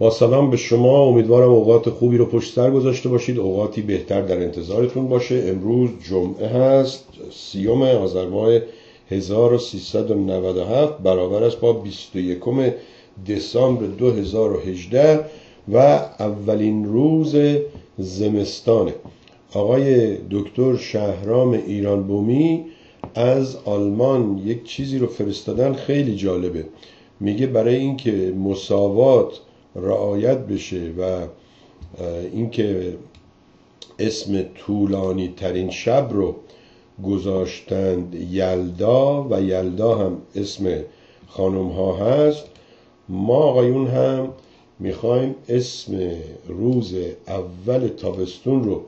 با سلام به شما. امیدوارم اوقات خوبی رو پشت سر گذاشته باشید. اوقاتی بهتر در انتظارتون باشه. امروز جمعه هست سیوم آذر ماه 1397 برابر است با 21 دسامبر 2018 و اولین روز زمستانه. آقای دکتر شهرام ایران بومی از آلمان یک چیزی رو فرستادن خیلی جالبه. میگه برای اینکه مساوات رعایت بشه و اینکه اسم طولانی ترین شب رو گذاشتند یلدا و یلدا هم اسم خانم ها هست. ما آقایون هم می‌خوایم اسم روز اول تابستون رو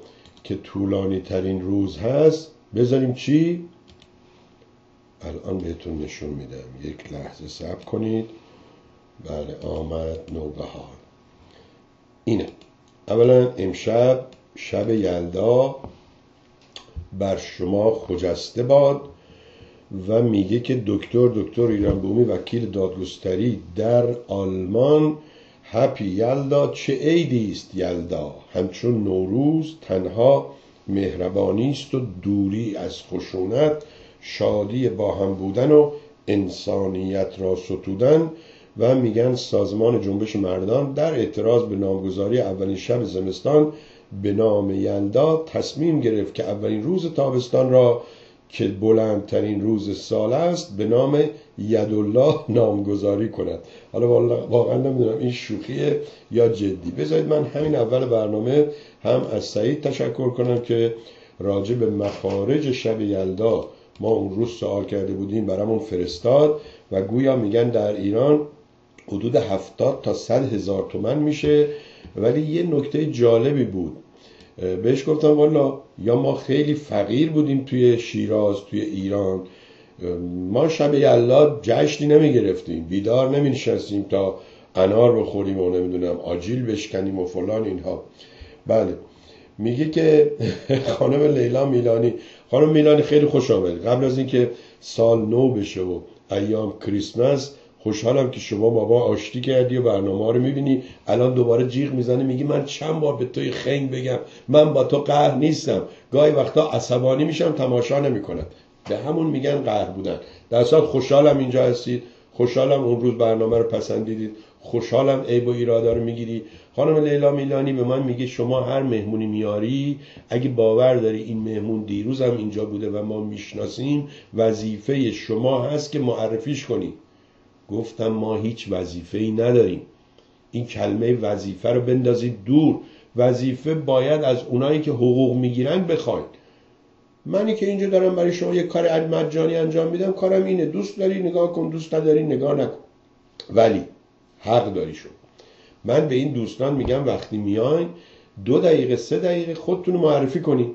که طولانی ترین روز هست بذاریم چی؟ الان بهتون نشون میدم. یک لحظه صبر کنید. بله آمد نوبهار. اینه. اولا امشب شب یلدا بر شما خجسته باد و میگه که دکتر دکتر ایران بومی وکیل دادگستری در آلمان هپی یلدا چه عیدی است یلدا؟ همچون نوروز تنها مهربانی است و دوری از خشونت شادی با هم بودن و انسانیت را ستودن. و میگن سازمان جنبش مردان در اعتراض به نامگذاری اولین شب زمستان به نام یلدا تصمیم گرفت که اولین روز تابستان را که بلندترین روز سال است به نام یدالله نامگذاری کند. حالا واقعا نمی‌دونم این شوخیه یا جدی. بذارید من همین اول برنامه هم از سعید تشکر کنم که راجع به مخارج شب یلدا ما اون روز سوال کرده بودیم برامون فرستاد و گویا میگن در ایران حدود هفتاد تا صد هزار تومن میشه ولی یه نکته جالبی بود. بهش گفتم والا یا ما خیلی فقیر بودیم توی شیراز توی ایران. ما شب یلا جشنی نمی گرفتیم بیدار نمی نشستیم تا انار بخوریم و نمی‌دونم آجیل بشکنیم و فلان اینها. بله. میگه که خانم لیلا میلانی خانم میلانی خیلی خوش آمد قبل از اینکه سال نو بشه و ایام کریسمس خوشحالم که شما بابا آشتی کردی و برنامه رو می‌بینی. الان دوباره جیغ می‌زنه میگی من چند بار به توی خنگ بگم؟ من با تو قهر نیستم. گاهی وقتا عصبانی میشم تماشا نمی‌کنم. به همون میگن قهر بودن. در اصل خوشحالم اینجا هستید خوشحالم اون روز برنامه رو پسندیدید. خوشحالم عیب و ایرادا رو می‌گیری. خانم لیلا میلانی به من میگه شما هر مهمونی میاری اگه باور داری این مهمون دیروز هم اینجا بوده و ما می‌شناسیم وظیفه شما هست که معرفیش کنی. گفتم ما هیچ وظیفه ای نداریم. این کلمه وظیفه رو بندازید دور. وظیفه باید از اونایی که حقوق می‌گیرن بخواید. منی که اینجا دارم برای شما یه کار مجانی انجام میدم کارم اینه. دوست داری نگاه کن. دوست نداری نگاه نکن. ولی حق داری شد من به این دوستان میگم وقتی میاین دو دقیقه سه دقیقه خودتون معرفی کنید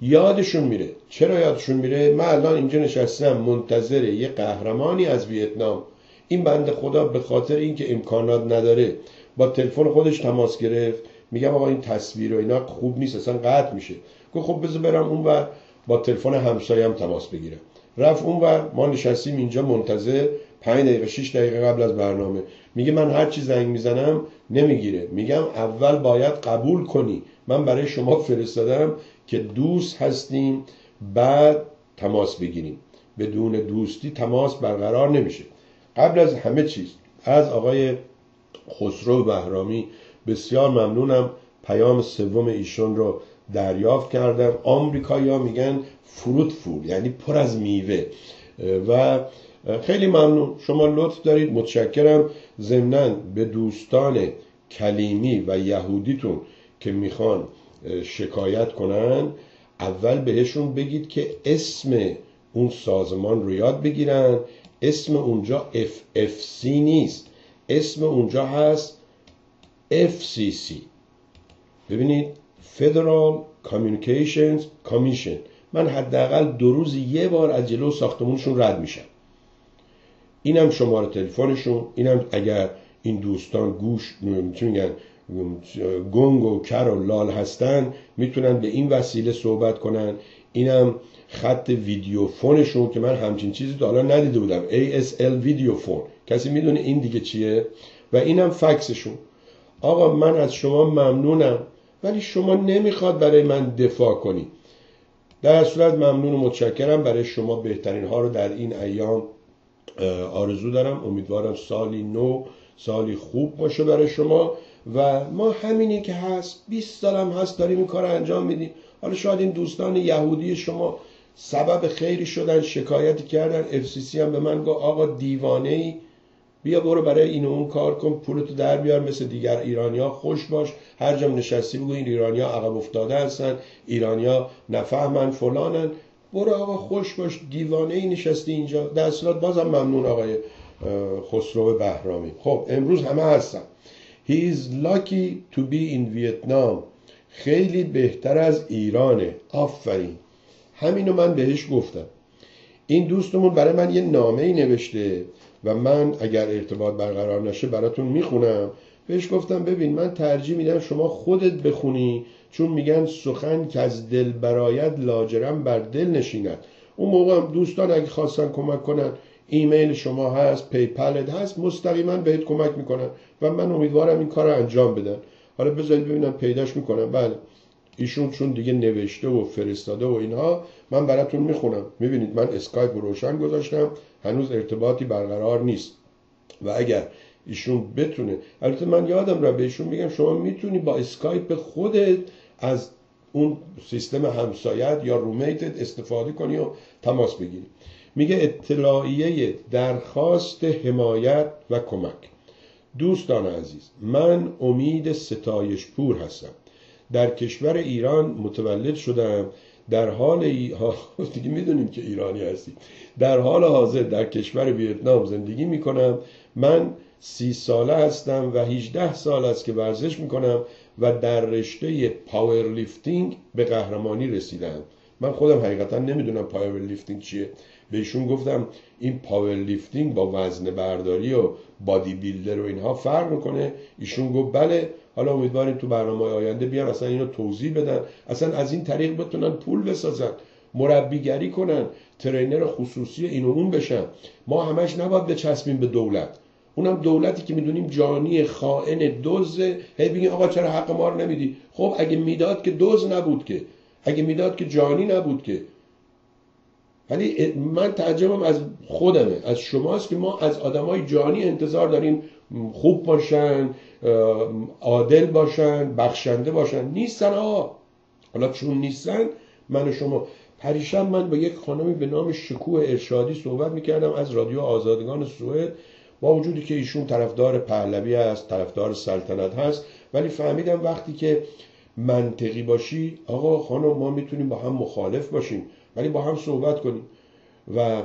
یادشون میره. چرا یادشون میره؟ من الان اینجا نشستم منتظر یه قهرمانی از ویتنام این بنده خدا به خاطر اینکه امکانات نداره با تلفن خودش تماس گرفت میگم آقا این تصویر و اینا خوب نیست اصلا قطع میشه. گفت خب بذار برم اونور با تلفن همسایم تماس بگیرم. رفت اونور ما نشستیم اینجا منتظر پنج دقیقه 6 دقیقه قبل از برنامه. میگه من هر چی زنگ می‌زنم نمی‌گیره. میگم اول باید قبول کنی. من برای شما فرستادم که دوست هستیم بعد تماس بگیریم. بدون دوستی تماس برقرار نمیشه. قبل از همه چیز از آقای خسرو بهرامی بسیار ممنونم. پیام سوم ایشون رو دریافت کردم. آمریکایی‌ها میگن فروت فول یعنی پر از میوه. و خیلی ممنون. شما لطف دارید. متشکرم. ضمنا به دوستان کلیمی و یهودیتون که می‌خوان شکایت کنن اول بهشون بگید که اسم اون سازمان رو یاد بگیرن. اسم اونجا FFC نیست. اسم اونجا هست FCC ببینید Federal Communications Commission. من حداقل دو روز یه بار از جلو ساختمونشون رد میشم. اینم شماره تلفنشون اینم اگر این دوستان گوش چی میگن گنگ و کر و لال هستن می‌تونن به این وسیله صحبت کنن. اینم خط ویدیو فونشون که من همچین چیزی تا حالا ندیده بودم. ASL ویدیو فون. کسی می‌دونه این دیگه چیه؟ و اینم فکسشون. آقا من از شما ممنونم ولی شما نمی‌خواد برای من دفاع کنی. در صورت ممنون و متشکرم برای شما بهترین ها رو در این ایام آرزو دارم. امیدوارم سالی نو سالی خوب باشه برای شما. و ما همینی که هست. 20 سالم هست داریم این کار رو انجام میدیم. حالا شاید این دوستان یهودی شما سبب خیری شدن شکایتی کردن. FCC هم به من گفت آقا دیوانه ای بیا برو برای این و اون کار کن پولتو در بیار مثل دیگر ایرانیا خوش باش. هر جا نشستی بگو این ایرانیا عقب افتاده هستن ایرانیا نفهمن فلانن. برو آقا خوش باش دیوانه ای نشستی اینجا. در اصلات بازم ممنون آقای خسرو بهرامی. خب امروز همه هستن. He is lucky to be in Vietnam. خیلی بهتر از ایرانه. آفرین. همینو من بهش گفتم. این دوستمون برای من یه نامه ای نوشته و من اگر ارتباط برقرار نشه براتون می‌خونم. بهش گفتم ببین من ترجیح میدم شما خودت بخونی چون میگن سخن که از دل برایت لاجرم بر دل نشیند. اون موقع هم دوستان اگه خواستن کمک کنن ایمیل شما هست PayPal ت هست مستقیما بهت کمک می‌کنن و من امیدوارم این کار رو انجام بدن. حالا بذارید ببینم پیداش می‌کنم. بله. ایشون چون دیگه نوشته و فرستاده و اینها من براتون می‌خونم. می‌بینید من اسکایپ رو روشن گذاشتم هنوز ارتباطی برقرار نیست. و اگر ایشون بتونه البته من یادم را به ایشون میگم شما می‌تونی با اسکایپ خودت از اون سیستم همسایت یا roommate ت استفاده کنی و تماس بگیری. میگه اطلاعیه درخواست حمایت و کمک. دوستان عزیز من امید ستایش پور هستم. در کشور ایران متولد شدم. در حال ای... دیگه می‌دونیم که ایرانی هستی. در حال حاضر در کشور ویتنام زندگی می‌کنم. من سی ساله هستم و 18 سال است که ورزش می‌کنم و در رشته پاور لیفتینگ به قهرمانی رسیدم. من خودم حقیقتا نمی‌دونم پاور لیفتینگ چیه بهشون گفتم این پاور لیفتینگ با وزنه برداری و bodybuilder و اینها فرق می‌کنه. ایشون گفت بله حالا امیدواریم تو برنامه آینده بیان اصلا اینو توضیح بدن. اصلا از این طریق بتونن پول بسازن مربیگری کنن trainer خصوصی این و اون بشن. ما همش نباید بچسبیم به دولت. اونم دولتی که می‌دونیم جانی خائن دزد هی بگیم آقا چرا حق ما رو نمیدی؟ خب اگه می‌داد که دزد نبود که. اگه می‌داد که جانی نبود که. ولی من تعجبم از خودمه. از شماست که ما از آدمای جانی انتظار داریم خوب باشن عادل باشن بخشنده باشن. نیستن ها حالا چون نیستن من و شما. پریشب من با یک خانمی به نام شکوه ارشادی صحبت می‌کردم از رادیو آزادگان سوئد. با وجودی که ایشون طرفدار پهلوی است طرفدار سلطنت هست ولی فهمیدم وقتی که منطقی باشی آقا خانم ما می‌تونیم با هم مخالف باشیم. ولی با هم صحبت کنیم. و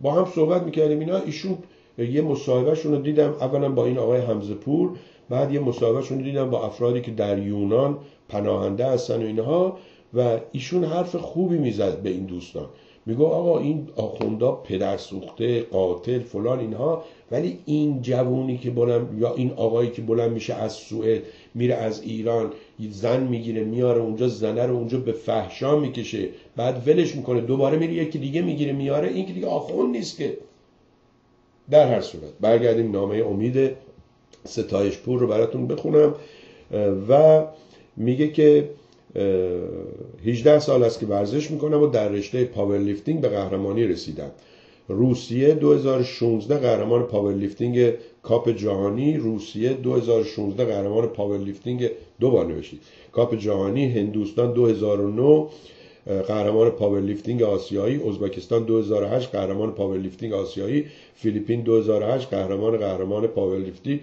با هم صحبت می‌کردیم. اینا ایشون یه مصاحبهشون رو دیدم اولا با این آقای حمزه پور بعد یه مصاحبهشون رو دیدم با افرادی که در یونان پناهنده هستن و اینها و ایشون حرف خوبی می‌زد به این دوستان. میگو آقا این آخوندا پدر سوخته قاتل فلان اینها ولی این جوونی که بلند یا این آقایی که بلند میشه از سوئد میره از ایران زن می‌گیره میاره اونجا زنه رو اونجا به فحشا می‌کشه بعد ولش می‌کنه دوباره میره یکی دیگه می‌گیره میاره این که دیگه آخوند نیست که. در هر صورت. برگردیم نامه امید ستایش پور رو براتون بخونم و میگه که 18 سال است که ورزش می‌کنم و در رشته پاور لیفتینگ به قهرمانی رسیدم. روسیه 2016 قهرمان پاور لیفتینگ کاپ جهانی روسیه 2016 قهرمان پاور لیفتینگ دو بار نوشته. کاپ جهانی هندوستان 2009 قهرمان پاور لیفتینگ آسیایی ازبکستان 2008 قهرمان پاور لیفتینگ آسیایی فیلیپین 2008 قهرمان قهرمان پاور لیفتینگ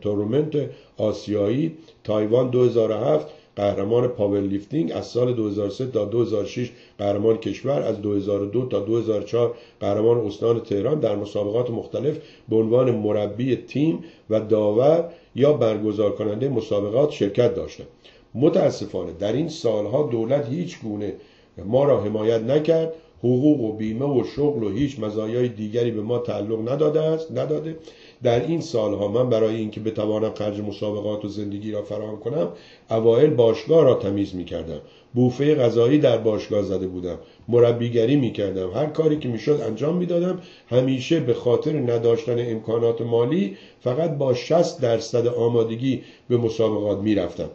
تورنمنت آسیایی تایوان 2007 قهرمان پاور لیفتینگ از سال 2003 تا 2006 قهرمان کشور از 2002 تا 2004 قهرمان استان تهران در مسابقات مختلف به عنوان مربی تیم و داور یا برگزار کننده مسابقات شرکت داشته. متاسفانه در این سالها دولت هیچ گونه ما را حمایت نکرد. حقوق و بیمه و شغل و هیچ مزایای دیگری به ما تعلق نداده است نداده. در این سالها من برای اینکه بتوانم خرج مسابقات و زندگی را فراهم کنم اوایل باشگاه را تمیز می‌کردم. بوفه غذایی در باشگاه زده بودم. مربیگری می‌کردم. هر کاری که می‌شد انجام می‌دادم. همیشه به خاطر نداشتن امکانات مالی فقط با 60 درصد آمادگی به مسابقات می‌رفتم.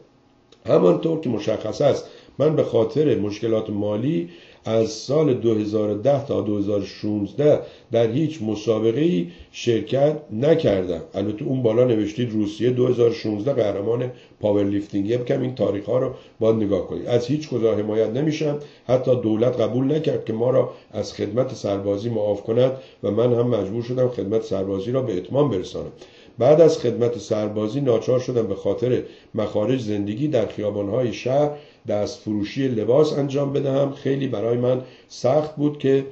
همانطور که مشخص است من به خاطر مشکلات مالی از سال 2010 تا 2016 در هیچ مسابقه شرکت نکردم. البته اون بالا نوشتید روسیه 2016 قهرمان پاور لیفتینگ یه کم این تاریخ ها رو باید نگاه کنید. از هیچ کجا حمایت نمیشم. حتی دولت قبول نکرد که ما را از خدمت سربازی معاف کند و من هم مجبور شدم خدمت سربازی را به اتمام برسانم. بعد از خدمت سربازی ناچار شدم به خاطر مخارج زندگی در خیابانهای شهر دست فروشی لباس انجام بدهم. خیلی برای من سخت بود که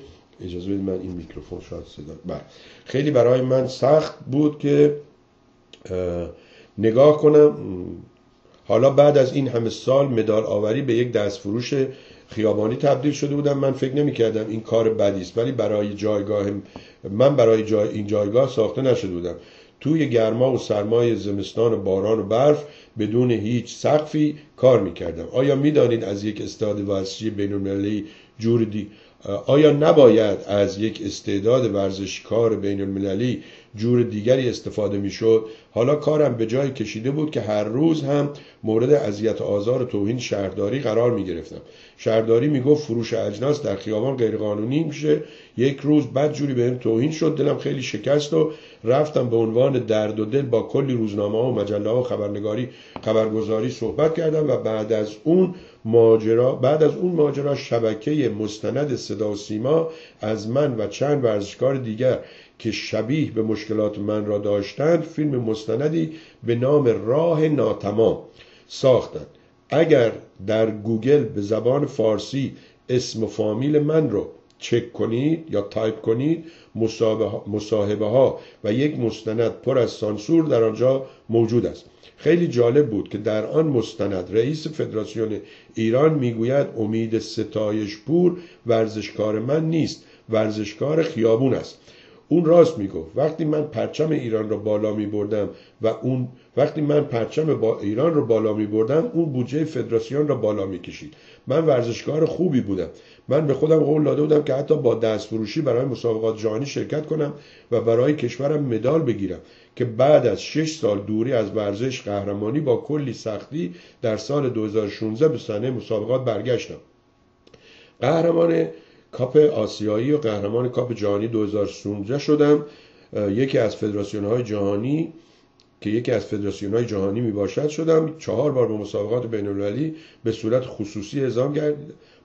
اجازه بدید من این میکروفون شاید صدا بله. خیلی برای من سخت بود که نگاه کنم. حالا بعد از این همه سال مدال آوری به یک دست فروش خیابانی تبدیل شده بودم. من فکر نمی کردم این کار بدی است ولی برای جایگاه من برای جای این جایگاه ساخته نشده بودم. توی گرما و سرمای زمستان و باران و برف بدون هیچ سقفی کار می‌کردم. آیا می‌دانید از یک استعداد ورزشی بین جور دی آیا نباید از یک استعداد ورزشکار بین المللی جور دیگری استفاده می‌شد. حالا کارم به جای کشیده بود که هر روز هم مورد اذیت آزار توهین شهرداری قرار می گرفتم شهرداری می‌گفت فروش اجناس در خیابان غیرقانونی میشه. یک روز بعد جوری بهم توهین شد. دلم خیلی شکست و رفتم به عنوان درد و دل با کلی روزنامه ها و مجله ها و خبرنگاری خبرگزاری صحبت کردم و بعد از اون ماجرا بعد از اون ماجرا شبکه مستند صدا و سیما از من و چند ورزشکار دیگر که شبیه به مشکلات من را داشتند فیلم مستندی به نام راه ناتمام ساختند. اگر در گوگل به زبان فارسی اسم و فامیل من رو چک کنید یا تایپ کنید مصاحبه ها و یک مستند پر از سانسور در آنجا موجود است. خیلی جالب بود که در آن مستند رئیس فدراسیون ایران می‌گوید امید ستایش پور ورزشکار من نیست ورزشکار خیابون است. اون راست می‌گفت. وقتی من پرچم ایران رو بالا می بردم و اون وقتی من پرچم با ایران رو بالا می بردم اون بودجه فدراسیون رو بالا می کشید من ورزشکار خوبی بودم. من به خودم قول داده بودم که حتی با دست فروشی برای مسابقات جهانی شرکت کنم و برای کشورم مدال بگیرم که بعد از شش سال دوری از ورزش قهرمانی با کلی سختی در سال 2016 به صحنه مسابقات برگشتم. قهرمان کاپ آسیایی و قهرمان کاپ جهانی 2016 شدم. یکی از فدراسیون های جهانی که یکی از فدراسیون های جهانی می باشد شدم. چهار بار به مسابقات بین المللی به صورت خصوصی اعزام کرد.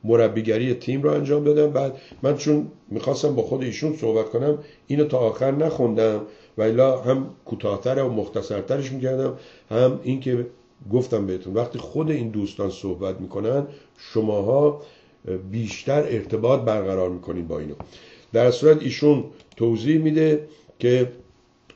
مربیگری تیم رو انجام دادم. بعد من چون می‌خواستم با خود ایشون صحبت کنم اینو تا آخر نخوندم. و الا هم کوتاهتر و مختصرترش می‌کردم هم اینکه گفتم بهتون وقتی خود این دوستان صحبت می‌کنن شماها بیشتر ارتباط برقرار می‌کنین با اینو. در صورت ایشون توضیح میده که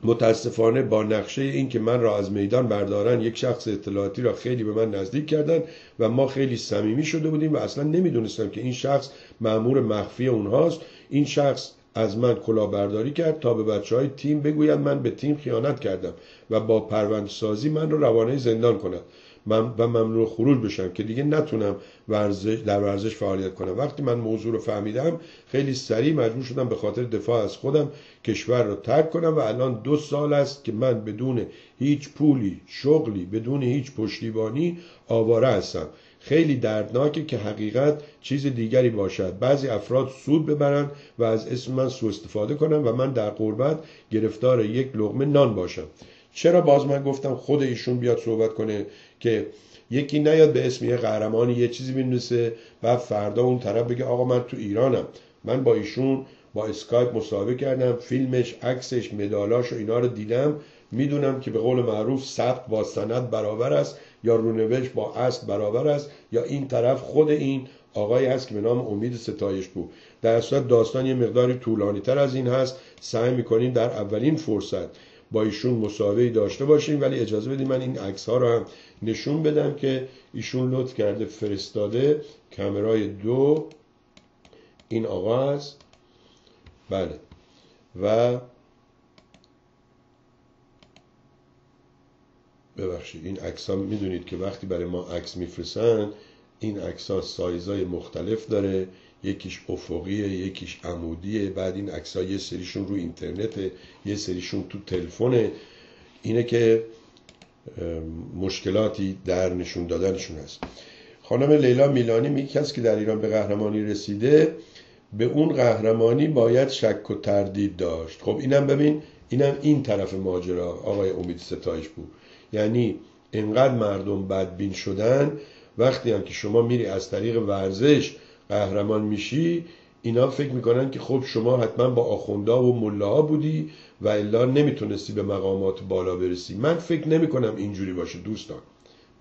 متاسفانه با نقشه این که من را از میدان بردارن یک شخص اطلاعاتی را خیلی به من نزدیک کردن و ما خیلی صمیمی شده بودیم و اصلا نمی‌دونستم که این شخص معمور مخفی اونهاست. این شخص از من کلاهبرداری کرد تا به بچه های تیم بگوید من به تیم خیانت کردم و با پروند سازی من رو روانه زندان کند و ممنوع خروج بشم که دیگه نتونم ورزش در ورزش فعالیت کنم. وقتی من موضوع رو فهمیدم خیلی سریع مجبور شدم به خاطر دفاع از خودم کشور رو ترک کنم و الان دو سال است که من بدون هیچ پولی شغلی بدون هیچ پشتیبانی آواره هستم. خیلی دردناکه که حقیقت چیز دیگری باشد. بعضی افراد سود ببرن و از اسم من سوء استفاده کنن و من در قربت گرفتار یک لغمه نان باشم. چرا باز من گفتم خود ایشون بیاد صحبت کنه که یکی نیاد به اسم یه قهرمانی یه چیزی بنویسه بعد فردا اون طرف بگه آقا من تو ایرانم. من با ایشون با اسکایپ مصاحبه کردم فیلمش عکسش مدالاش و اینا رو دیدم. می‌دونم که به قول معروف ثبت با سند برابر است یا رونوشت با اصل برابر است یا این طرف خود این آقایی هست که به نام امید ستایش بود. در صورت داستان یه مقداری طولانی تر از این هست. سعی می‌کنیم در اولین فرصت با ایشون مسابقه داشته باشیم ولی اجازه بدیم من این عکس ها رو هم نشون بدم که ایشون لطف کرده فرستاده. کمرای دو این آقا هست بله. و ببخشید این عکس ها می‌دونید که وقتی برای ما عکس میفرستن این عکس ها سایزای مختلف داره. یکیش افقیه یکیش عمودیه. بعد این عکس ها یه سریشون رو اینترنت یه سریشون تو تلفن اینه که مشکلاتی در نشون دادنشون هست. خانم لیلا میلانی میگه کسی که در ایران به قهرمانی رسیده به اون قهرمانی باید شک و تردید داشت. خب اینم ببین اینم این طرف ماجرا آقای امید ستایش بود. یعنی انقدر مردم بدبین شدن وقتی هم که شما میری از طریق ورزش قهرمان میشی اینا فکر می‌کنن که خب شما حتما با آخوندا و ملاها بودی و الا نمی‌تونستی به مقامات بالا برسی. من فکر نمی‌کنم اینجوری باشه دوستان.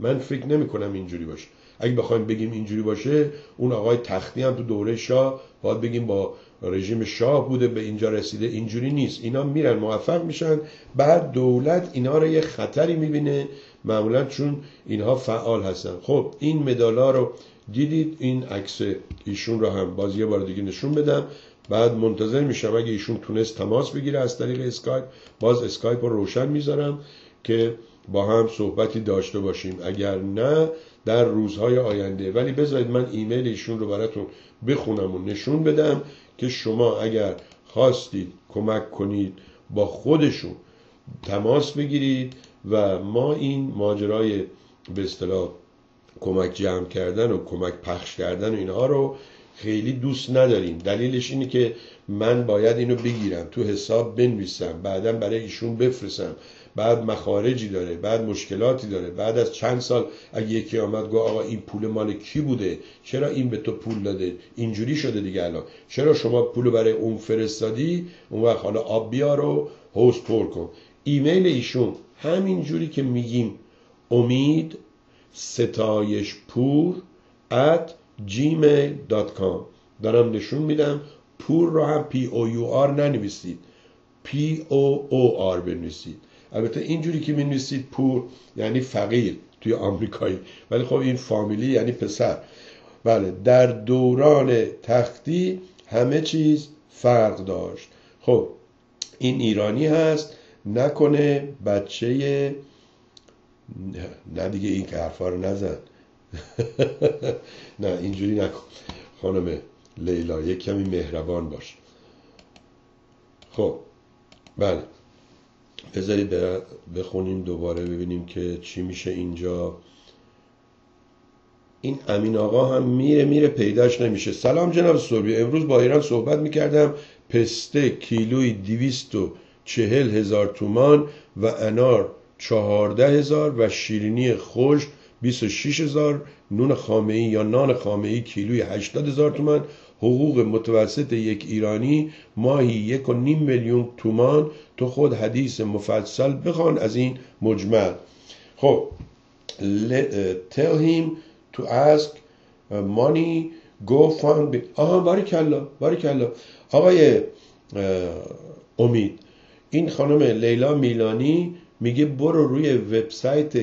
من فکر نمی‌کنم اینجوری باشه. اگه بخوایم بگیم اینجوری باشه اون آقای تختی هم تو دوره شاه باید بگیم با رژیم شاه بوده به اینجا رسیده. اینجوری نیست. اینا میرن موفق میشن. بعد دولت اینا رو یه خطری می‌بینه. معمولا چون اینها فعال هستن. خب این مدالا رو دیدید این عکس ایشون رو هم باز یه بار دیگه نشون بدم. بعد منتظر میشم اگه ایشون تونست تماس بگیره از طریق اسکایپ. باز اسکایپ رو روشن می‌ذارم که با هم صحبتی داشته باشیم. اگر نه در روزهای آینده. ولی بذارید من ایمیل ایشون رو براتون بخونم و نشون بدم که شما اگر خواستید کمک کنید با خودشون تماس بگیرید و ما این ماجرای به اصطلاح کمک جمع کردن و کمک پخش کردن و اینها رو خیلی دوست نداریم. دلیلش اینه که من باید اینو بگیرم تو حساب بنویسم بعدا برای ایشون بفرستم. بعد مخارجی داره بعد مشکلاتی داره بعد از چند سال اگه یکی آمد گفت آقا این پول مال کی بوده؟ چرا این به تو پول داده؟ اینجوری شده دیگه الان. چرا شما پول برای اون فرستادی؟ اون وقت حالا آب بیار و حوز پر کن. ایمیل ایشون همین جوری که میگیم امید ستایش پور at gmail.com دارم نشون میدم. پور رو هم P O U R ننویسید. P O O R بنویسید. البته اینجوری که می پور یعنی فقیر توی آمریکایی. ولی خب این فامیلی یعنی پسر. بله در دوران تختی همه چیز فرق داشت. خب این ایرانی هست. نکنه بچه نه دیگه این که حرفا رو نزن. نه اینجوری نکن. خانم لیلا یک کمی مهربان باش. خب بله. بذارید بخونیم دوباره ببینیم که چی میشه اینجا. این امین آقا هم میره میره پیداش نمیشه. سلام جناب سربی. امروز با ایران صحبت می‌کردم. پسته کیلوی دیویست و چهل هزار تومان و انار. چهارده هزار و شیرینی خوش 26 هزار نون خامه یا نان خامه کیلوی 80 هزار تومان. حقوق متوسط یک ایرانی ماهی یک و نیم میلیون تومان. تو خود حدیث مفصل بخوان از این مجمل. خب tell him to ask money. Go fund آها باری کلا باری کلا آقای امید این خانم لیلا میلانی میگه برو روی وبسایت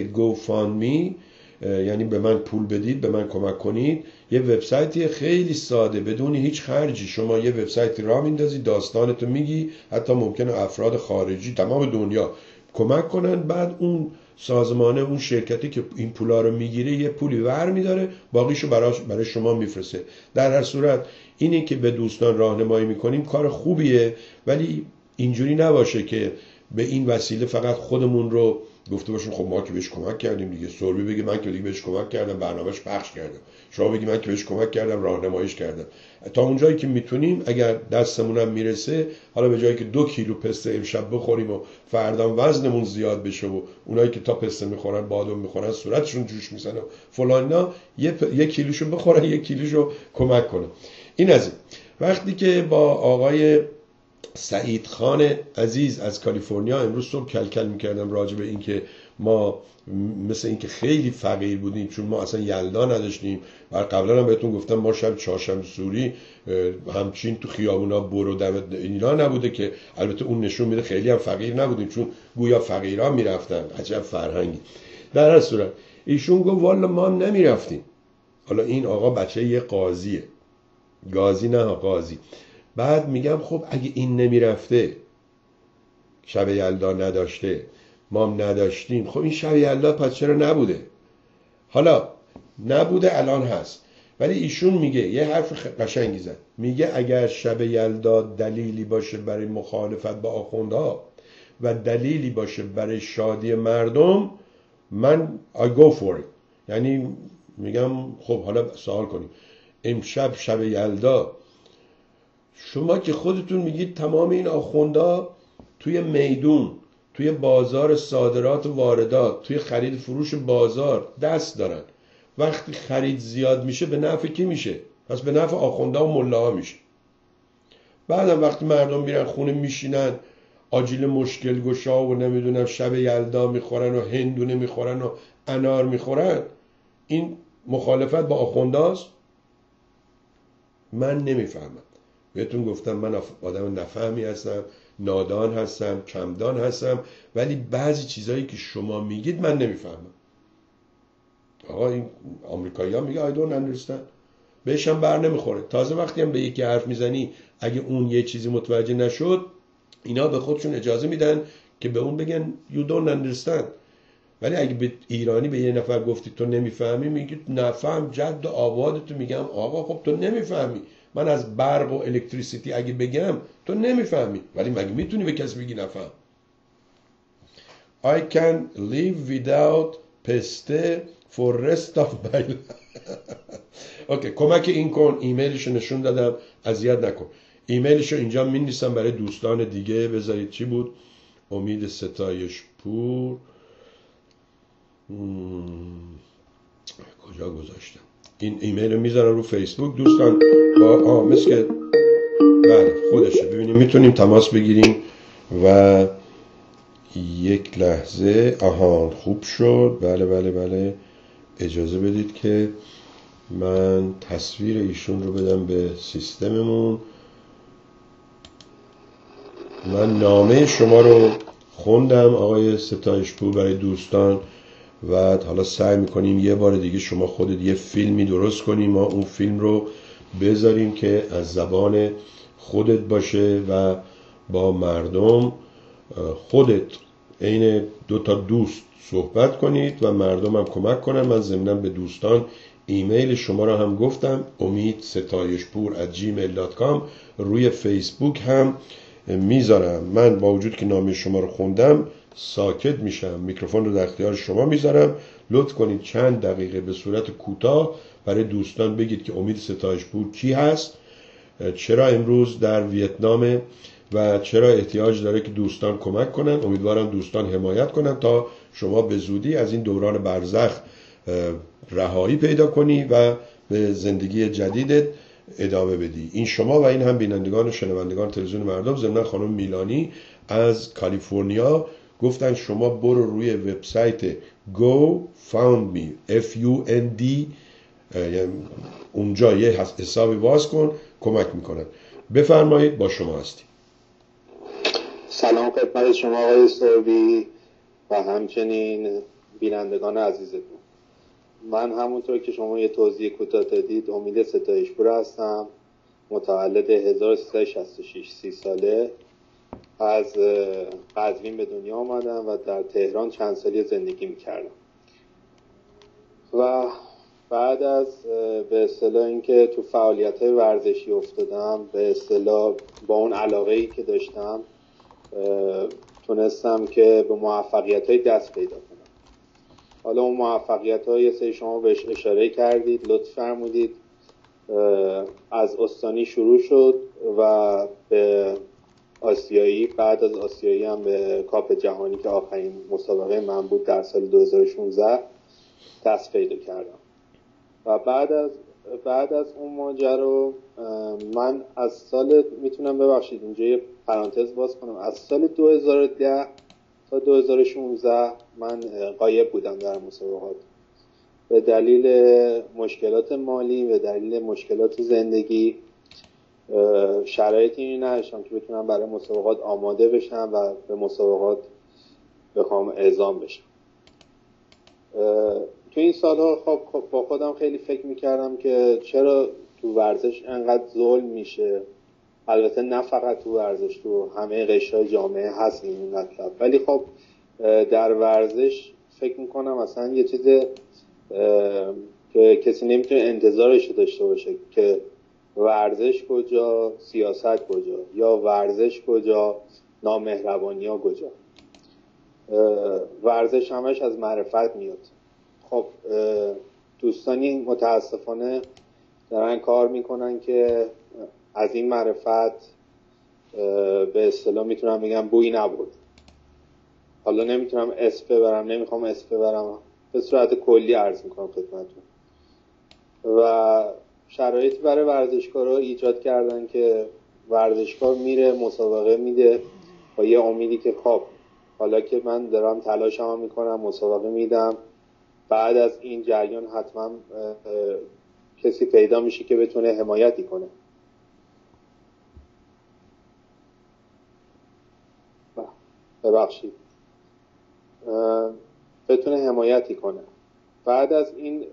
می یعنی به من پول بدید به من کمک کنید. یه وبسایتی خیلی ساده بدون هیچ خرجی. شما یه وبسایتی را میندازی داستانتو میگی حتی ممکنه افراد خارجی تمام دنیا کمک کنن. بعد اون سازمانه اون شرکتی که این پولا رو می‌گیره یه پولی ور میداره باقیشو برای شما میفرسته. در هر صورت اینی که به دوستان راهنمایی می‌کنیم کار خوبیه ولی اینجوری نباشه که به این وسیله فقط خودمون رو گفته باشیم خب ما که بهش کمک کردیم دیگه. سربی بگه من که دیگه بهش کمک کردم برنامهش پخش کردم. شما بگی من که بهش کمک کردم راهنماییش کردم. تا اونجایی که می‌تونیم اگر دستمونم می‌رسه حالا به جایی که دو کیلو پسته امشب بخوریم و فردا وزنمون زیاد بشه و اونایی که تا پسته می‌خورن بادم می‌خورن صورتشون جوش می‌زنه فلانا یه, پ... یه کیلوشو بخورن یه کیلوشو کمک کنه این از این. وقتی که با آقای سعید خان عزیز از کالیفرنیا امروز صبح کلکل می‌کردم راجع به اینکه ما مثل اینکه خیلی فقیر بودیم چون ما اصلا یلدا نداشتیم. و قبلا هم بهتون گفتم ما شب چهارشنبه سوری همچین تو خیابونا برو دم اینا نبوده که البته اون نشون میده خیلی هم فقیر نبودیم چون گویا فقیرها می‌رفتن عجب فرهنگی. در هر صورت ایشون گفت والا ما هم نمی‌رفتیم. حالا این آقا بچه یه قاضیه. گازی نه قاضی. بعد میگم خب اگه این نمی‌رفته شب یلدا نداشته ما نداشتیم خب این شب یلدا پس چرا نبوده؟ حالا نبوده الان هست. ولی ایشون میگه یه حرف قشنگی زد. میگه اگر شب یلدا دلیلی باشه برای مخالفت با آخوندها و دلیلی باشه برای شادی مردم من I go for it. یعنی میگم خب حالا سوال کنیم. امشب شب یلدا شما که خودتون میگید تمام این آخوندا توی میدون توی بازار صادرات و واردات توی خرید فروش بازار دست دارن. وقتی خرید زیاد میشه به نفع کی میشه؟ پس به نفع آخونده و ملاها میشه. بعدم وقتی مردم میرن خونه میشینن آجیل مشکل گشا و نمی‌دونم شب یلدا می‌خورن و هندونه می‌خورن و انار می‌خورن این مخالفت با آخونداست من نمی‌فهمم. بهتون گفتم من آدم نفهمی هستم نادان هستم کمدان هستم ولی بعضی چیزهایی که شما میگید من نمی‌فهمم. آقا این آمریکایی ها میگه I don't understand. بهش هم بر نمی‌خوره. تازه وقتی هم به یکی حرف می‌زنی اگه اون یه چیزی متوجه نشد اینا به خودشون اجازه میدن که به اون بگن you don't understand. ولی اگه به ایرانی به یه نفر گفتی تو نمی‌فهمی میگی نفهم جد و آباد تو میگم. آقا خب تو نمی‌فهمی. من از برق و الکتریسیتی اگه بگم تو نمی‌فهمی. ولی مگه می‌تونی به کسی بگی نفهم؟ I can live without پسته for rest of my okay کمک این کن ایمیلش نشون دادم اذیت نکن. ایمیلش رو اینجا می برای دوستان دیگه بذارید چی بود؟ امید ستایش پور. کجا گذاشتم؟ این ایمیل رو می‌ذارم رو فیسبوک. دوستان با آه مثل بله خودشه ببینیم. می‌تونیم تماس بگیریم و یک لحظه آهان خوب شد. بله بله بله. اجازه بدید که من تصویر ایشون رو بدم به سیستممون. من نامه شما رو خوندم. آقای ستایش پور برای دوستان و حالا سعی می‌کنیم یه بار دیگه شما خودت یه فیلمی درست کنیم ما اون فیلم رو بذاریم که از زبان خودت باشه و با مردم خودت عین دو تا دوست صحبت کنید و مردم هم کمک کنن. من ضمنا به دوستان ایمیل شما را هم گفتم امید ستایش پور از gmail.com روی فیسبوک هم می‌ذارم. من با وجود که نامی شما رو خوندم ساکت میشم. میکروفون رو در اختیار شما می‌ذارم. لطف کنید چند دقیقه به صورت کوتاه برای دوستان بگید که امید ستایش پور کی هست چرا امروز در ویتنام و چرا احتیاج داره که دوستان کمک کنن. امیدوارم دوستان حمایت کنن تا شما به زودی از این دوران برزخ رهایی پیدا کنی و به زندگی جدیدت ادامه بدی. این شما و این هم بینندگان و شنوندگان تلویزیون مردم ضمن خانم میلانی از کالیفرنیا گفتن شما برو روی وبسایت go found me f u n d یعنی اونجا یه حسابی باز کن کمک می‌کنن. بفرمایید با شما هستیم. سلام خدمت شما آقای سربی و همچنین بینندگان عزیزتون. من همونطور که شما یه توضیح کوتاه دادید امید ستایشپور هستم. متولد 1366 سی ساله. از قزوین به دنیا آمدم و در تهران چند سالی زندگی می‌کردم. و بعد از به اصطلاح اینکه تو فعالیت ورزشی افتادم به اصطلاح با اون علاقه ای که داشتم تونستم که به موفقیت های دست پیدا کنم. حالا اون موفقیت های سه شما بهش اشاره کردید لطف فرمودید از استانی شروع شد و به آسیایی بعد از آسیایی هم به کاپ جهانی که آخرین مسابقه من بود در سال 2016 دست پیدا کردم. و بعد از بعد از اون ماجرا من از سال می‌تونم ببخشید اینجا یه پرانتز باز کنم. از سال 2010 تا 2016 من قایب بودم در مسابقات. به دلیل مشکلات مالی به دلیل مشکلات زندگی شرایطی نداشتم که بتونم برای مسابقات آماده بشم و به مسابقات بخوام اعزام بشم. تو این سالها خب با خودم خیلی فکر می‌کردم که چرا تو ورزش انقدر ظلم میشه. البته نه فقط تو ورزش تو همه قشرهای جامعه هست این مطلب. ولی خب در ورزش فکر می‌کنم اصلا یه چیز که کسی نمی‌تونه انتظارش داشته باشه که ورزش کجا سیاست کجا؟ یا ورزش کجا نامهربانی ها کجا؟ ورزش همش از معرفت میاد. خب دوستانی متاسفانه دارن کار می‌کنن که از این معرفت به اصطلاح می‌تونم بگم بوی نبود. حالا نمی‌تونم اسم ببرم نمی‌خوام اسم ببرم. به صورت کلی عرض می‌کنم خدمتتون. و شرایطی برای ورزشکار ایجاد کردن که ورزشکار میره مسابقه میده با یه امیدی که خب حالا که من دارم تلاشم می‌کنم مسابقه میدم. بعد از این جریان حتما کسی پیدا میشه که بتونه حمایتی کنه. ببخشید. بتونه حمایتی کنه. بعد از این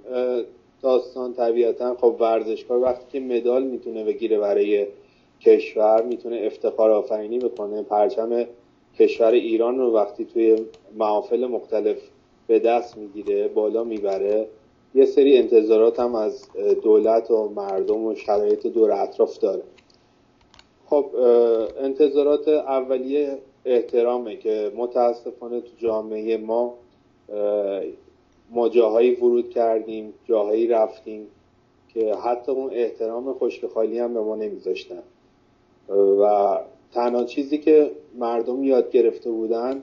داستان طبیعتا خب ورزشکار وقتی که مدال می‌تونه بگیره برای کشور می‌تونه افتخار آفرینی بکنه. پرچم کشور ایران رو وقتی توی محافل مختلف به دست می‌گیره بالا می‌بره یه سری انتظارات هم از دولت و مردم و شرایط دور اطراف داره. خب انتظارات اولیه احترامه که متاسفانه تو جامعه ما ما جاهایی ورود کردیم جاهایی رفتیم که حتی اون احترام خشک خالی هم به ما نمیذاشتن. و تنها چیزی که مردم یاد گرفته بودن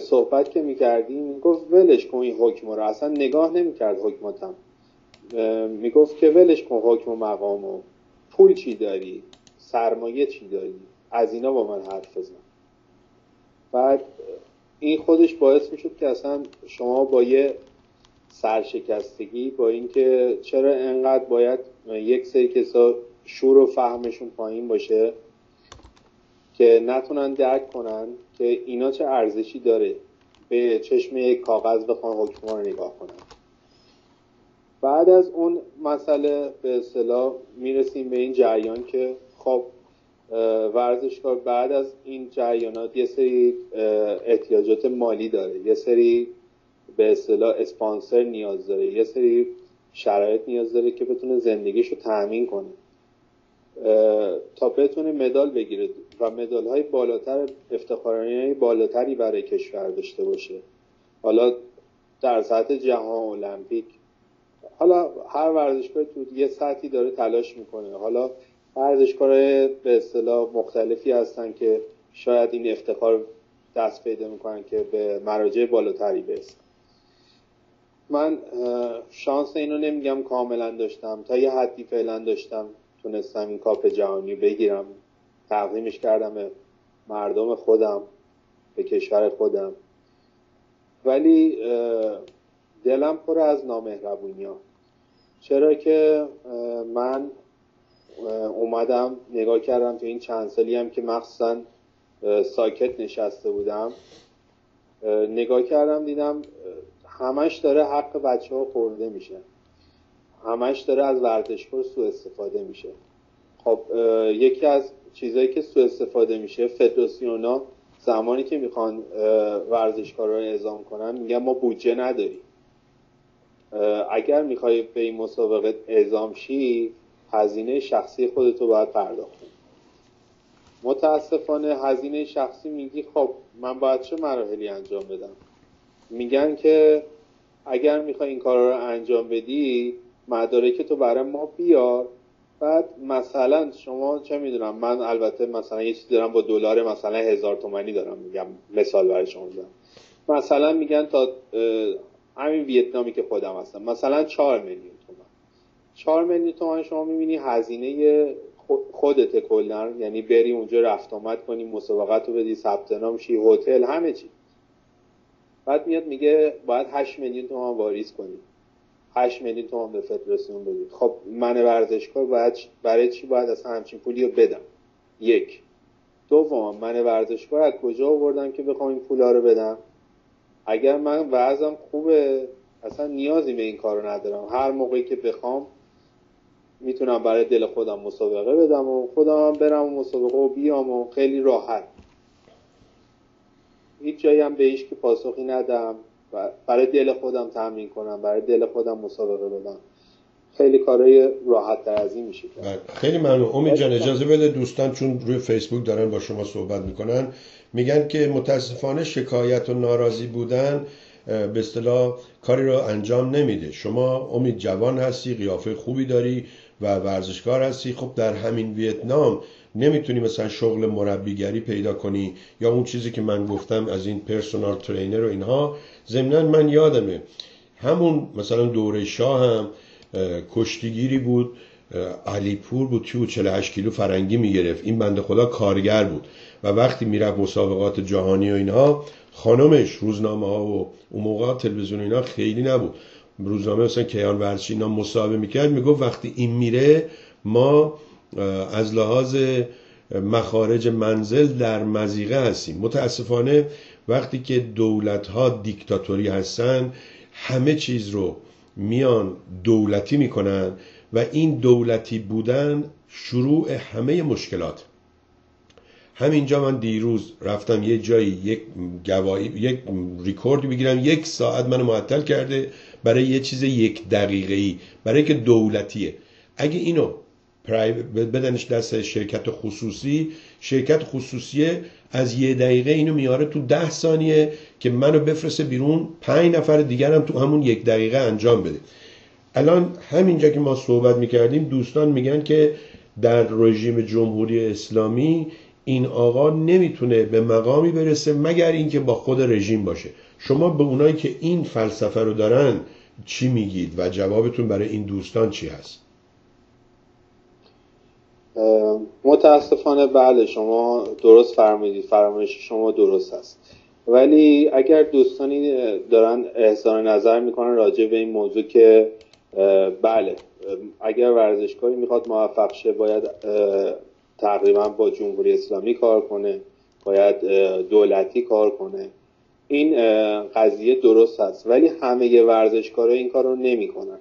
صحبت که می‌کردیم گفت ولش کن این حکم رو. اصلا نگاه نمی‌کرد حکماتم. می‌گفت که ولش کن حکم و مقامو پول چی داری؟ سرمایه چی داری؟ از اینا با من حرف بزن. بعد این خودش باعث می‌شد که اصلا شما با یه سرشکستگی با اینکه چرا انقدر باید یک سری کسا شور و فهمشون پایین باشه که نتونن درک کنن که اینا چه ارزشی داره به چشم یک کاغذ بخوان حکم رو نگاه کنن. بعد از اون مسئله به اصطلاح می‌رسیم به این جریان که خب ورزشکار بعد از این جریانات یه سری احتیاجات مالی داره یه سری به اصطلاح اسپانسر نیاز داره یه سری شرایط نیاز داره که بتونه زندگیشو تأمین کنه. تا بتونه مدال بگیره و مدال های بالاتر افتخارانی بالاتری برای کشور داشته باشه. حالا در سطح جهان المپیک حالا هر ورزشکار تو یه سطحی داره تلاش می‌کنه. حالا ورزشکارهای به اصطلاح مختلفی هستن که شاید این افتخار دست پیدا می‌کنن که به مراجع بالاتری برسن. من شانس اینو نمیگم کاملا داشتم. تا یه حدی فعلا داشتم. تونستم این کاپ جهانی بگیرم. تقدیمش کردم به مردم خودم به کشور خودم. ولی دلم پر از نامهربونی چرا که من اومدم نگاه کردم تو این چند سالی هم که مخصوصا ساکت نشسته بودم. نگاه کردم دیدم همش داره حق بچه ها خورده میشه. همش داره از ورزشکار سوء استفاده میشه. خب یکی از چیزایی که سوء استفاده میشه فدراسیونا زمانی که می‌خوان ورزشکارا رو اعزام کنن میگن ما بودجه نداریم. اگر می‌خوای به این مسابقه اعزام شی هزینه شخصی خودتو باید پرداخت متاسفانه هزینه شخصی میگی خب من باید چه مراحلی انجام بدم؟ میگن که اگر می‌خوای این کار رو انجام بدی مدارک تو برای ما بیار. بعد مثلا شما چه می‌دونم من البته مثلا یه چیزی دارم با دلار مثلا هزار تومنی دارم میگم مثال برای شما می‌زنم. مثلا میگن تا همین ویتنامی که خودم هستم مثلا چهار میلیون. تومن چهار میلیون تومن شما می‌بینی هزینه خودت کلا. یعنی بری اونجا رفت آمد کنی مسابقت رو بدی ثبت نام شی هتل همه چی. بعد میاد میگه باید 8 میلیون تومان واریز کنی. 8 میلیون تومان به فدراسیون بدی. خب من ورزشکار باید برای چی باید اصلا همچین پولی رو بدم؟ یک. دوم من ورزشکار از کجا آوردم که بخوام این پولا رو بدم؟ اگر من وضعم خوبه اصلا نیازی به این کارو ندارم. هر موقعی که بخوام می‌تونم برای دل خودم مسابقه بدم و خودم برم و مسابقه و بیام و خیلی راحت. هیچ جایی هم به هیچ که پاسخی ندم و برای دل خودم تمرین کنم برای دل خودم مسابقه بدم. خیلی کارهای راحت تر از این میشه بله. خیلی ممنون. امید جان اجازه بده دوستان چون روی فیسبوک دارن با شما صحبت می‌کنن میگن که متاسفانه شکایت و ناراضی بودن به اصطلاح کاری رو انجام نمیده. شما امید جوان هستی قیافه خوبی داری و ورزشکار هستی. خب در همین ویتنام نمی‌تونی مثلا شغل مربیگری پیدا کنی یا اون چیزی که من گفتم از این پرسونال ترینر و اینها. ضمنا من یادمه همون مثلا دوره شاه هم کشتیگیری بود. علیپور بود تو 48 کیلو فرنگی می‌گرفت. این بنده خدا کارگر بود. و وقتی می‌رفت مسابقات جهانی و اینها خانمش روزنامه ها و اون موقع تلویزیون اینا خیلی نبود. روزنامه مثلا کیان ورزشی اینا مصاحبه می‌کرد می‌گفت وقتی این میره ما از لحاظ مخارج منزل در مزیقه هستیم. متاسفانه وقتی که دولت ها دیکتاتوری هستن همه چیز رو میان دولتی می‌کنن و این دولتی بودن شروع همه مشکلات. همینجا من دیروز رفتم یه جایی یک گواهی یک ریکوردی بگیرم یک ساعت منو معطل کرده. برای یه چیز یک دقیقه ای برای که دولتیه. اگه اینو بدنش دست شرکت خصوصی شرکت خصوصیه از یه دقیقه اینو میاره تو ده ثانیه که منو بفرسته بیرون پنج نفر دیگرم تو همون یک دقیقه انجام بده. الان همینجا که ما صحبت می‌کردیم دوستان میگن که در رژیم جمهوری اسلامی این آقا نمی‌تونه به مقامی برسه مگر اینکه با خود رژیم باشه. شما به اونایی که این فلسفه رو دارن چی میگید و جوابتون برای این دوستان چی هست؟ متاسفانه بله شما درست فرمودید فرمایش شما درست هست ولی اگر دوستانی دارن احسان نظر می‌کنن راجع به این موضوع که بله اگر ورزشکاری می‌خواد موفق شه باید تقریبا با جمهوری اسلامی کار کنه باید دولتی کار کنه. این قضیه درست هست ولی همه ورزشکارا این کار رو نمی‌کنن.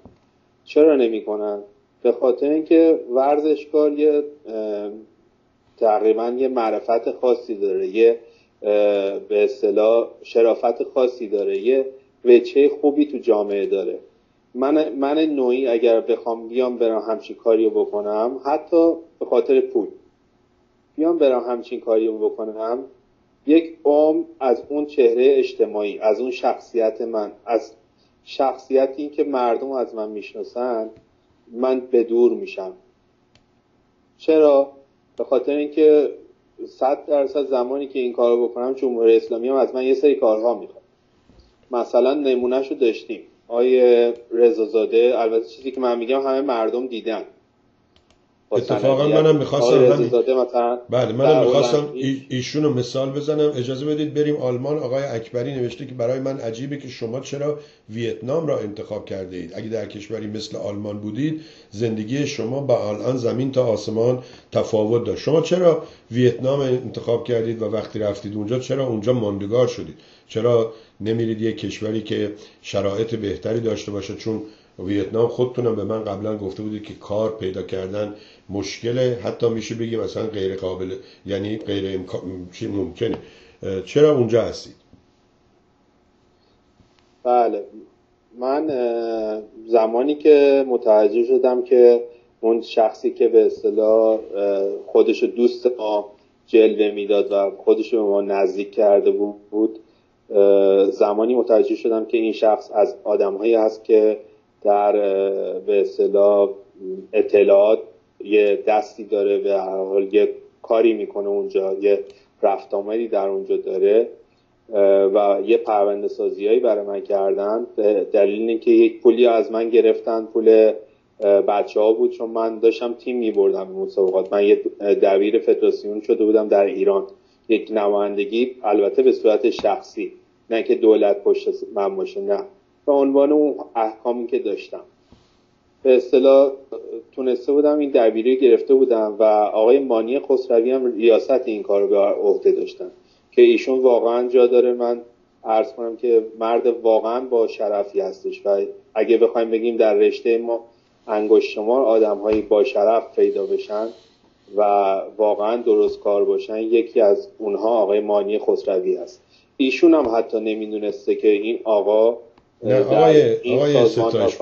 چرا نمی‌کنن؟ به خاطر اینکه ورزشکار یه تقریبا یه معرفت خاصی داره یه به اصطلاح شرافت خاصی داره یه وچه خوبی تو جامعه داره. من من نوعی اگر بخوام بیام برم همچین کاری بکنم حتی به خاطر پول. بیام برم همچین کاری بکنم یک عمر از اون چهره اجتماعی از اون شخصیت من از شخصیتی که مردم از من می‌شناسن من به دور میشم. چرا؟ به خاطر اینکه صد درصد زمانی که این کارو بکنم جمهوری اسلامی هم از من یه سری کارها می‌خواد. مثلا نمونهشو داشتیم. آیه رضازاده البته چیزی که من میگم همه مردم دیدن. اتفاقا منم می‌خواستم بله منم می‌خواستم ایشون رو مثال بزنم. اجازه بدید بریم آلمان. آقای اکبری نوشته که برای من عجیبه که شما چرا ویتنام را انتخاب کرده اید. اگه در کشوری مثل آلمان بودید زندگی شما با الان زمین تا آسمان تفاوت داشت. شما چرا ویتنام انتخاب کردید و وقتی رفتید اونجا چرا اونجا ماندگار شدید؟ چرا نمیرید یک کشوری که شرایط بهتری داشته باشه؟ چون ویتنام خودتونم به من قبلا گفته بودید که کار پیدا کردن مشکله. حتی میشه بگیم مثلا غیر قابل یعنی غیر امکان ممکنه. چرا اونجا هستید؟ بله. من زمانی که متوجه شدم که اون شخصی که به اصطلاح خودشو دوست ما جلوه می‌داد و خودشو به ما نزدیک کرده بود زمانی متوجه شدم که این شخص از آدمهایی هست که در به اصطلاح اطلاعات یه دستی داره به هر حال یه کاری می‌کنه اونجا یه رفت آمدی در اونجا داره و یه پرونده سازیایی برای من کردن. به دلیل اینکه یک پولی از من گرفتن پول بچه ها بود چون من داشتم تیم میبردم به مسابقات. من یه دبیر فدراسیون شده بودم در ایران. یک نمایندگی البته به صورت شخصی نه که دولت پشت من باشه نه. به عنوان اون احکامی که داشتم. به اصطلاح تونسته بودم این دبیری گرفته بودم و آقای مانی خسروی هم ریاست این کار رو به عهده داشتن که ایشون واقعا جا داره. من عرض کنم که مرد واقعا با شرفی هستش و اگه بخوایم بگیم در رشته ما انگشت شمار آدم هایی با شرف پیدا بشن و واقعا درست کار باشن یکی از اونها آقای مانی خسروی است ایشون هم حتی نمی‌دونسته که این آقا نه آقای, آقای ستایش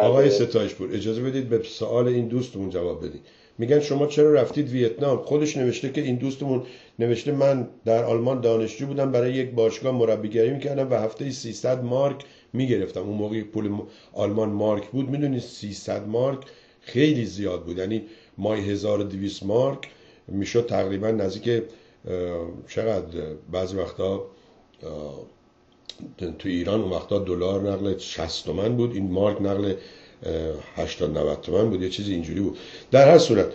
آقای ستایش پور اجازه بدید به سوال این دوستمون جواب بدید میگن شما چرا رفتید ویتنام؟ خودش نوشته که این دوستمون نوشته من در آلمان دانشجو بودم برای یک باشگاه مربیگری می‌کردم و هفته 300 مارک می‌گرفتم. اون موقع پول آلمان مارک بود. می‌دونید 300 مارک خیلی زیاد بود. یعنی مای 1200 مارک می‌شد تقریبا نزدیک چقدر؟ بعضی وقتا تو ایران اون وقتا دلار نقل 60 تومن بود این مارک نقل 80 90 تومن بود یه چیزی اینجوری بود. در هر صورت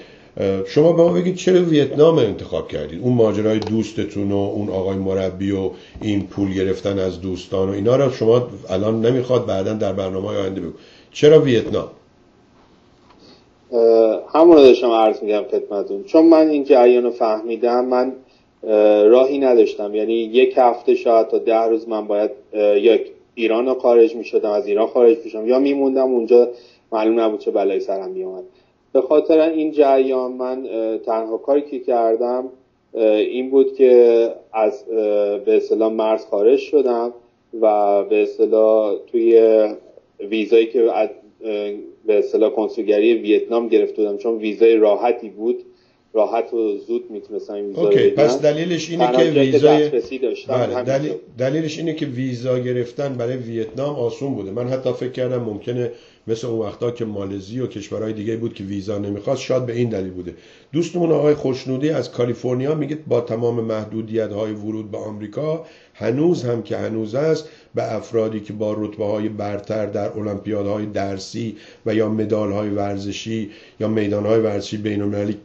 شما به ما بگید چرا ویتنام انتخاب کردید؟ اون ماجرای دوستتون و اون آقای مربی و این پول گرفتن از دوستان و اینا رو شما الان نمی‌خواد بعدا در برنامه آینده بگو. چرا ویتنام؟ همون رو داشتم عرض میگم خدمتون چون من این جریان رو فهمیدم من راهی نداشتم. یعنی یک هفته شاید تا ده روز من باید یک ایران خارج می‌شدم از ایران خارج میشم یا میموندم اونجا معلوم نبود چه بلایی سرم میومد به خاطر این جریان من تنها کاری که کردم این بود که از به اصطلاح مرز خارج شدم و به اصطلاح توی ویزایی که به اصطلاح کنسولگری ویتنام گرفته بودم چون ویزای راحتی بود. راحت و زود می‌تونستم این ویزا اوکی. پس دلیلش اینه که ویزای بله. دلیلش اینه که ویزا گرفتن برای ویتنام آسون بوده من حتی فکر کردم ممکنه مثل اون وقتا که مالزی و کشورهای دیگه بود که ویزا نمی‌خواست شاید به این دلیل بوده دوستمون آقای خوشنودی از کالیفرنیا میگه با تمام محدودیت های ورود به آمریکا هنوز هم که هنوز است به افرادی که با رتبه های برتر در المپیادهای درسی و یا مدال های ورزشی یا میدان های ورزشی بین المللی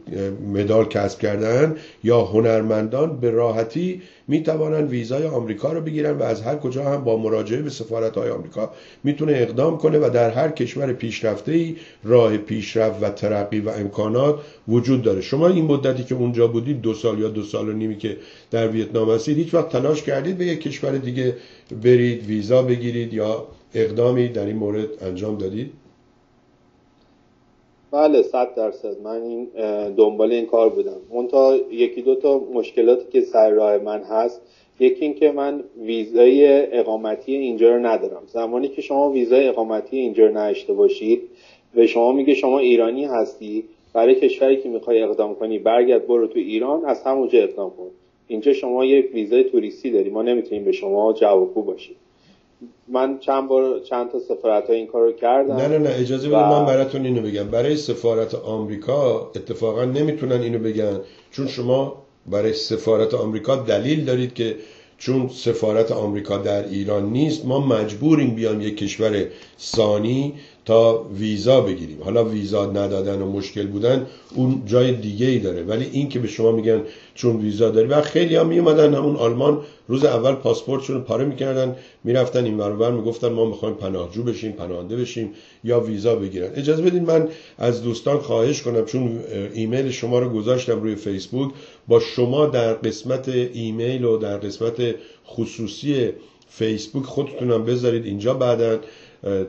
مدال کسب کردن یا هنرمندان به راحتی می توانند ویزای آمریکا رو بگیرن و از هر کجا هم با مراجعه به سفارت های آمریکا می‌تونه اقدام کنه و در هر کشور پیشرفته ای راه پیشرفت و ترقی و امکانات وجود داره. شما این مدتی که اونجا بودید دو سال یا دو سال و نیمی که در ویتنام هستید هیچ وقت تلاش کردید به یک کشور دیگه برید ویزا بگیرید یا اقدامی در این مورد انجام دادید؟ بله صد درصد. من این دنبال این کار بودم. منتها یکی دو تا مشکلاتی که سر راه من هست یکی اینکه من ویزای اقامتی اینجا رو ندارم. زمانی که شما ویزای اقامتی اینجا رو نداشته باشید به شما میگه شما ایرانی هستی برای کشوری که می‌خوای اقدام کنی برگرد برو تو ایران از همونجا اقدام کن. اینجا شما یک ویزای توریستی داری. ما نمی‌تونیم به شما جوابگو باشیم. من چند بار چند تا سفارت ها این کارو کردم نه نه نه اجازه بدید من براتون اینو بگم. برای سفارت آمریکا اتفاقا نمی‌تونن اینو بگن. چون شما برای سفارت آمریکا دلیل دارید که چون سفارت آمریکا در ایران نیست ما مجبوریم بیام یک کشور ثانی تا ویزا بگیریم. حالا ویزا ندادن و مشکل بودن اون جای دیگه ای داره. ولی این که به شما میگن چون ویزا داری و خیلی هم میومدن اون آلمان روز اول پاسپورتشون رو پاره می‌کردن می‌رفتن این برابر می‌گفتن ما می‌خوایم پناهجو بشیم پناهنده بشیم یا ویزا بگیرن. اجازه بدین من از دوستان خواهش کنم چون ایمیل شما رو گذاشتم روی فیسبوک با شما در قسمت ایمیل و در قسمت خصوصی فیسبوک خودتونم بذارید اینجا بعدا.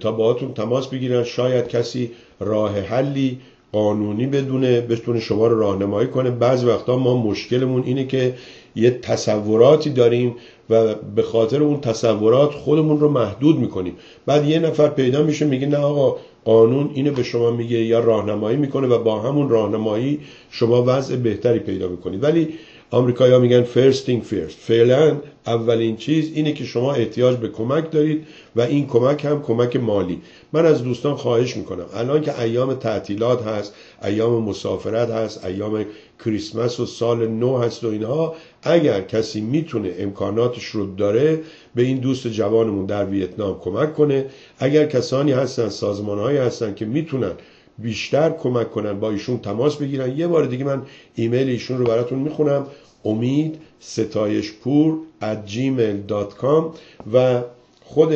تا باهاتون تماس بگیرن. شاید کسی راه حلی قانونی بدونه بتونه شما رو راهنمایی کنه. بعضی وقتا ما مشکلمون اینه که یه تصوراتی داریم و به خاطر اون تصورات خودمون رو محدود می‌کنیم. بعد یه نفر پیدا میشه میگه نه آقا قانون اینو به شما میگه یا راهنمایی می‌کنه و با همون راهنمایی شما وضع بهتری پیدا می‌کنید. ولی آمریکایی‌ها میگن first thing first. فعلا اولین چیز اینه که شما احتیاج به کمک دارید و این کمک هم کمک مالی. من از دوستان خواهش می‌کنم. الان که ایام تعطیلات هست ایام مسافرت هست ایام کریسمس و سال نو هست و اینها اگر کسی می‌تونه امکاناتش رو داره به این دوست جوانمون در ویتنام کمک کنه. اگر کسانی هستن سازمانهایی هستن که می‌تونن بیشتر کمک کنن با ایشون تماس بگیرن. یه بار دیگه من ایمیل ایشون رو براتون می‌خونم. امید ستایش پور gmail.com و خود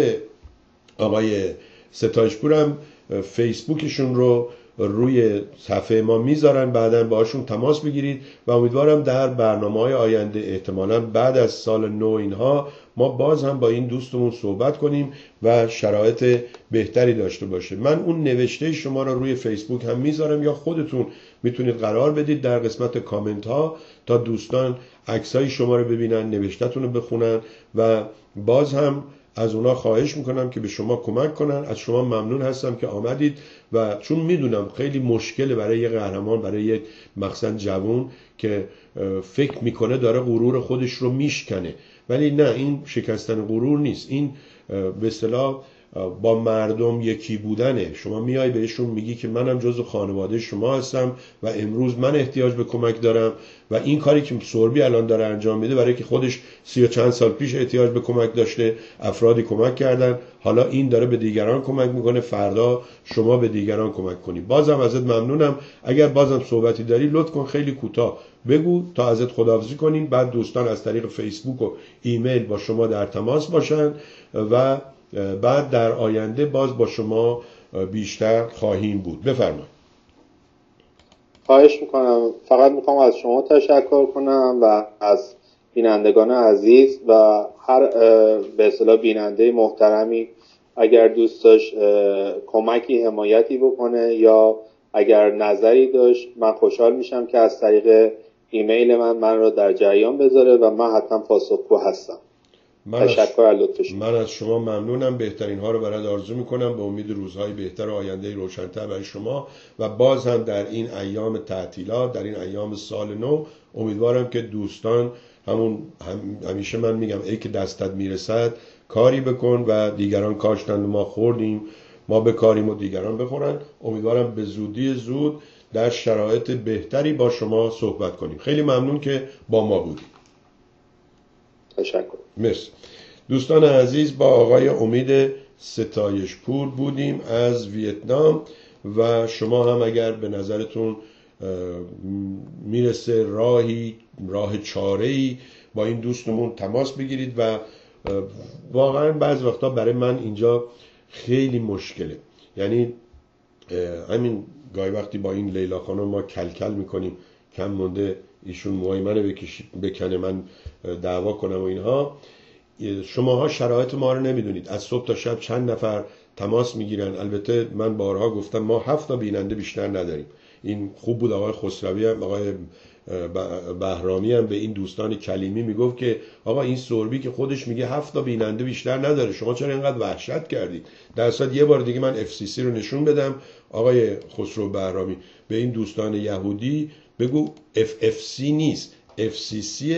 آقای ستایش پورم فیسبوکشون رو روی صفحه ما می‌ذارن بعدا باشون تماس بگیرید و امیدوارم در برنامه های آینده احتمالا بعد از سال نو اینها ما باز هم با این دوستمون صحبت کنیم و شرایط بهتری داشته باشه من اون نوشته شما را روی فیسبوک هم می‌ذارم یا خودتون می‌تونید قرار بدید در قسمت کامنت ها تا دوستان عکسای شما رو ببینن نوشتهتون رو بخونن و باز هم از اونا خواهش می‌کنم که به شما کمک کنن. از شما ممنون هستم که آمدید و چون می‌دونم خیلی مشکله برای یه قهرمان برای یک مقصد جوون که فکر می‌کنه داره غرور خودش رو میشکنه. ولی نه این شکستن غرور نیست. این به اصطلاح با مردم یکی بودنه. شما میای بهشون میگی که منم جزو خانواده شما هستم و امروز من احتیاج به کمک دارم و این کاری که سوربی الان داره انجام میده برای که خودش سی و چند سال پیش احتیاج به کمک داشته افرادی کمک کردن. حالا این داره به دیگران کمک می‌کنه. فردا شما به دیگران کمک کنی. بازم ازت ممنونم. اگر بازم صحبتی داری لطف کن خیلی کوتاه بگو تا ازت خداحافظی کنیم. بعد دوستان از طریق فیسبوک و ایمیل با شما در تماس باشن و بعد در آینده باز با شما بیشتر خواهیم بود. بفرمایید. خواهش می‌کنم. فقط می‌خوام از شما تشکر کنم و از بینندگان عزیز و هر به اصطلاح بیننده محترمی اگر دوست داشت کمکی حمایتی بکنه یا اگر نظری داشت من خوشحال میشم که از طریق ایمیل من من رو در جریان بذاره و من حتما پاسخگو هستم. من تشکر از من از شما ممنونم. بهترین ها رو برای آرزو می‌کنم. به امید روزهای بهتر و آینده روشنتر برای شما. و باز هم در این ایام تعطیلات در این ایام سال نو امیدوارم که دوستان همون همیشه من میگم ای که دستت می‌رسد کاری بکن و دیگران کاشتن ما خوردیم ما بکاریم و دیگران بخورن. امیدوارم به زودی زود در شرایط بهتری با شما صحبت کنیم. خیلی ممنون که با ما بودیم تشکر. مرسی. دوستان عزیز با آقای امید ستایش پور بودیم از ویتنام و شما هم اگر به نظرتون می‌رسه راهی راه چاره با این دوستمون تماس بگیرید و واقعا بعض وقتا برای من اینجا خیلی مشکله. یعنی همین گاهی وقتی با این لیلا خانم ما کلکل می‌کنیم کم مونده ایشون موهای منو بکنه من دعوا کنم و اینها. شماها شرایط ما رو نمی‌دونید. از صبح تا شب چند نفر تماس می‌گیرن. البته من بارها گفتم ما هفت تا بیننده بیشتر نداریم. این خوب بود. آقای خسروی هم آقای بهرامی هم به این دوستان کلیمی می‌گفت که آقا این سوربی که خودش میگه هفت تا بیننده بیشتر نداره. شما چرا اینقدر وحشت کردید؟ در یه بار دیگه من FCC رو نشون بدم. آقای خسرو بهرامی به این دوستان یهودی بگو FFC نیست. FCC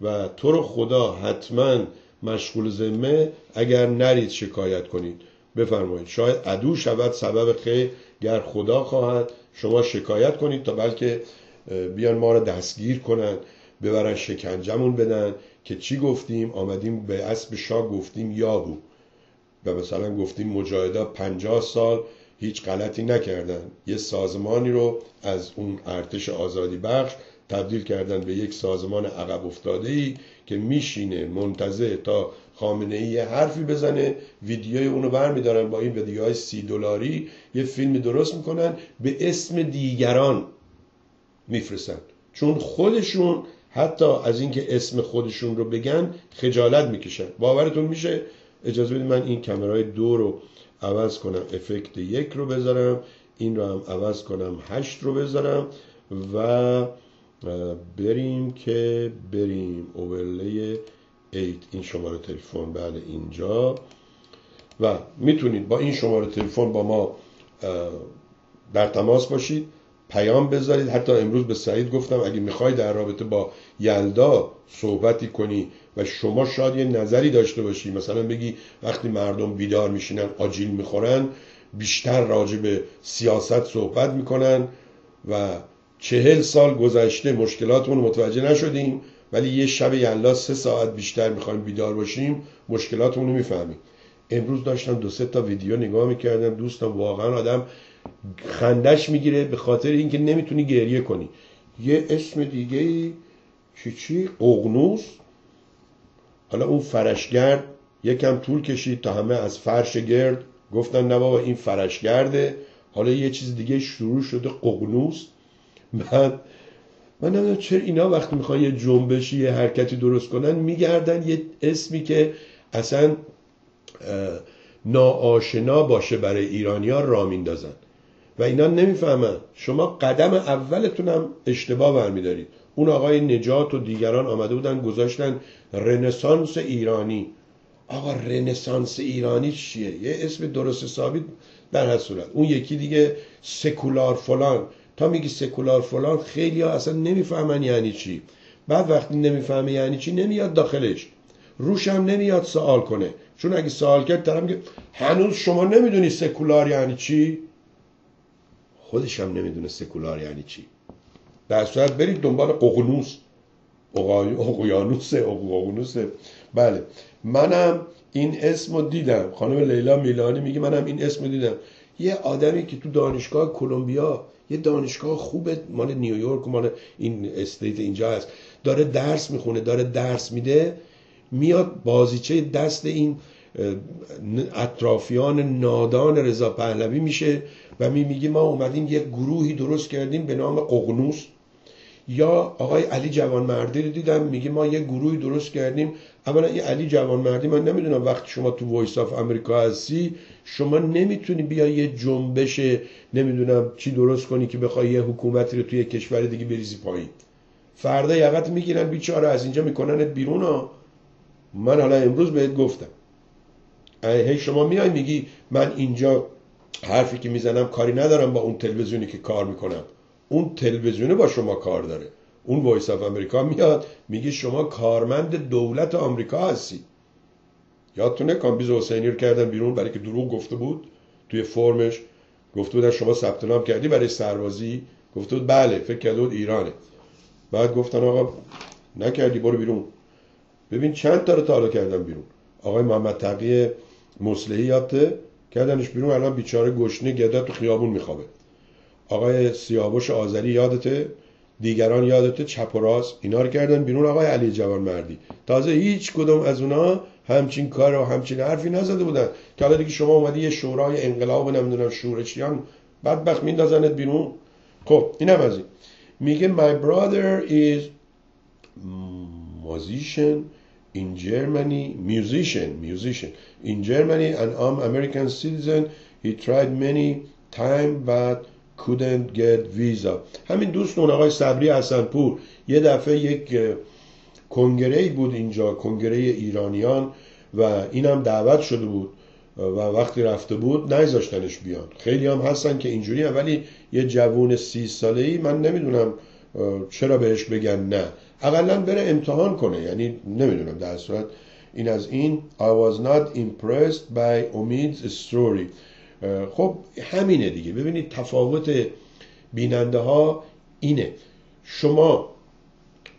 و تو رو خدا حتما مشغول ذمه اگر نرید شکایت کنید. بفرمایید. شاید عدو شود سبب خیر گر خدا خواهد شما شکایت کنید تا بلکه بیان ما رو دستگیر کنن ببرن شکنجمون بدن که چی گفتیم؟ آمدیم به اسب شاه گفتیم یابو. و مثلا گفتیم مجاهدا پنجاه سال هیچ غلطی نکردن. یه سازمانی رو از اون ارتش آزادی بخش تبدیل کردن به یک سازمان عقب افتاده ای که میشینه منتظر تا خامنه ای حرفی بزنه ویدیوی اونو برمیدارن با این ویدیوهای سی دلاری. یه فیلم درست می‌کنن به اسم دیگران میفرستن. چون خودشون حتی از اینکه اسم خودشون رو بگن خجالت می‌کشن. باورتون میشه؟ اجازه بدید من این کمرای دو رو عوض کنم افکت یک رو بذارم این رو هم عوض کنم هشت رو بذارم و بریم که بریم اوورلی 8 این شماره تلفن بعد اینجا. و می‌تونید با این شماره تلفن با ما در تماس باشید. پیام بذارید. حتی امروز به سعید گفتم اگه می‌خوای در رابطه با یلدا صحبتی کنی و شما شاید یه نظری داشته باشی مثلا بگی وقتی مردم بیدار میشینن آجیل می‌خورن بیشتر راجع به سیاست صحبت می‌کنن و چهل سال گذشته مشکلاتمون متوجه نشدیم ولی یه شب یلا سه ساعت بیشتر می‌خوایم بیدار باشیم مشکلاتمون رو می‌فهمیم. امروز داشتم دو سه تا ویدیو نگاه می‌کردم دوستم واقعا آدم خندش می‌گیره به خاطر اینکه نمی‌تونی گریه کنی. یه اسم دیگه ای چی چی؟ قغنوس. حالا اون فرشگرد یکم طول کشید تا همه از فرش گرد گفتن نه بابا این فرشگرده. حالا یه چیز دیگه شروع شده ققنوس بعد من نمی‌دونم چرا اینا وقتی می‌خوان یه جنبشی یه حرکتی درست کنن میگردن یه اسمی که اصلا ناآشنا باشه برای ایرانیا را میندازن. و اینا نمی‌فهمن. شما قدم اولتون هم اشتباه برمیدارید. اون آقای نجات و دیگران آمده بودن گذاشتن رنسانس ایرانی. آقا رنسانس ایرانی چیه؟ یه اسم درست حسابی در هر صورت. اون یکی دیگه سکولار فلان. تا میگی سکولار فلان خیلی ها اصلا نمی‌فهمن یعنی چی. بعد وقتی نمی‌فهمه یعنی چی نمیاد داخلش. روش هم نمیاد سوال کنه. چون اگه سوال کرد طرف هنوز شما نمی‌دونی سکولار یعنی چی؟ خودش هم نمی‌دونه سکولار یعنی چی. در صورت برید دنبال ققنوس اقیانوسه اقیانوسه بله. منم این اسم رو دیدم. خانم لیلا میلانی میگه منم این اسم رو دیدم. یه آدمی که تو دانشگاه کلمبیا یه دانشگاه خوب مال نیویورک مال این استیت اینجا هست. داره درس می‌خونه داره درس میده. میاد بازیچه دست این اطرافیان نادان رضا پهلوی میشه. و می میگه ما اومدیم یک گروهی درست کردیم به نام ققنوس یا آقای علی جوانمردی رو دیدم میگه ما یه گروهی درست کردیم. اولا این علی جوانمردی من نمی‌دونم وقتی شما تو Voice of America هستی شما نمی‌تونی بیا یه جنبش نمی‌دونم چی درست کنی که بخوای یه حکومتی رو توی کشور دیگه بریزی پایین. فردا یقت می‌گیرن بیچاره از اینجا میکننت بیرون ها. من حالا امروز بهت گفتم. هی شما میای میگی من اینجا حرفی که می‌زنم کاری ندارم با اون تلویزیونی که کار می‌کنم. اون تلویزیونه با شما کار داره. اون Voice of America میاد میگه شما کارمند دولت آمریکا هستی. یادتونه کامبیز حسینی رو کردن بیرون برای که دروغ گفته بود توی فرمش. گفته بود شما ثبت نام کردی برای سربازی. گفته بود بله فکر کرده بود ایرانه. بعد گفتن آقا نکردی برو بیرون. ببین چند تا رو تا کردن بیرون. آقای محمد تقی مصلحی یادته کردنش بیرون الان بیچاره گشنه گدا تو خیابون میخوابه. آقای سیاوش آذری یادته؟ دیگران یادته؟ چپ و راست. اینا رو کردن بیرون آقای علی جوان مردی تازه هیچ کدوم از اونا همچین کار و همچین حرفی نزده بودن. که حالا دیگه شما اومدی یه شورای انقلاب نمی‌دونم شورشیان بدبخت میندازنت بیرون. خب اینم از این. میگه my brother is musician. In Germany musician musician. In Germany and I'm American citizen he tried many time but couldn't get visa. همین دوست اون آقای صبری حسنپور یه دفعه یک کنگره بود اینجا کنگره ایرانیان و اینم دعوت شده بود و وقتی رفته بود نگذاشتنش بیان. خیلی هم هستن که اینجوری هم ولی یه جوون سی ساله ای من نمی‌دونم چرا بهش بگن نه. اقلا بره امتحان کنه. یعنی نمی‌دونم در صورت. این از این. I was not impressed by Omid's story. خب همینه دیگه. ببینید تفاوت بیننده ها اینه. شما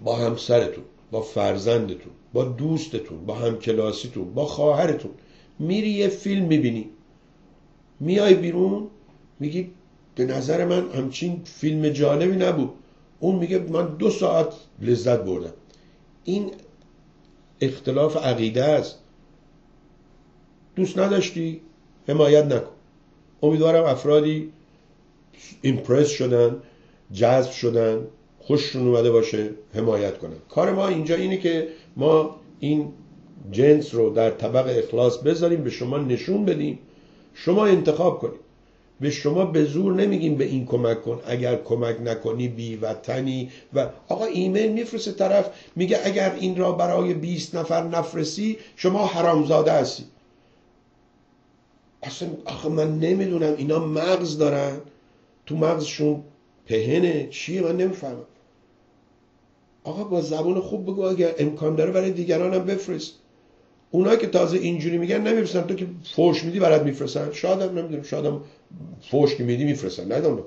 با همسرتون با فرزندتون با دوستتون با همکلاسیتون با خواهرتون میری یه فیلم می‌بینی. میای بیرون میگی به نظر من همچین فیلم جالبی نبود. اون میگه من دو ساعت لذت بردم. این اختلاف عقیده است. دوست نداشتی؟ حمایت نکن. امیدوارم افرادی ایمپرس شدن جذب شدن خوششون اومده باشه حمایت کنن. کار ما اینجا اینه که ما این جنس رو در طبق اخلاص بذاریم به شما نشون بدیم. شما انتخاب کنید. به شما به زور نمیگیم به این کمک کن. اگر کمک نکنی بی وطنی و آقا ایمیل میفرسته طرف میگه اگر این را برای 20 نفر نفرسی شما حرامزاده هستی. اصلا آخه من نمی‌دونم اینا مغز دارن. تو مغزشون پهنه. چیه؟ من نمی‌فهمم. آقا با زبان خوب بگو اگر امکان داره برای دیگران هم بفرست. اونایی که تازه اینجوری میگن نمیفرستن تو که فوش میدی برات میفرستن. شاید هم نمی‌دونم شاید هم فوش که میدی میفرستن. ندونم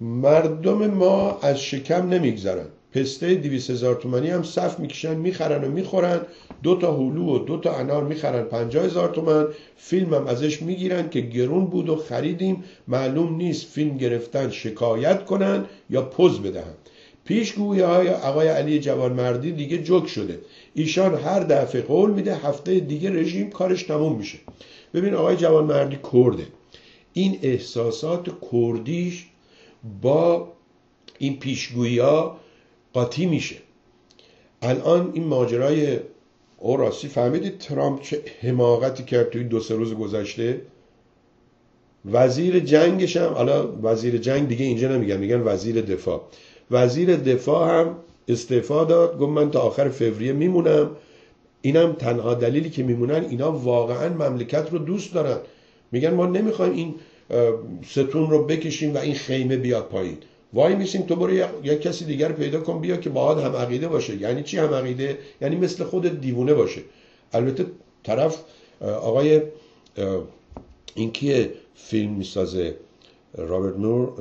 مردم ما از شکم نمیگذرن. پسته 200 هزار تومنی هم صف می‌کشن می‌خرن و می‌خورن. دو تا هلو و دو تا انار می‌خرن 50 هزار تومن فیلم هم ازش می‌گیرن که گرون بود و خریدیم. معلوم نیست فیلم گرفتن شکایت کنن یا پوز بدهن. پیشگویی های آقای علی جوانمردی دیگه جوک شده. ایشان هر دفعه قول میده هفته دیگه رژیم کارش تموم میشه. ببین آقای جوانمردی کرده. این احساسات کردیش با این پیشگویی ها قاطی میشه. الان این ماجرای او راستی فهمیدید ترامپ چه حماقتی کرد توی دو سه روز گذشته؟ وزیر جنگش هم حالا وزیر جنگ دیگه اینجا نمیگن میگن وزیر دفاع. وزیر دفاع هم استعفا داد گفت من تا آخر فوریه میمونم. اینم تنها دلیلی که میمونن اینا واقعا مملکت رو دوست دارن. میگن ما نمی‌خوایم این ستون رو بکشیم و این خیمه بیاد پایین. وای میسیم تو برو یک کسی دیگر پیدا کن بیا که باهات هم عقیده باشه. یعنی چی هم عقیده یعنی مثل خود دیوونه باشه. البته طرف آقای این کیه فیلم می‌سازه؟ رابرت مور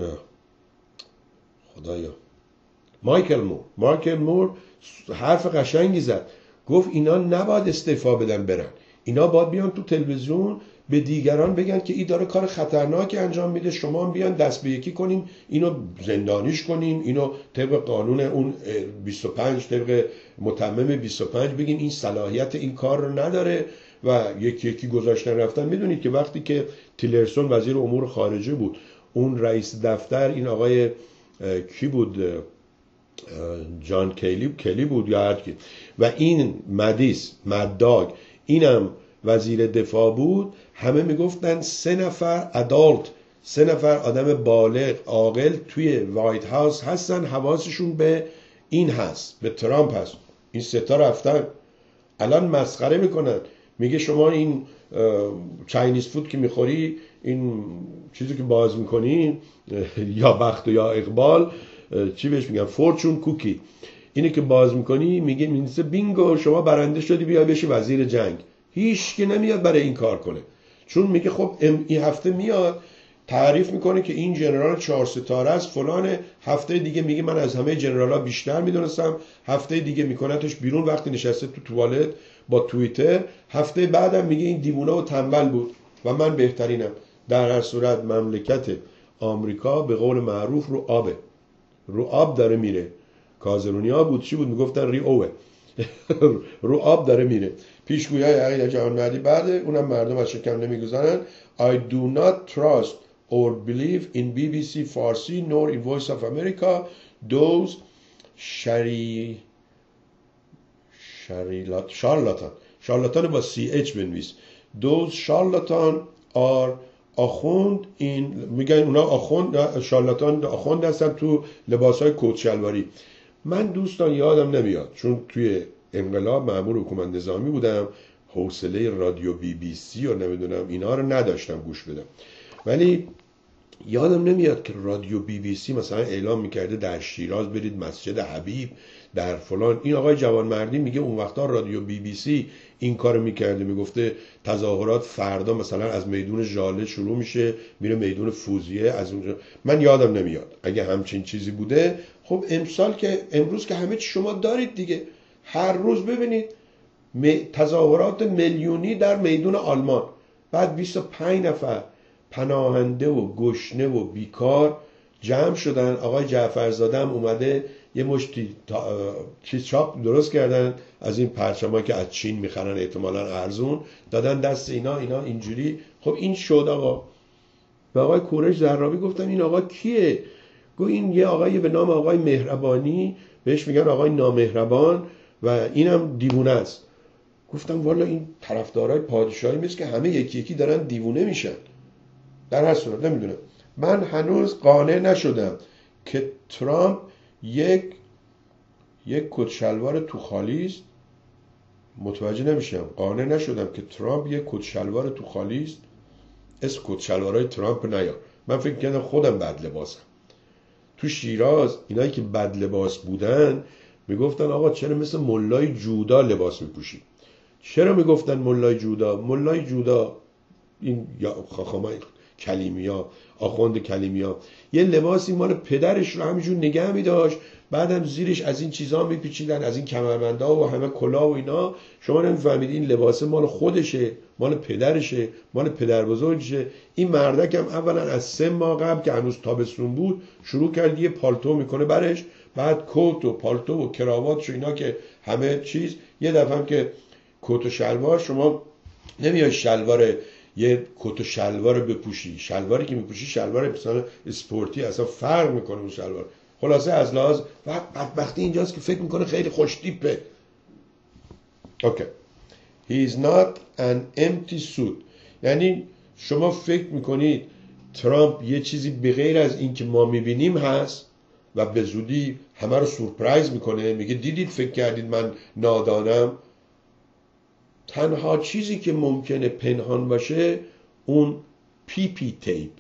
خدایا. مایکل مور. مایکل مور حرف قشنگی زد. گفت اینا نباید استعفا بدن برن. اینا باید بیان تو تلویزیون به دیگران بگن که این داره کار خطرناکی انجام میده. شما هم بیان دست به یکی کنیم اینو زندانیش کنیم اینو طبق قانون اون 25 طبق متمم 25 بگین این صلاحیت این کار رو نداره و یکی یکی گذاشتن رفتن. می‌دونید که وقتی که تیلرسون وزیر امور خارجه بود اون رئیس دفتر این آقای کی بود؟ جان کلی کلی بود یا هر و این مدیس مداگ اینم وزیر دفاع بود. همه می‌گفتن سه نفر ادالت سه نفر آدم بالغ عاقل توی وایت هاوس هستن. حواسشون به این هست به ترامپ هست. این ستا رفتن. الان مسخره می‌کنن. میگه شما این چاینیز فود که می‌خوری این چیزی که باز می‌کنی یا بخت و یا اقبال چی بهش میگن؟ فورچون کوکی اینه که باز می‌کنی میگه مینسه بینگو شما برنده شدی بیا بشی وزیر جنگ. هیچ که نمیاد برای این کار کنه. چون میگه خب این هفته میاد تعریف می‌کنه که این جنرال چهار ستاره است فلان هفته دیگه میگه من از همه جنرال ها بیشتر می‌دونستم هفته دیگه میکنتش بیرون وقتی نشسته تو توالت با توییتر هفته بعدم میگه این دیوونه و تنبل بود و من بهترینم. در هر صورت مملکت آمریکا به قول معروف رو آبه. رو آب داره میره. کازرونی ها بود چی بود؟ می‌گفتن ری اوه. رو آب داره میره. پیشگویی های عقیده جهان مردی بعده اونم مردم از شکم نمی‌گذارن. I do not trust or believe in BBC Farsi nor in Voice of America. Those شری شریلات شارلاتان شارلاتان با سی اچ بنویس. Those شارلاتان are آخوند این میگن اونا آخوند شارلاتان آخوند هستن تو لباس های من دوستان یادم نمیاد چون توی انقلاب معمول حکومت نظامی بودم حوصله رادیو بی بی سی و نمی‌دونم اینا رو نداشتم گوش بدم. ولی یادم نمیاد که رادیو بی بی سی مثلا اعلام می‌کرده در شیراز برید مسجد حبیب در فلان. این آقای جوانمردی میگه اون وقتا رادیو بی بی سی این کارو می‌کرده می‌گفته تظاهرات فردا مثلا از میدون ژاله شروع میشه میره میدون فوزیه از اونجا. من یادم نمیاد. اگه همچین چیزی بوده خب امسال که امروز که همه چی شما دارید دیگه. هر روز ببینید تظاهرات میلیونی در میدون آلمان. بعد 25 نفر پناهنده و گشنه و بیکار جمع شدن. آقای جعفرزاده هم اومده یه مشتی چیز چاپ درست کردن از این پرچما که از چین می‌خرن احتمالا ارزون دادن دست اینا اینا اینجوری. خب این شد آقا. به آقای کورش زرابی گفتم این آقا کیه؟ گو این یه آقای به نام آقای مهربانی. بهش میگن آقای نامهربان و اینم دیوونه است. گفتم والا این طرفدارای پادشاهی مثل که همه یکی یکی دارن دیوونه میشن. در هر صورت نمی‌دونم. من هنوز قانع نشدم که ترامپ یک یک کت شلوار تو خالی است. متوجه نمیشم. قانع نشدم که ترامپ یک کت شلوار تو خالی است. اسم کت شلوارای ترامپ نیار. من فکر کردم خودم بد لباسم. تو شیراز اینایی که بد لباس بودن می‌گفتن آقا چرا مثل ملای جودا لباس میپوشی؟ چرا می‌گفتن ملای جودا؟ ملای جودا این خاخامای کلیمیا آخوند کلیمیا. یه لباسی مال پدرش رو همینجور نگه می داشت بعدم زیرش از این چیزا میپیچیدن از این کمربندا و همه کلا و اینا. شما نمی‌فهمید این لباس مال خودشه مال پدرشه مال پدر بزرگشه این مردک هم اولا از سه ماه قبل که هنوز تابستون بود شروع کرد یه پالتو می‌کنه برش. بعد کت و پالتو و کراوات و اینا که همه چیز. یه دفعه هم که کت و شلوار شما نمیای شلوار یه کت و شلوار بپوشی. شلواری که میپوشی شلوار مثلا اسپورتی اصلا فرق می‌کنه اون شلوار. خلاصه از لحاظ و بدبختی اینجاست که فکر می‌کنه خیلی خوشتیپه. Okay He is not an empty suit. یعنی شما فکر می‌کنید ترامپ یه چیزی به غیر از این که ما می‌بینیم هست و به زودی همه رو surprise می‌کنه. میگه دیدید فکر کردید من نادانم. تنها چیزی که ممکنه پنهان باشه اون pee pee tape.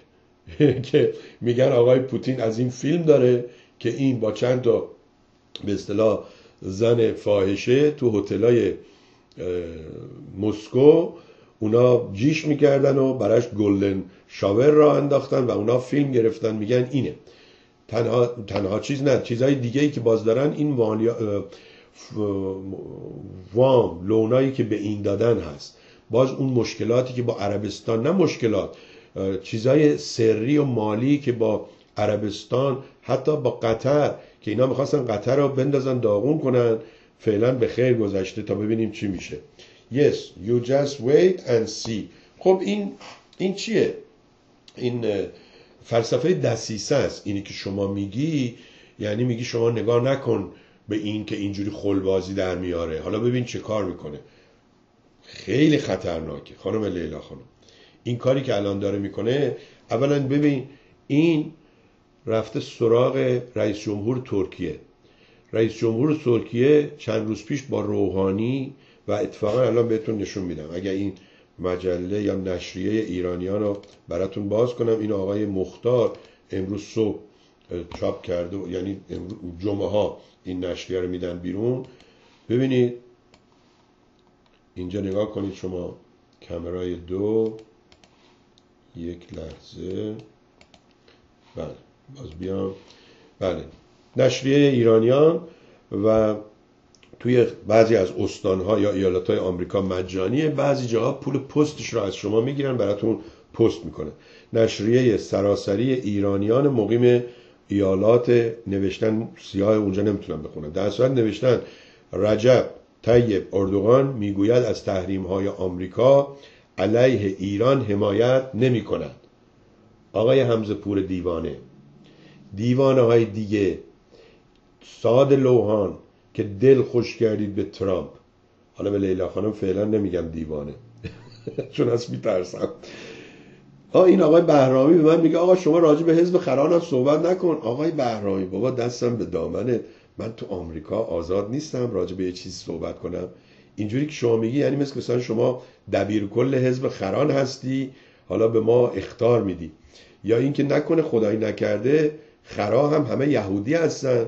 که میگن آقای پوتین از این فیلم داره که این با چند تا به اصطلاح زن فاحشه تو هتلای مسکو اونا جیش می‌کردن و براش گلدن شاور را انداختن و اونا فیلم گرفتن. میگن اینه. تنها, تنها چیز نه. چیزهای دیگه ای که باز دارن این وام لونایی که به این دادن هست. باز اون مشکلاتی که با عربستان نه مشکلات چیزای سری و مالی که با عربستان حتی با قطر که اینا می‌خواستن قطر رو بندازن داغون کنن فعلا به خیر گذشته تا ببینیم چی میشه. Yes, you just wait and see. خب این این چیه؟ این فلسفه دسیسه است. اینی که شما میگی یعنی میگی شما نگاه نکن. به این که اینجوری خلبازی در میاره. حالا ببین چه کار می‌کنه. خیلی خطرناکه. خانم لیلا خانم. این کاری که الان داره می‌کنه اولا ببین این رفته سراغ رئیس جمهور ترکیه. رئیس جمهور ترکیه چند روز پیش با روحانی و اتفاقا الان بهتون نشون میدم. اگر این مجله یا نشریه ایرانیان رو براتون باز کنم این آقای مختار امروز صبح چاپ کرده یعنی جمعه ها این نشریه رو میدن بیرون. ببینید اینجا نگاه کنید شما کمرای دو یک لحظه. بله باز بیام. بله نشریه ایرانیان و توی بعضی از استانها یا ایالت های آمریکا مجانیه. بعضی جاها پول پستش رو از شما می‌گیرن براتون پست می‌کنه. نشریه سراسری ایرانیان مقیم ایالات نوشتن سیاه اونجا نمی‌تونم بخونم در صورت نوشتن رجب طیب اردوغان می‌گوید از تحریم های آمریکا علیه ایران حمایت نمی کند آقای حمزه پور دیوانه دیوانه های دیگه ساد لوهان که دل خوش کردید به ترامپ. حالا به لیلا خانم فعلا نمیگم دیوانه. چون از میترسم. آه این آقای بهرامی به من میگه آقا شما راجع به حزب خران هم صحبت نکن. آقای بهرامی بابا دستم به دامنه. من تو آمریکا آزاد نیستم راجع به یه چیزی صحبت کنم. اینجوری که شما میگی یعنی مثل مثلا شما دبیر کل حزب خران هستی حالا به ما اختار میدی. یا اینکه نکنه خدایی نکرده خرا هم همه یهودی هستن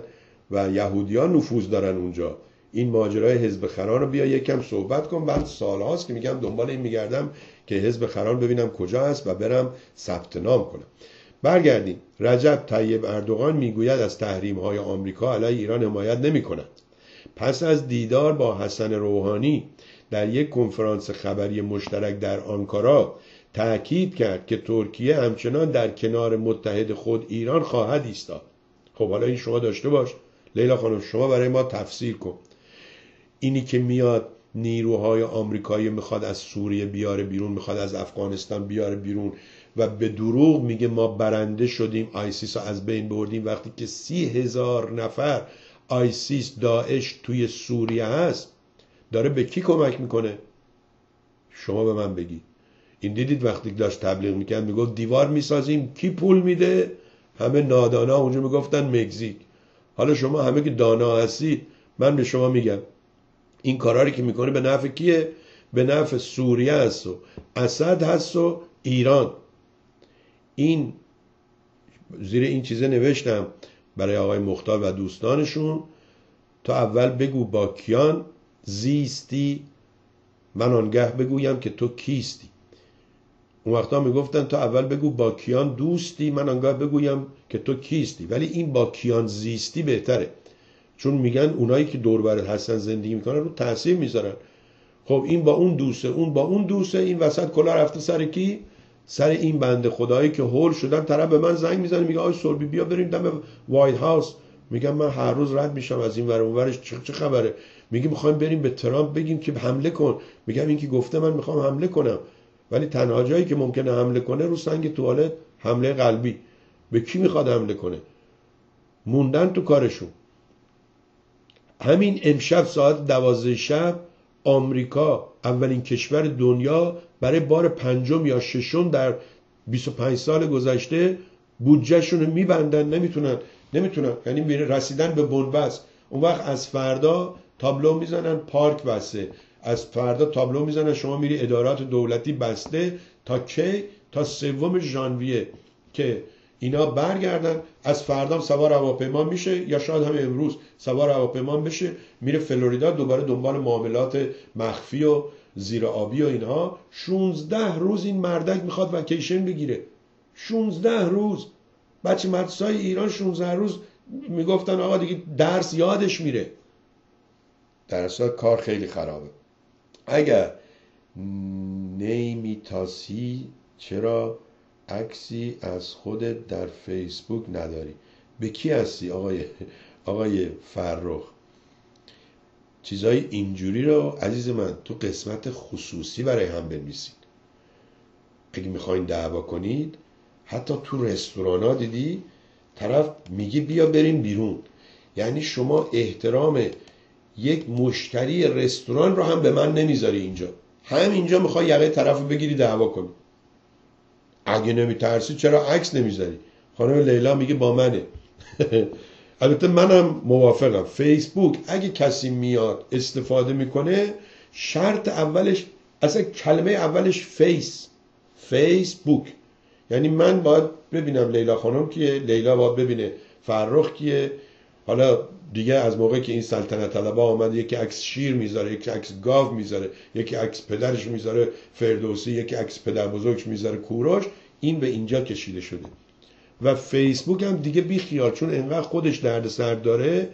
و یهودیان نفوذ دارن اونجا. این ماجرای حزب خران رو بیا یکم صحبت کن. بعد سالهاست که میگم دنبال این میگردم. که حزب خران ببینم کجا هست و برم ثبت نام کنم. برگردیم. رجب طیب اردوغان می‌گوید از تحریم های آمریکا علیه ایران حمایت نمی کند پس از دیدار با حسن روحانی در یک کنفرانس خبری مشترک در آنکارا تأکید کرد که ترکیه همچنان در کنار متحد خود ایران خواهد ایستاد. خب حالا این شما داشته باش. لیلا خانم شما برای ما تفسیر کن. اینی که میاد نیروهای آمریکایی می‌خواد از سوریه بیاره بیرون می‌خواد از افغانستان بیاره بیرون و به دروغ میگه ما برنده شدیم آیسیس رو از بین بردیم. وقتی که سی هزار نفر آیسیس داعش توی سوریه هست داره به کی کمک می‌کنه؟ شما به من بگی. این دیدید وقتی داشت تبلیغ می‌کرد می‌گفت دیوار می‌سازیم کی پول میده؟ همه نادانا اونجا می‌گفتن مکزیک. حالا شما همه که دانا هستید من به شما میگم. این کاراری که می‌کنه به نفع کیه؟ به نفع سوریه است و اسد هست و ایران. این زیر این چیزه نوشتم برای آقای مختار و دوستانشون. تا اول بگو با کیان زیستی. من آنگه بگویم که تو کیستی. اون وقتا می‌گفتن تا اول بگو با کیان دوستی. من آنگاه بگویم که تو کیستی. ولی این با کیان زیستی بهتره. چون میگن اونایی که دور برت هستن زندگی می‌کنن رو تاثیر می‌ذارن. خب این با اون دوسته اون با اون دوسته این وسط کلا رفته سر کی؟ سر این بنده خدایی که هول شدن طرف به من زنگ می‌زنه میگه آی سوربی بیا بریم دم وایت هاوس. میگم من هر روز رد میشم از این ور اونورش چه خبره؟ میگه می‌خوایم بریم به ترامپ بگیم که حمله کن. میگم این که گفته من می‌خوام حمله کنم. ولی تنها جایی که ممکنه حمله کنه رو سنگ توالت حمله قلبی. به کی می‌خواد حمله کنه؟ موندن تو کارشون. همین امشب ساعت دوازده شب آمریکا اولین کشور دنیا برای بار پنجم یا ششم در 25 سال گذشته بودجهشون رو میبندن نمی‌تونن نمی‌تونن. یعنی رسیدن به بنبست. اون وقت از فردا تابلو می‌زنن پارک بسته. از فردا تابلو می‌زنن شما میری ادارات دولتی بسته تا کی؟ تا سوم ژانویه که اینا برگردن از فردا سوار هواپیما میشه یا شاید هم امروز سوار هواپیما بشه میره فلوریدا دوباره دنبال معاملات مخفی و زیر آبی و اینها. 16 روز این مردک می‌خواد وکیشن بگیره. 16 روز. بچه مدرسای ایران 16 روز می‌گفتن آقا دیگه درس یادش میره. در کار خیلی خرابه. اگر نیمیتاسی چرا؟ عکسی از خودت در فیسبوک نداری. به کی هستی آقای آقای فرخ؟ چیزای اینجوری رو عزیز من تو قسمت خصوصی برای هم بنویسید. اگه می‌خواین دعوا کنید حتی تو رستوران ها دیدی طرف میگه بیا بریم بیرون. یعنی شما احترام یک مشتری رستوران رو هم به من نمی‌ذاری اینجا. هم اینجا می‌خوای یقه طرف رو بگیری دعوا کنی. اگه نمیترسی چرا عکس نمی‌ذاری؟ خانم لیلا میگه با منه. البته منم موافقم. فیسبوک اگه کسی میاد استفاده می‌کنه شرط اولش اصلا کلمه اولش face. فیسبوک. یعنی من باید ببینم لیلا خانم کیه لیلا باید ببینه فرخ کیه. حالا دیگه از موقعی که این سلطنت طلبا آمد یکی عکس شیر می‌ذاره یکی عکس گاو می‌ذاره یکی عکس پدرش می‌ذاره فردوسی یکی عکس پدر بزرگش می‌ذاره کوروش این به اینجا کشیده شده. و فیسبوک هم دیگه بی خیال چون انقدر خودش درد سر داره.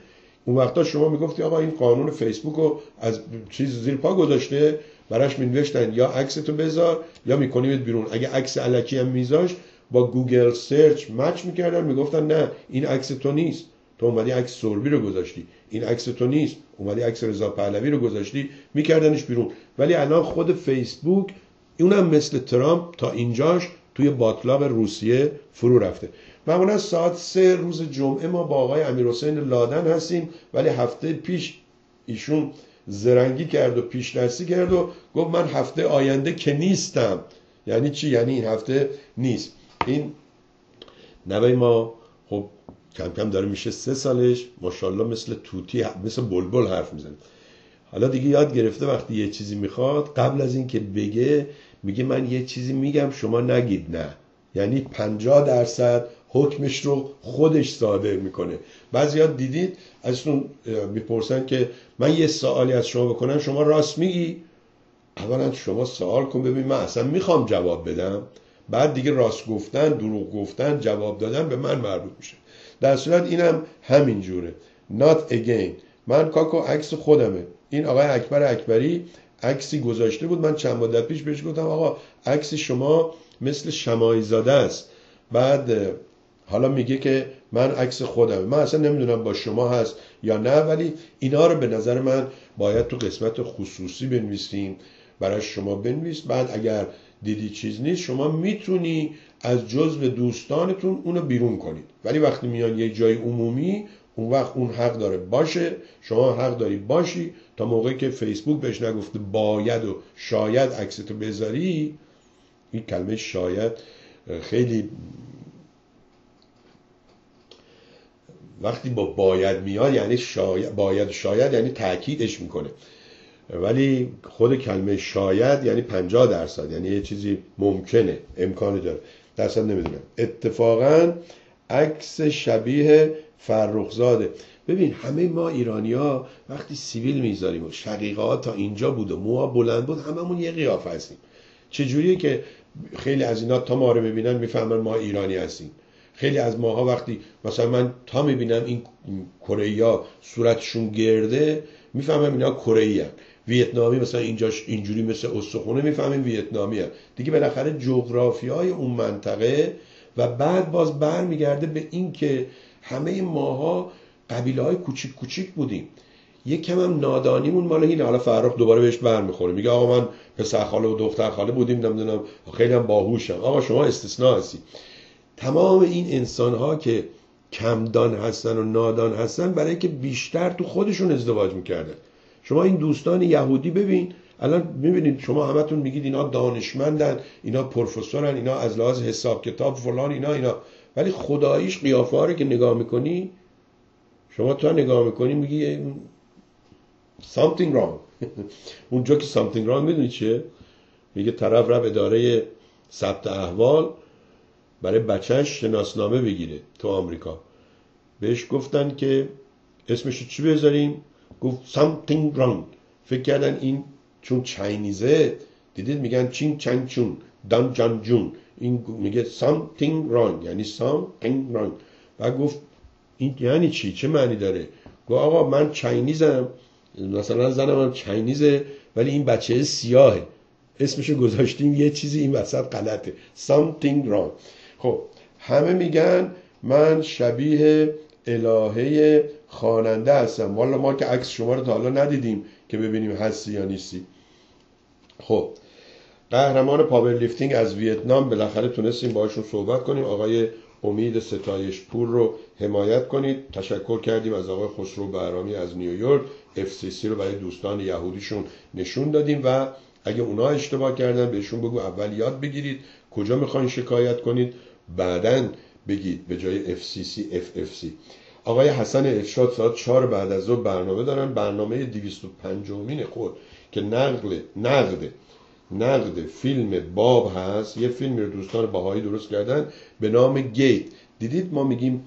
اون وقتا شما می‌گفتی آقا این قانون فیسبوک رو از چیز زیر پا گذاشته براش مینوشتن. یا عکس تو بذار یا میکنیمت بیرون. اگه عکس علکی هم میذاشت با گوگل search match می‌کردن می‌گفتن نه این عکس تو نیست. تو اومدی عکس سربی رو گذاشتی. این عکس تو نیست. اومدی عکس رضا پهلوی رو گذاشتی. میکردنش بیرون. ولی الان خود فیسبوک اونم مثل ترامپ تا اینجاش توی باطلاق روسیه فرو رفته. معمولا ساعت سه روز جمعه ما با آقای امیر لادن هستیم ولی هفته پیش ایشون زرنگی کرد و پیش کرد و گفت من هفته آینده که نیستم. یعنی چی؟ یعنی این هفته نیست. این نوی ما کم کم داره میشه سه سالش ماشاءالله مثل توتی مثل بلبل حرف می‌زنه. حالا دیگه یاد گرفته وقتی یه چیزی می‌خواد قبل از اینکه بگه میگه من یه چیزی میگم شما نگید نه. یعنی 50 درصد حکمش رو خودش صادر می‌کنه. بعضی دیدید ازتون می‌پرسن که من یه سوالی از شما بکنم شما راست میگی؟ اولا شما سوال کن ببین من اصلا می‌خوام جواب بدم. بعد دیگه راست گفتن دروغ گفتن جواب دادن به من مربوط میشه. در صورت اینم همین جوره. Not again. من کاکو عکس خودمه. این آقای اکبر اکبری عکسی گذاشته بود. من چند مدت پیش بهش گفتم آقا عکس شما مثل شمایی زاده است. بعد حالا میگه که من عکس خودم من اصلا نمی‌دونم با شما هست یا نه ولی اینا رو به نظر من باید تو قسمت خصوصی بنویسیم. برای شما بنویس. بعد اگر دیدی چیز نیست شما می‌تونی از جزو دوستانتون اونو بیرون کنید. ولی وقتی میان یه جای عمومی اون وقت اون حق داره باشه. شما حق داری باشی. تا موقعی که فیسبوک بهش نگفته باید و شاید عکستو بذاری این کلمه شاید خیلی وقتی با باید میاد یعنی شاید باید شاید یعنی تاکیدش می‌کنه. ولی خود کلمه شاید یعنی 50 درصد یعنی یه چیزی ممکنه امکانی داره. درصد نمی‌دونم اتفاقا عکس شبیه فرخزاده. ببین همه ما ایرانی ها وقتی سیویل می‌ذاریم و شقیقه تا اینجا بود و موها بلند بود هممون یه قیافه هستیم. چجوریه که خیلی از اینا تا ما رو ببینن می‌فهمن ما ایرانی هستیم. خیلی از ماها وقتی مثلا من تا می‌بینم این کره ها صورتشون گرده می‌فهمم اینا کره ویتنامی مثلا اینجاش اینجوری مثل استخونه می‌فهمیم ویتنامی هست. دیگه بالاخره جغرافی های اون منطقه و بعد باز برمیگرده به این که همه ماها قبیله های کوچیک کوچیک بودیم. یک کم هم نادانیمون مال این حالا فرخ دوباره بهش برمیخوره. میگه آقا من پسر خاله و دختر خاله بودیم نمی‌دونم خیلی هم باهوشم. آقا شما استثناء هستی. تمام این انسان ها که کمدان هستن و نادان هستن برای که بیشتر تو خودشون ازدواج می‌کردن. شما این دوستان یهودی ببین الان می‌بینید شما همتون میگید اینا دانشمندن اینا پروفسورن اینا از لحاظ حساب کتاب فلان اینا اینا. ولی خداییش قیافه که نگاه می‌کنی شما تا نگاه می‌کنی میگی something wrong. اونجا که something wrong می‌دونی چیه؟ میگه طرف رفت اداره ثبت احوال برای بچهش شناسنامه بگیره تو آمریکا. بهش گفتن که اسمش چی بذاریم؟ گفت something wrong. فکر کردن این چون چاینیزه دیدید میگن چین چنگ چون دان جان جون این میگه something wrong یعنی something wrong. و گفت این یعنی چی؟ چه معنی داره؟ گفت آقا من چاینیزم مثلا زنم هم چاینیزه ولی این بچه سیاهه. اسمشو گذاشتیم یه چیزی این وسط غلطه. something wrong. خب همه میگن من شبیه الهه خواننده هستم. والا ما که عکس شما رو تا حالا ندیدیم که ببینیم هستی یا نیستی. خب قهرمان powerlifting از ویتنام بالاخره تونستیم باشون صحبت کنیم. آقای امید ستایش پور رو حمایت کنید. تشکر کردیم از آقای خسرو بهرامی از نیویورک. FCC رو برای دوستان یهودیشون نشون دادیم و اگه اونا اشتباه کردن بهشون بگو اول یاد بگیرید کجا می‌خواین شکایت کنید. بعدا بگید به جای FCC FFC آقای حسن افشاد ساعت چهار بعد از ظهر برنامه دارن. برنامه 205 مین خود که نقل نقد نقد فیلم باب هست. یه فیلمی رو دوستان بهایی درست کردن. به نام گیت. دیدید ما میگیم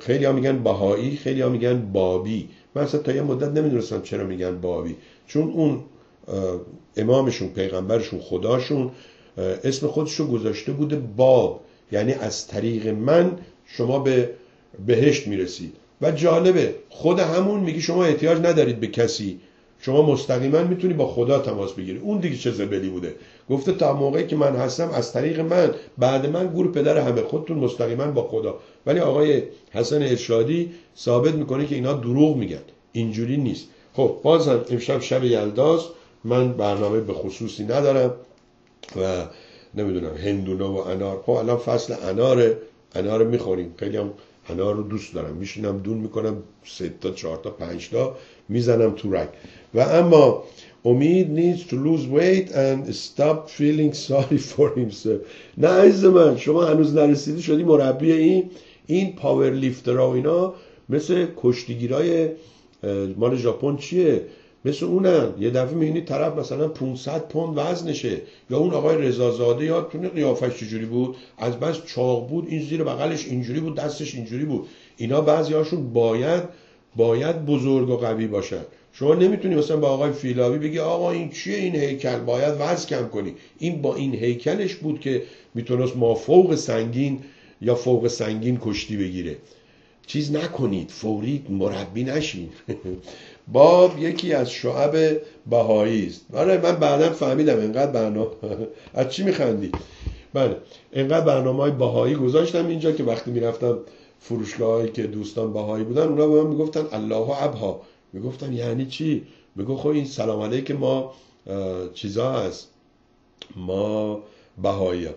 خیلی ها میگن بهایی خیلی ها میگن بابی. من اصلا تا یه مدت نمی‌دونستم چرا میگن بابی. چون اون امامشون پیغمبرشون خداشون اسم خودش رو گذاشته بوده باب. یعنی از طریق من شما به بهشت می‌رسید و جالبه خود همون میگی شما احتیاج ندارید به کسی. شما مستقیما می‌تونی با خدا تماس بگیری. اون دیگه چه زبلی بوده؟ گفته تا موقعی که من هستم از طریق من بعد من گور پدر همه خودتون مستقیما با خدا. ولی آقای حسن ارشادی ثابت می‌کنه که اینا دروغ میگن. اینجوری نیست. خب بازم امشب شب یلداست من برنامه به خصوصی ندارم و نمی‌دونم هندونه و انار. خب الان فصل اناره. انار می‌خوریم. خیلی هم انار رو دوست دارم. میشینم دون می‌کنم سه تا چهار تا پنج تا می‌زنم تو رگ. و اما امید needs to lose weight and stop feeling sorry for himself. نه عزیز من شما هنوز نرسیدی شدی مربی این این پاور لیفتر و اینا مثل کشتیگیرای مال ژاپن چیه؟ مثل اونن یه دفعه می‌بینی طرف مثلا 500 پوند وزنشه. یا اون آقای رضازاده یادتونه قیافش چجوری بود؟ از بس چاق بود این زیر بغلش اینجوری بود دستش اینجوری بود. اینا بعضی هاشون باید باید بزرگ و قوی باشن. شما نمی‌تونی مثلا با آقای فیلاوی بگی آقا این چیه این هیکل؟ باید وزن کم کنی. این با این هیکلش بود که می‌تونست ما فوق سنگین یا فوق سنگین کشتی بگیره. چیز نکنید فوری مربی نشین. باب یکی از شعب بهایی است. آره من بعدا فهمیدم انقدر برنامه از چی میخندی؟ بله انقدر برنامه های بهایی گذاشتم اینجا که وقتی می‌رفتم فروشگاه که دوستان بهایی بودن اونا به من می‌گفتن الله ابها می‌گفتم یعنی چی؟ میگو خب این سلام علیک ما چیزا هست ما بهایی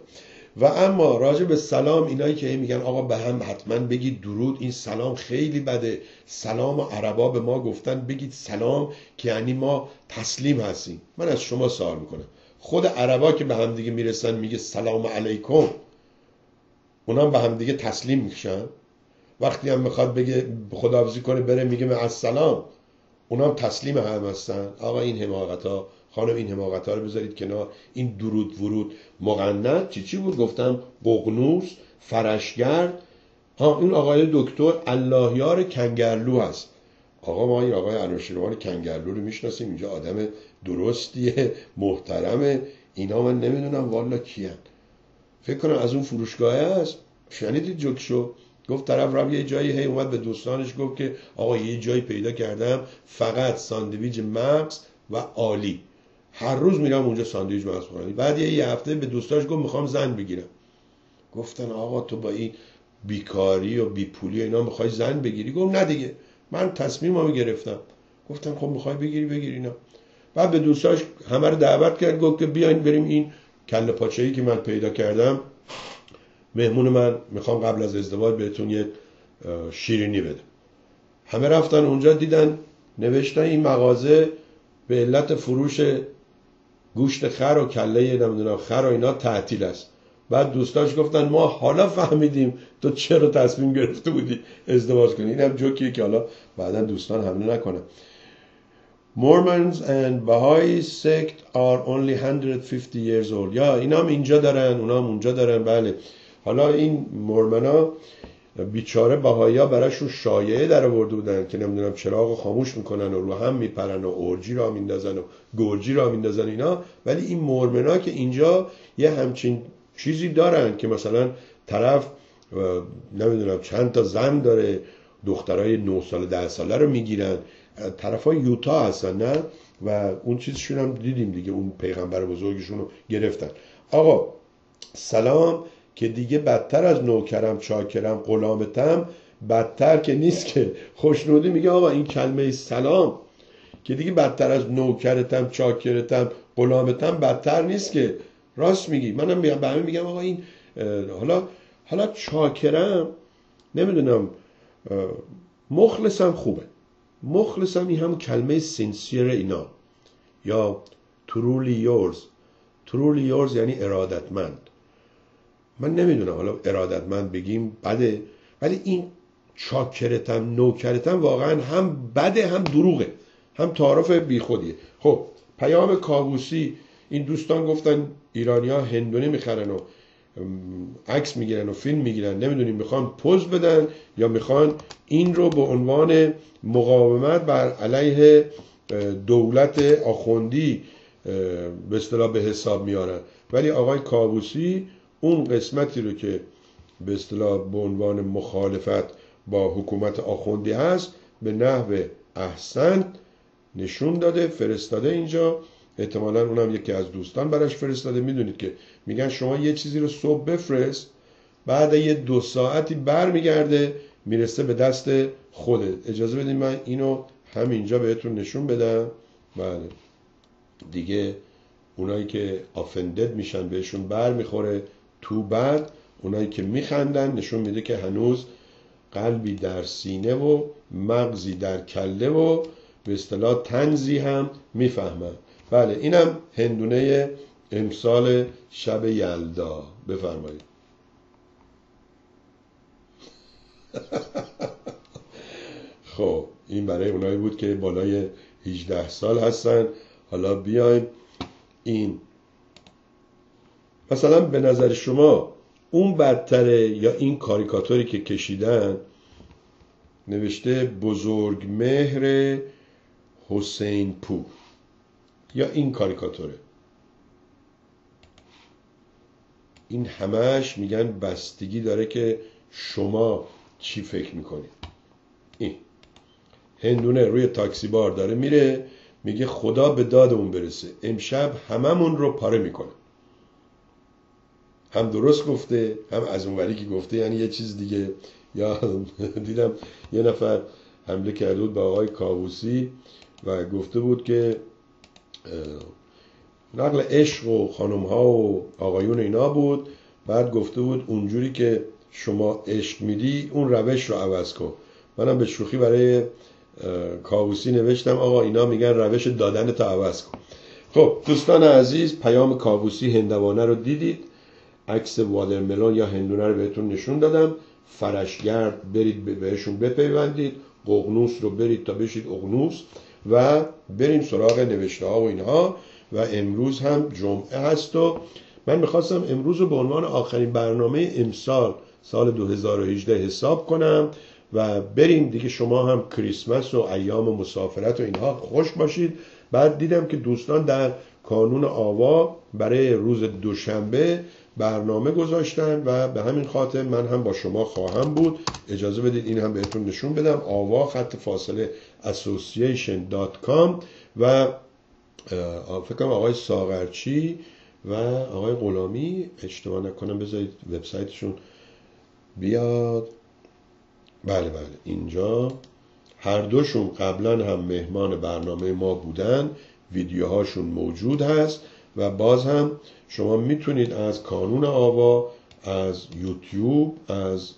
و اما راجع به سلام اینایی که میگن آقا به هم حتما بگید درود این سلام خیلی بده. سلام و عربا به ما گفتن بگید سلام که یعنی ما تسلیم هستیم. من از شما سوال می‌کنم. خود عربا که به هم دیگه می‌رسن میگه سلام علیکم. اونا به هم دیگه تسلیم میشن. وقتی هم می‌خواد بگه خداحافظی کنه بره میگه من السلام اونا تسلیم هم هستن. آقا این حماقت ها خانم این حماقت ها رو بذارید کنار. این درود ورود مقنن چی چی بود؟ گفتم ققنوس فرشگرد. ها این آقای دکتر اللهیار کنگرلو هست. آقا ما این آقای انوشیروان کنگرلو رو می‌شناسیم. اینجا آدم درستیه محترمه. اینا من نمی‌دونم والا کیان. فکر کنم از اون فروشگاه هست. شنیدید جوکشو گفت طرف رفت یه جایی هی اومد به دوستانش گفت که آقا یه جایی پیدا کردم. فقط ساندویج مغز و عالی. هر روز میرم اونجا ساندویچ مغز خورم بعد یه هفته به دوستاش گفت می‌خوام زن بگیرم. گفتن آقا تو با این بیکاری و بیپولی و اینا می‌خوای زن بگیری؟ گفت نه دیگه. من تصمیممو گرفتم. گفتم خب می‌خوای بگیری بگیری اینا. بعد به دوستاش همه رو دعوت کرد گفت که بیاین بریم این کله پاچه ای که من پیدا کردم. مهمون من می‌خوام قبل از ازدواج بهتون یه شیرینی بده همه رفتن اونجا دیدن نوشتن این مغازه به علت فروش گوشت خر و کله نمی‌دونم خر و اینا تعطیل است. بعد دوستاش گفتن ما حالا فهمیدیم تو چرا تصمیم گرفته بودی ازدواج کنی. این هم جوکیه که حالا بعدا دوستان حمله نکنن. Mormons and Baha'i sect are only 150 years old. یا اینا هم اینجا دارن اونا هم اونجا دارن. بله. حالا این مورمنا بیچاره بهایی ها براشون شایعه در آورده بودن که نمی‌دونم چراغ خاموش می‌کنن و رو هم میپرن و اورجی را میندازن و گرجی را میندازن اینا. ولی این مورمنا که اینجا یه همچین چیزی دارن که مثلا طرف نمی‌دونم چند تا زن داره دخترای 9 سال ده ساله رو می‌گیرن. طرف های یوتا هستن نه؟ و اون چیزشون هم دیدیم دیگه اون پیغمبر بزرگشون رو گرفتن. آقا سلام. که دیگه بدتر از نوکرم چاکرم غلامتم بدتر که نیست که. خوشنودی میگه آقا این کلمه سلام که دیگه بدتر از نوکرتم چاکرتم غلامتم بدتر نیست که. راست میگی. منم به همه میگم آقا این حالا حالا چاکرم نمی‌دونم مخلصم خوبه. مخلصم این هم کلمه سینسیر اینا. یا ترولی یورز ترولی یورز یعنی ارادتمند. من نمی‌دونم حالا ارادتمند بگیم بده ولی این چاکرتم نوکرتم واقعا هم بده هم دروغه هم تعارف بیخودیه. خب پیام کابوسی این دوستان گفتن ایرانیا هندونه می‌خرن و عکس می‌گیرن و فیلم می‌گیرن. نمی‌دونیم می‌خوان پوز بدن یا می‌خوان این رو به عنوان مقاومت بر علیه دولت آخوندی به اصطلاح به حساب میارن ولی آقای کابوسی اون قسمتی رو که به اصطلاح به عنوان مخالفت با حکومت آخوندی هست به نحو احسن نشون داده فرستاده اینجا. احتمالا اونم یکی از دوستان براش فرستاده. می‌دونید که میگن شما یه چیزی رو صبح بفرست بعد یه دو ساعتی برمیگرده می‌رسه به دست خودت. اجازه بدید من اینو همینجا بهتون نشون بدم. بله. دیگه اونایی که آفندد میشن بهشون بر می‌خوره تو بعد اونایی که میخندن نشون میده که هنوز قلبی در سینه و مغزی در کله و به اصطلاح تنزی هم می‌فهمن. بله اینم هندونه امسال شب یلدا. بفرمایید. خب این برای اونایی بود که بالای 18 سال هستن. حالا بیایم این مثلا به نظر شما اون بدتره یا این کاریکاتوری که کشیدن نوشته بزرگ مهر حسین پور یا این کاریکاتوره. این همش میگن بستگی داره که شما چی فکر می‌کنید. این. هندونه روی تاکسی بار داره میره میگه خدا به دادمون برسه. امشب هممون رو پاره می‌کنه. هم درست گفته هم از اونوری که گفته یعنی یه چیز دیگه. یا دیدم یه نفر حمله کرده بود به آقای کاووسی و گفته بود که نقل عشق و خانم ها و آقایون اینا بود. بعد گفته بود اونجوری که شما عشق میدی اون روش رو عوض کن. منم به شوخی برای کاووسی نوشتم آقا اینا میگن روش دادن تا عوض کن. خب دوستان عزیز پیام کاووسی هندوانه رو دیدید. عکس وادرملون یا هندونه رو بهتون نشون دادم. فرشگرد برید بهشون بپیوندید. قغنوس رو برید تا بشید اغنوس و بریم سراغ نوشته ها و اینها. و امروز هم جمعه هست و من می‌خواستم امروز رو به عنوان آخرین برنامه امسال سال 2018 حساب کنم و بریم دیگه شما هم کریسمس و ایام مسافرت و اینها خوش باشید. بعد دیدم که دوستان در کانون آوا برای روز دوشنبه برنامه گذاشتن و به همین خاطر من هم با شما خواهم بود. اجازه بدید این هم بهتون نشون بدم. آوا خط فاصله association.com و فکرم آقای ساغرچی و آقای غلامی اشتباه نکنم بذارید وبسایتشون بیاد. بله بله. اینجا هر دوشون قبلا هم مهمان برنامه ما بودن. ویدیوهاشون موجود هست. و باز هم شما می‌تونید از کانون آوا از یوتیوب از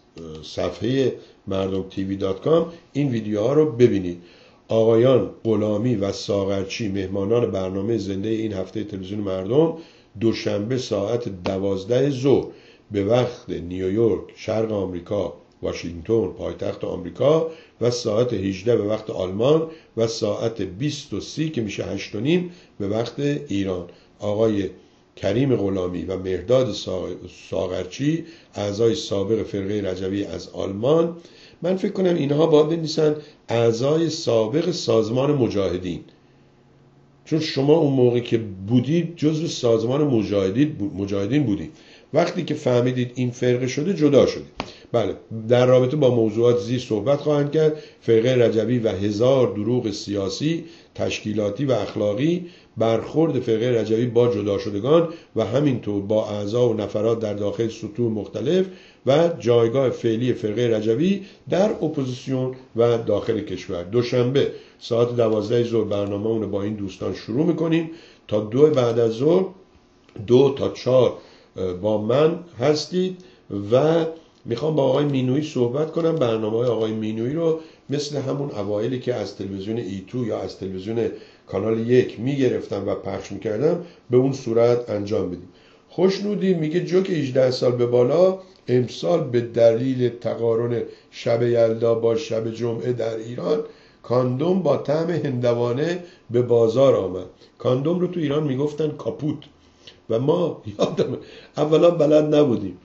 صفحه مردم تیوی دات کام این ویدیوها رو ببینید. آقایان غلامی و ساغرچی مهمانان برنامه زنده این هفته تلویزیون مردم دوشنبه ساعت دوازده ظهر به وقت نیویورک شرق آمریکا واشنگتن پایتخت آمریکا و ساعت 18 به وقت آلمان و ساعت 20 و 30 که میشه 8 و نیم به وقت ایران. آقای کریم غلامی و مهداد ساغرچی اعضای سابق فرقه رجوی از آلمان. من فکر کنم اینها باید بنویسن اعضای سابق سازمان مجاهدین. چون شما اون موقع که بودید جزو سازمان مجاهدین بودید. وقتی که فهمیدید این فرقه شده جدا شدید. بله در رابطه با موضوعات زی صحبت خواهند کرد. فرقه رجوی و هزار دروغ سیاسی تشکیلاتی و اخلاقی برخورد فرقه رجوی با جدا شدگان و همینطور با اعضا و نفرات در داخل سطوح مختلف و جایگاه فعلی فرقه رجوی در اپوزیسیون و داخل کشور. دوشنبه ساعت دوازده ظهر برنامه اون با این دوستان شروع می‌کنیم. تا دو بعد از ظهر دو تا چهار با من هستید و می‌خوام با آقای مینوی صحبت کنم. برنامه آقای مینوی رو مثل همون اوایلی که از تلویزیون ایتو یا از تلویزیون کانال یک می‌گرفتم و پخش می‌کردم به اون صورت انجام بدیم. خوشنودی میگه جوک 18 سال به بالا امسال به دلیل تقارن شب یلدا با شب جمعه در ایران کاندوم با طعم هندوانه به بازار آمد. کاندوم رو تو ایران می‌گفتن کاپوت. و ما یادم اولا بلد نبودیم.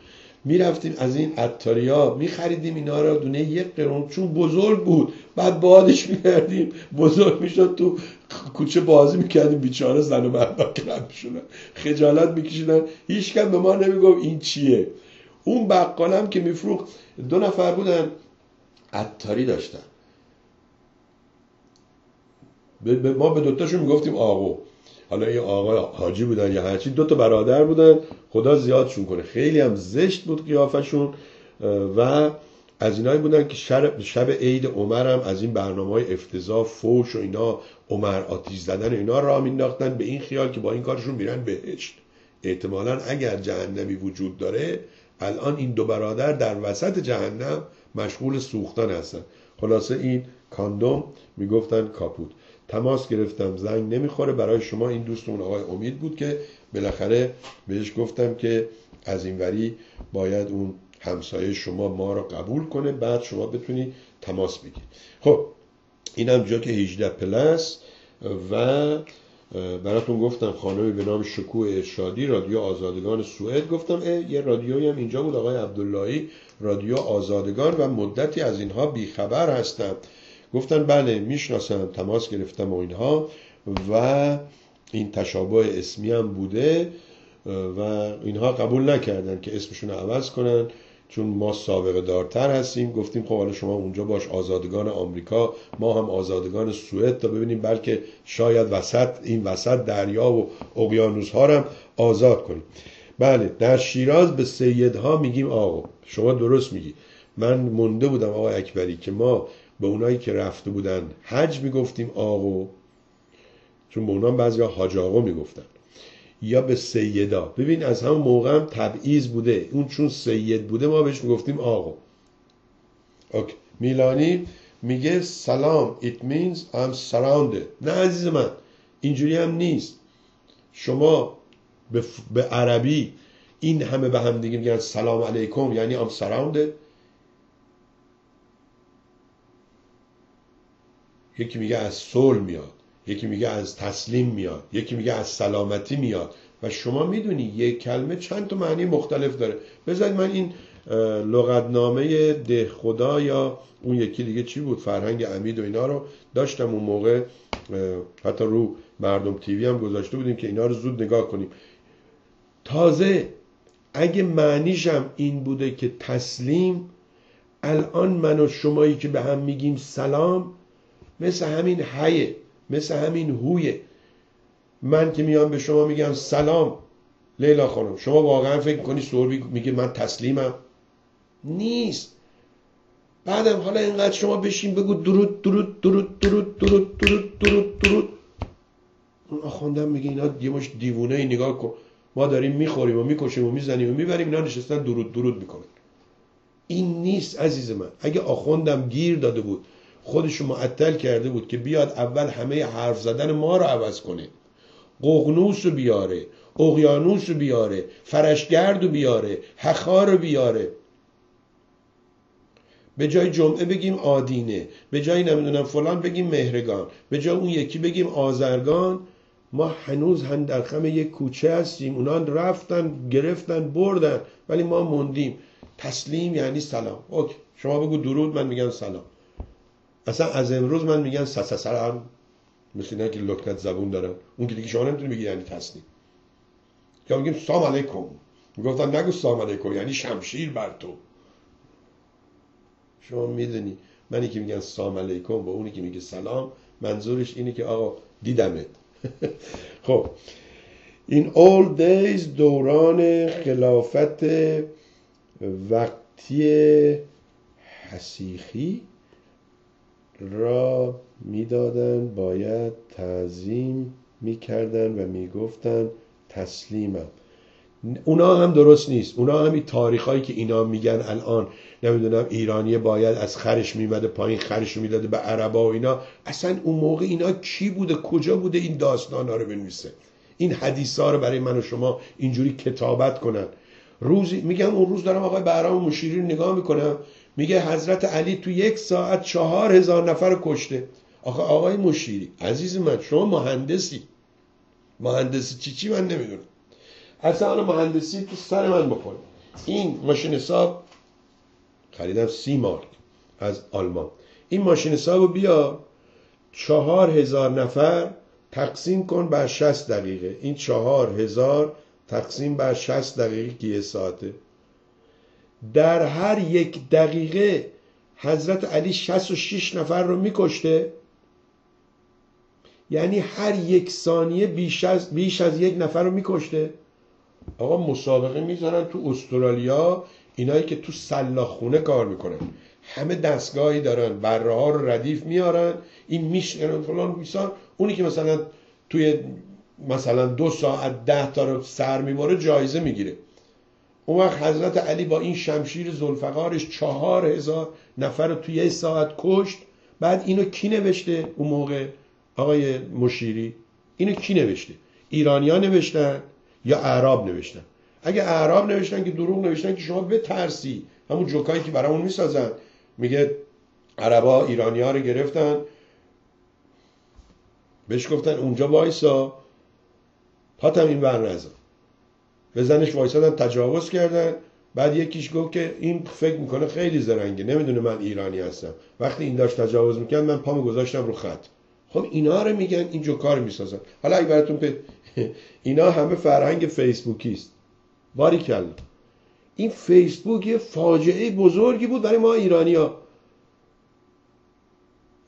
می‌رفتیم از این اتاریا میخریدیم اینا رو. دونه یک قرون چون بزرگ بود. بعد بادش می‌کردیم. بزرگ می‌شد تو کوچه بازی می‌کردیم. بیچاره زن و مردا کلم میشونن خجالت میکشیدن. هیچ کم به ما نمی‌گفت این چیه. اون بقالم که میفروخت دو نفر بودن. عطاری داشتن. ما به دوتاشون می‌گفتیم آقو حالا این آقا حاجی بودن یا هرچی دو تا برادر بودن. خدا زیادشون کنه. خیلی هم زشت بود قیافشون. و از اینایی بودن که شب عید عمر هم از این برنامه های افتضاح فوش و اینا عمر آتیش زدن اینا را مینداختن به این خیال که با این کارشون میرن بهشت. احتمالا اگر جهنمی وجود داره الان این دو برادر در وسط جهنم مشغول سوختن هستن. خلاصه این کاندوم می‌گفتن کاپوت. تماس گرفتم زنگ نمی‌خوره. برای شما این دوستمون آقای امید بود که بالاخره بهش گفتم که از این وری باید اون همسایه شما ما رو قبول کنه بعد شما بتونی تماس بگیرید خب اینم جا که 18 پلس و براتون گفتم خانمی به نام شکوه ارشادی رادیو آزادگان سوئد. گفتم یه رادیویی هم اینجا بود آقای عبداللهی رادیو آزادگان و مدتی از اینها بیخبر هستم. گفتن بله می‌شناسم تماس گرفتم و اینها و این تشابه اسمی هم بوده و اینها قبول نکردن که اسمشون رو عوض کنن چون ما سابقه دارتر هستیم. گفتیم خب حالا شما اونجا باش آزادگان آمریکا ما هم آزادگان سوئد تا ببینیم بلکه شاید وسط این وسط دریا و اقیانوس ها هم آزاد کنیم. بله در شیراز به سیدها میگیم آقا شما درست میگی. من مونده بودم آقای اکبری که ما به اونایی که رفته بودن حج می‌گفتیم آقا چون به اونا بعضی ها حاج آقا می‌گفتن. یا به سیدا. ببین از همون موقع هم تبعیض بوده. اون چون سید بوده ما بهش می‌گفتیم آقا. اوکی. میلانی میگه سلام it means I'm surrounded. نه عزیز من اینجوری هم نیست. شما به, به عربی این همه به هم دیگه میگن سلام علیکم یعنی I'm surrounded. یکی میگه از صلح میاد یکی میگه از تسلیم میاد یکی میگه از سلامتی میاد. و شما می‌دونی یک کلمه چند تا معنی مختلف داره. بذارید من این لغتنامه ده خدا یا اون یکی دیگه چی بود؟ فرهنگ امید و اینا رو داشتم اون موقع حتی رو مردم تیوی هم گذاشته بودیم که اینا رو زود نگاه کنیم. تازه اگه معنیشم این بوده که تسلیم الان من و شمایی که به هم میگیم سلام مثل همین حیه مثل همین هویه. من که میام به شما میگم سلام لیلا خانم. شما واقعا فکر کنی سوربی میگه من تسلیمم؟ نیست. بعدم حالا اینقدر شما بشین بگو درود درود درود درود درود درود درود درود. اون آخوندم میگه اینا یه مش دیوونه ای نگاه کن. ما داریم می‌خوریم و می‌کشیم و می‌زنیم و می‌بریم اینا نشستن درود درود می‌کنن. این نیست عزیز من. اگه آخوندم گیر داده بود خودشو معطل کرده بود که بیاد اول همه حرف زدن ما رو عوض کنه. قغنوس رو بیاره اقیانوس رو بیاره فرشگرد رو بیاره حخار رو بیاره. به جای جمعه بگیم آدینه به جای نمی‌دونم فلان بگیم مهرگان به جای اون یکی بگیم آزرگان ما هنوز هم در خم یک کوچه هستیم اونا رفتن گرفتن بردن ولی ما موندیم. تسلیم یعنی سلام. اوکی شما بگو درود من میگم سلام. اصلا از امروز من میگم سلام مثل اینا که لکنت زبون دارن. اون که دیگه شما نمی‌تونی بگی یعنی تسلیم یا میگیم سلام علیکم. می‌گفتن نگو سلام علیکم یعنی شمشیر بر تو. شما می‌دونی. منی که میگن سلام علیکم با اونی که میگه سلام منظورش اینه که آقا دیدمت. خب. این اول دیز دوران خلافت وقتی حسیخی را می‌دادن باید تعظیم می‌کردن و می‌گفتن تسلیمم. اونا هم درست نیست. اونا هم این تاریخ هایی که اینا میگن الان نمی‌دونم ایرانی باید از خرش میمده پایین خرش می‌داده به عربا و اینا. اصلا اون موقع اینا کی بوده؟ کجا بوده این داستان ها رو بنویسه؟ این حدیث ها رو برای من و شما اینجوری کتابت کنن. روزی میگم اون روز دارم آقای بهرام مشیری نگاه می‌کنم. میگه حضرت علی تو یک ساعت چهار هزار نفر رو کشته. آقا آقای مشیری عزیز من شما مهندسی. مهندسی چی چی من نمی‌دونم. اصلا مهندسی تو سر من بکنه این ماشین حساب خریدم سی مارک از آلمان. این ماشین حساب رو بیا چهار هزار نفر تقسیم کن بر 60 دقیقه. این چهار هزار تقسیم بر 60 دقیقه که یه ساعته. در هر یک دقیقه حضرت علی 66 نفر رو میکشته. یعنی هر یک ثانیه بیش از, بیش از یک نفر رو میکشته. آقا مسابقه می‌ذارن تو استرالیا اینایی که تو سلاخونه کار می‌کنن. همه دستگاهی دارن بره رو ردیف میارن این میشکنن فلان بیسان اونی که مثلا توی مثلا دو ساعت ده تا رو سر می‌بره جایزه می‌گیره. اون وقت حضرت علی با این شمشیر زلفقارش چهار هزار نفر رو توی یه ساعت کشت. بعد اینو کی نوشته؟ اون موقع آقای مشیری. اینو کی نوشته؟ ایرانیا نوشتن یا اعراب نوشتن؟ اگه اعراب نوشتن که دروغ نوشتن که شما بترسی. همون جوکایی که برامون می‌سازن. میگه عربا ایرانی ها رو گرفتن. بهش گفتن اونجا وایسا. پاتم این بر نزن. به زنش وایسادن تجاوز کردن. بعد یکیش گفت که این فکر می‌کنه خیلی زرنگه نمی‌دونه من ایرانی هستم. وقتی این داشت تجاوز می‌کرد من پامو گذاشتم رو خط. خب اینا رو میگن این جوکار می‌سازن. حالا اگه براتون اینا همه فرهنگ فیسبوکی است. باری کلا این فیسبوک یه فاجعه بزرگی بود برای ما ایرانی ها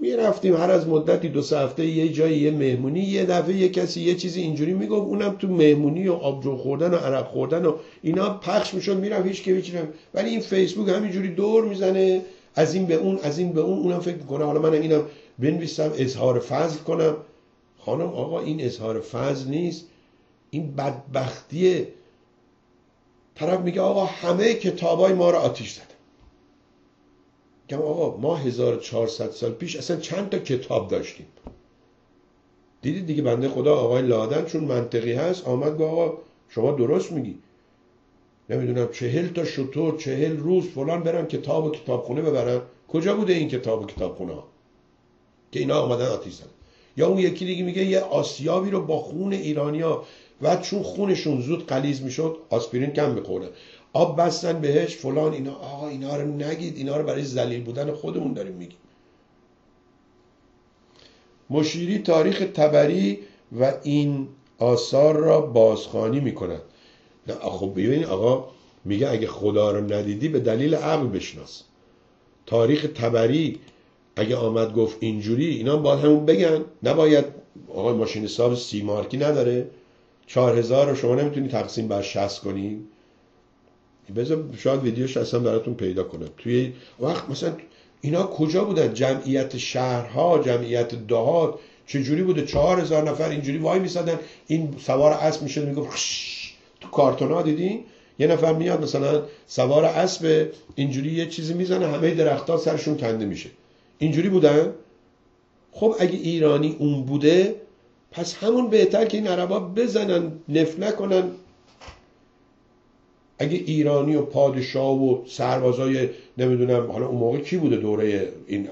می رفتیم هر از مدتی دو سه هفته یه جایی یه مهمونی یه دفعه یه کسی یه چیزی اینجوری می‌گفت اونم تو مهمونی و آبجو خوردن و عرق خوردن و اینا پخش می‌شد میرم هیچ که هیچ ولی این فیسبوک همینجوری دور می‌زنه از این به اون از این به اون اونم فکر می‌کنه. حالا من اینم بنویسم اظهار فضل کنم. خانم آقا این اظهار فضل نیست. این بدبختیه طرف میگه آقا همه کتابای ما رو آتیش زدن گم آقا ما 1400 سال پیش اصلا چند تا کتاب داشتیم. دیدید دیگه بنده خدا آقای لادن چون منطقی هست آمد گفت آقا شما درست میگی. نمی‌دونم چهل تا شطور چهل روز فلان برن کتاب و کتابخونه ببرن. کجا بوده این کتاب و کتابخونه ها که اینا آمدن آتیش یا اون یکی دیگه میگه یه آسیابی رو با خون ایرانیا و چون خونشون زود قلیز می‌شد آسپرین کم بخوره آب بستن بهش فلان اینا آقا اینا رو نگید اینا رو برای ذلیل بودن خودمون داریم میگیم. مشیری تاریخ تبری و این آثار را بازخانی می‌کند. نه خب ببین آقا میگه اگه خدا رو ندیدی به دلیل عقل بشناس. تاریخ تبری اگه آمد گفت اینجوری اینا باید همون بگن. نباید آقای ماشین حساب سی مارکی نداره. چهار هزار رو شما نمی‌تونی تقسیم بر شست کنی. بذار شاید ویدیوش اصلا براتون پیدا کنم توی وقت مثلا اینا کجا بودن؟ جمعیت شهرها جمعیت دهات چجوری بوده؟ چهار هزار نفر اینجوری وای میسادن. این سوار اسب می‌شد می‌گفت تو کارتون ها دیدین یه نفر میاد مثلا سوار اسب اینجوری یه چیزی می‌زنه همه درختها سرشون کنده میشه. اینجوری بودن؟ خب اگه ایرانی اون بوده پس همون بهتر که این عربا بزنن نف نکنن. اگه ایرانی و پادشاه و سربازای نمی‌دونم حالا اون موقع کی بوده دوره این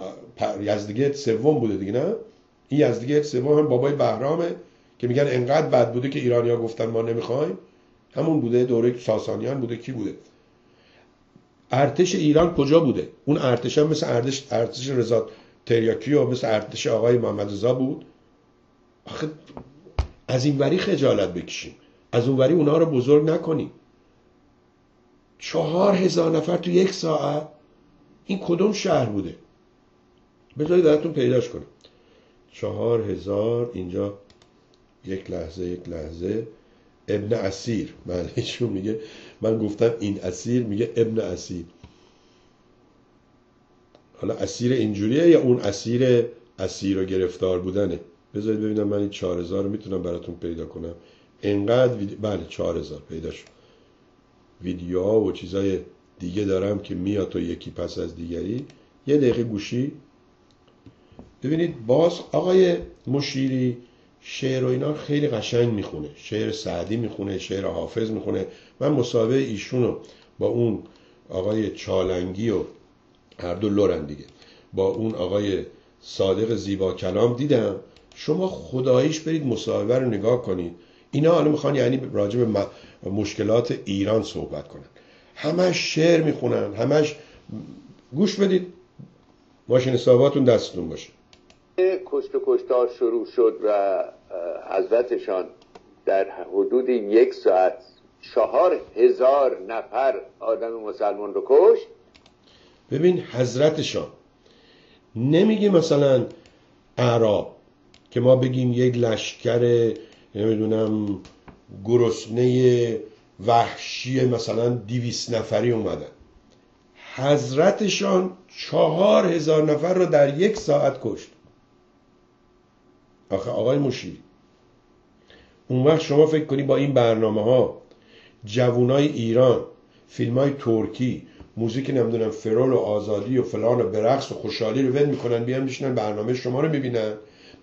یزدگرد سوم بوده دیگه نه؟ این یزدگرد سوم هم بابای بهرامه که میگن انقدر بد بوده که ایرانیا گفتن ما نمی‌خوایم. همون بوده دوره ساسانیان بوده. کی بوده؟ ارتش ایران کجا بوده؟ اون ارتش هم مثل ارتش ارتش رضا تریاکی و مثل ارتش آقای محمد رضا بود. آخه از این وری خجالت بکشیم. از اون وری اونا رو بزرگ نکنیم. چهار هزار نفر تو یک ساعت این کدوم شهر بوده؟ بذارید براتون پیداش کنم. چهار هزار اینجا یک لحظه یک لحظه. ابن اسیر من ایشون میگه من گفتم این اسیر میگه ابن اسیر. حالا اسیر اینجوریه یا اون اسیر اسیر و گرفتار بودنه؟ بذارید ببینم من این 4000 رو می‌تونم براتون پیدا کنم. انقدر ویدیو بله 4000 پیدا شد. ویدیوها و چیزای دیگه دارم که میاد تو یکی پس از دیگری. یه دقیقه گوشی. ببینید باز آقای مشیری شعر و اینا خیلی قشنگ می‌خونه. شعر سعدی می‌خونه شعر حافظ می‌خونه من مصاحبه ایشونو با اون آقای چالنگی و هر دو لورن دیگه. با اون آقای صادق زیبا کلام دیدم. شما خداییش برید مصاحبه رو نگاه کنید. اینا حالا می‌خوان یعنی راجع به مشکلات ایران صحبت کنن. همش شعر می‌خونن همش گوش بدید. ماشین حساباتون دستتون باشه. کشت و کشتار شروع شد و حضرتشان در حدود یک ساعت چهار هزار نفر آدم مسلمان رو کشت. ببین حضرتشان نمیگه مثلا عرب که ما بگیم یک لشکر نمی‌دونم گرسنه وحشی مثلا دیویس نفری اومدن. حضرتشان چهار هزار نفر رو در یک ساعت کشت. آخه آقای مشیری اون وقت شما فکر کنی با این برنامه ها جوونای ایران فیلم های ترکی موزیک نمی‌دونم فرول و آزادی و فلان و برقص و خوشحالی رو ول می‌کنن بیان میشنن برنامه شما رو می‌بینن.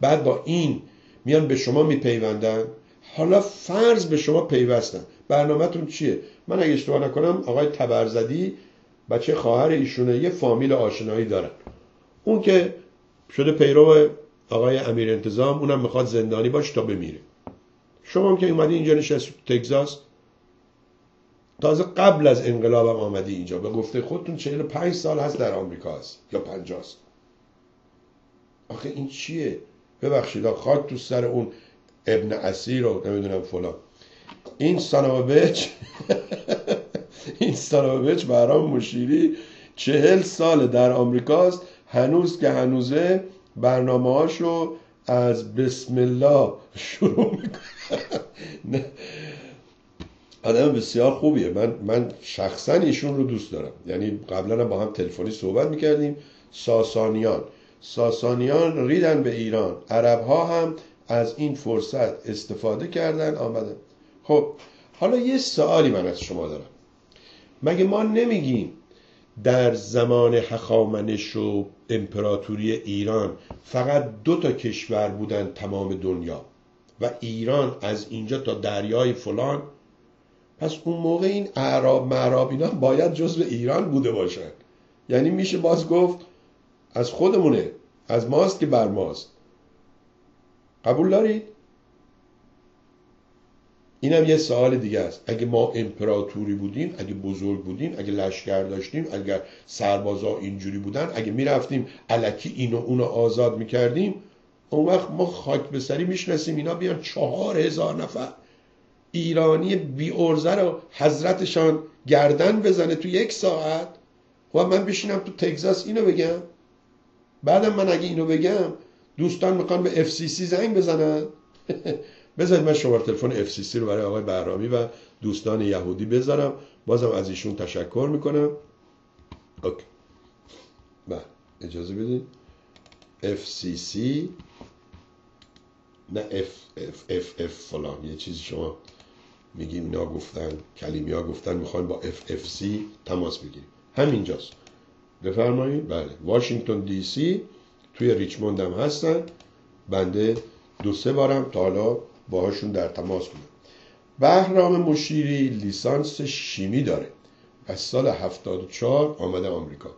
بعد با این میان به شما میپیوندن. حالا فرض به شما پیوستن برنامهتون چیه؟ من اگه اشتباه نکنم آقای تبرزدی بچه خواهر ایشونه یه فامیل آشنایی دارن. اون که شده پیرو آقای امیر انتظام اونم می‌خواد زندانی باش تا بمیره. شما هم که اومدی اینجا نشست تگزاس؟ تازه قبل از انقلابم آمدی اینجا. به گفته خودتون 45 سال هست در آمریکا هست یا 50 آخه این چیه؟ ببخشید خاک تو سر اون ابن اسیر رو نمی‌دونم فلان. این سانابچ این سانابچ برام مشیری چهل سال در آمریکاست هنوز که هنوزه برنامه هاشو از بسم الله شروع می‌کنه. آدم بسیار خوبیه. من من شخصا ایشون رو دوست دارم. یعنی قبلا با هم تلفنی صحبت می‌کردیم. ساسانیان. ساسانیان ریدن به ایران. عرب ها هم از این فرصت استفاده کردن آمدن. خب حالا یه سوالی من از شما دارم. مگه ما نمیگیم در زمان هخامنش و امپراتوری ایران فقط دو تا کشور بودن تمام دنیا و ایران از اینجا تا دریای فلان؟ پس اون موقع این اعراب معراب اینا باید جزو ایران بوده باشن. یعنی میشه باز گفت از خودمونه از ماست که بر ماست. قبول دارید؟ اینم یه سوال دیگه است. اگه ما امپراتوری بودیم اگه بزرگ بودیم اگه لشکر داشتیم اگر سربازا اینجوری بودن اگه می‌رفتیم علکی اینو اونو آزاد می‌کردیم اون وقت ما خاک به سری می‌شناسیم. اینا بیان چهار هزار نفر. ایرانی بی ارزه رو حضرتشان گردن بزنه تو یک ساعت. و من بشینم تو تگزاس اینو بگم. بعدم من اگه اینو بگم دوستان می‌خوان به FCC زنگ بزنن. بذارید من شماره تلفن FCC رو برای آقای بهرامی و دوستان یهودی بذارم. بازم از ایشون تشکر می‌کنم. اوکی. بله اجازه بدید FCC نه F F F F فلان. یه چیزی شما میگیم اینا گفتن کلیمی ها گفتن می‌خوایم با FFC تماس بگیریم همینجاست. بفرمایید. بله. واشنگتن دی سی توی ریچموند هم هستن. بنده دو سه بارم تا حالا باهاشون در تماس بودم. بهرام مشیری لیسانس شیمی داره از سال 74 آمده آمریکا.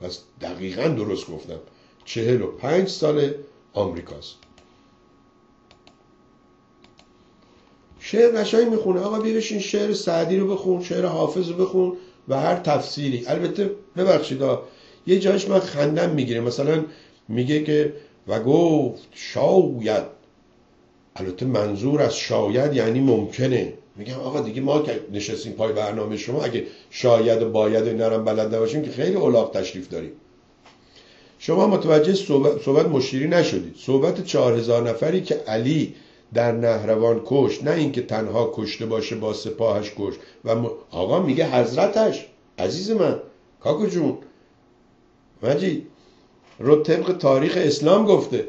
پس دقیقا درست گفتم. چهل و پنج سال آمریکاست. شعر قشنگ می‌خونه. آقا بیرشین شعر سعدی رو بخون شعر حافظ رو بخون و هر تفسیری. البته ببخشید یه جایش من خندم می‌گیره مثلا میگه که و گفت شاید. البته منظور از شاید یعنی ممکنه. میگم آقا دیگه ما که نشستیم پای برنامه شما اگه شاید و باید و نرم بلد نباشیم که خیلی اولاق تشریف داریم. شما متوجه صحبت, صحبت مشیری نشدید. صحبت چهار هزار نفری که علی در نهروان کش نه اینکه تنها کشته باشه با سپاهش کش و آقا میگه حضرتش عزیز من کاکو جون. مجید رو طبق تاریخ اسلام گفته.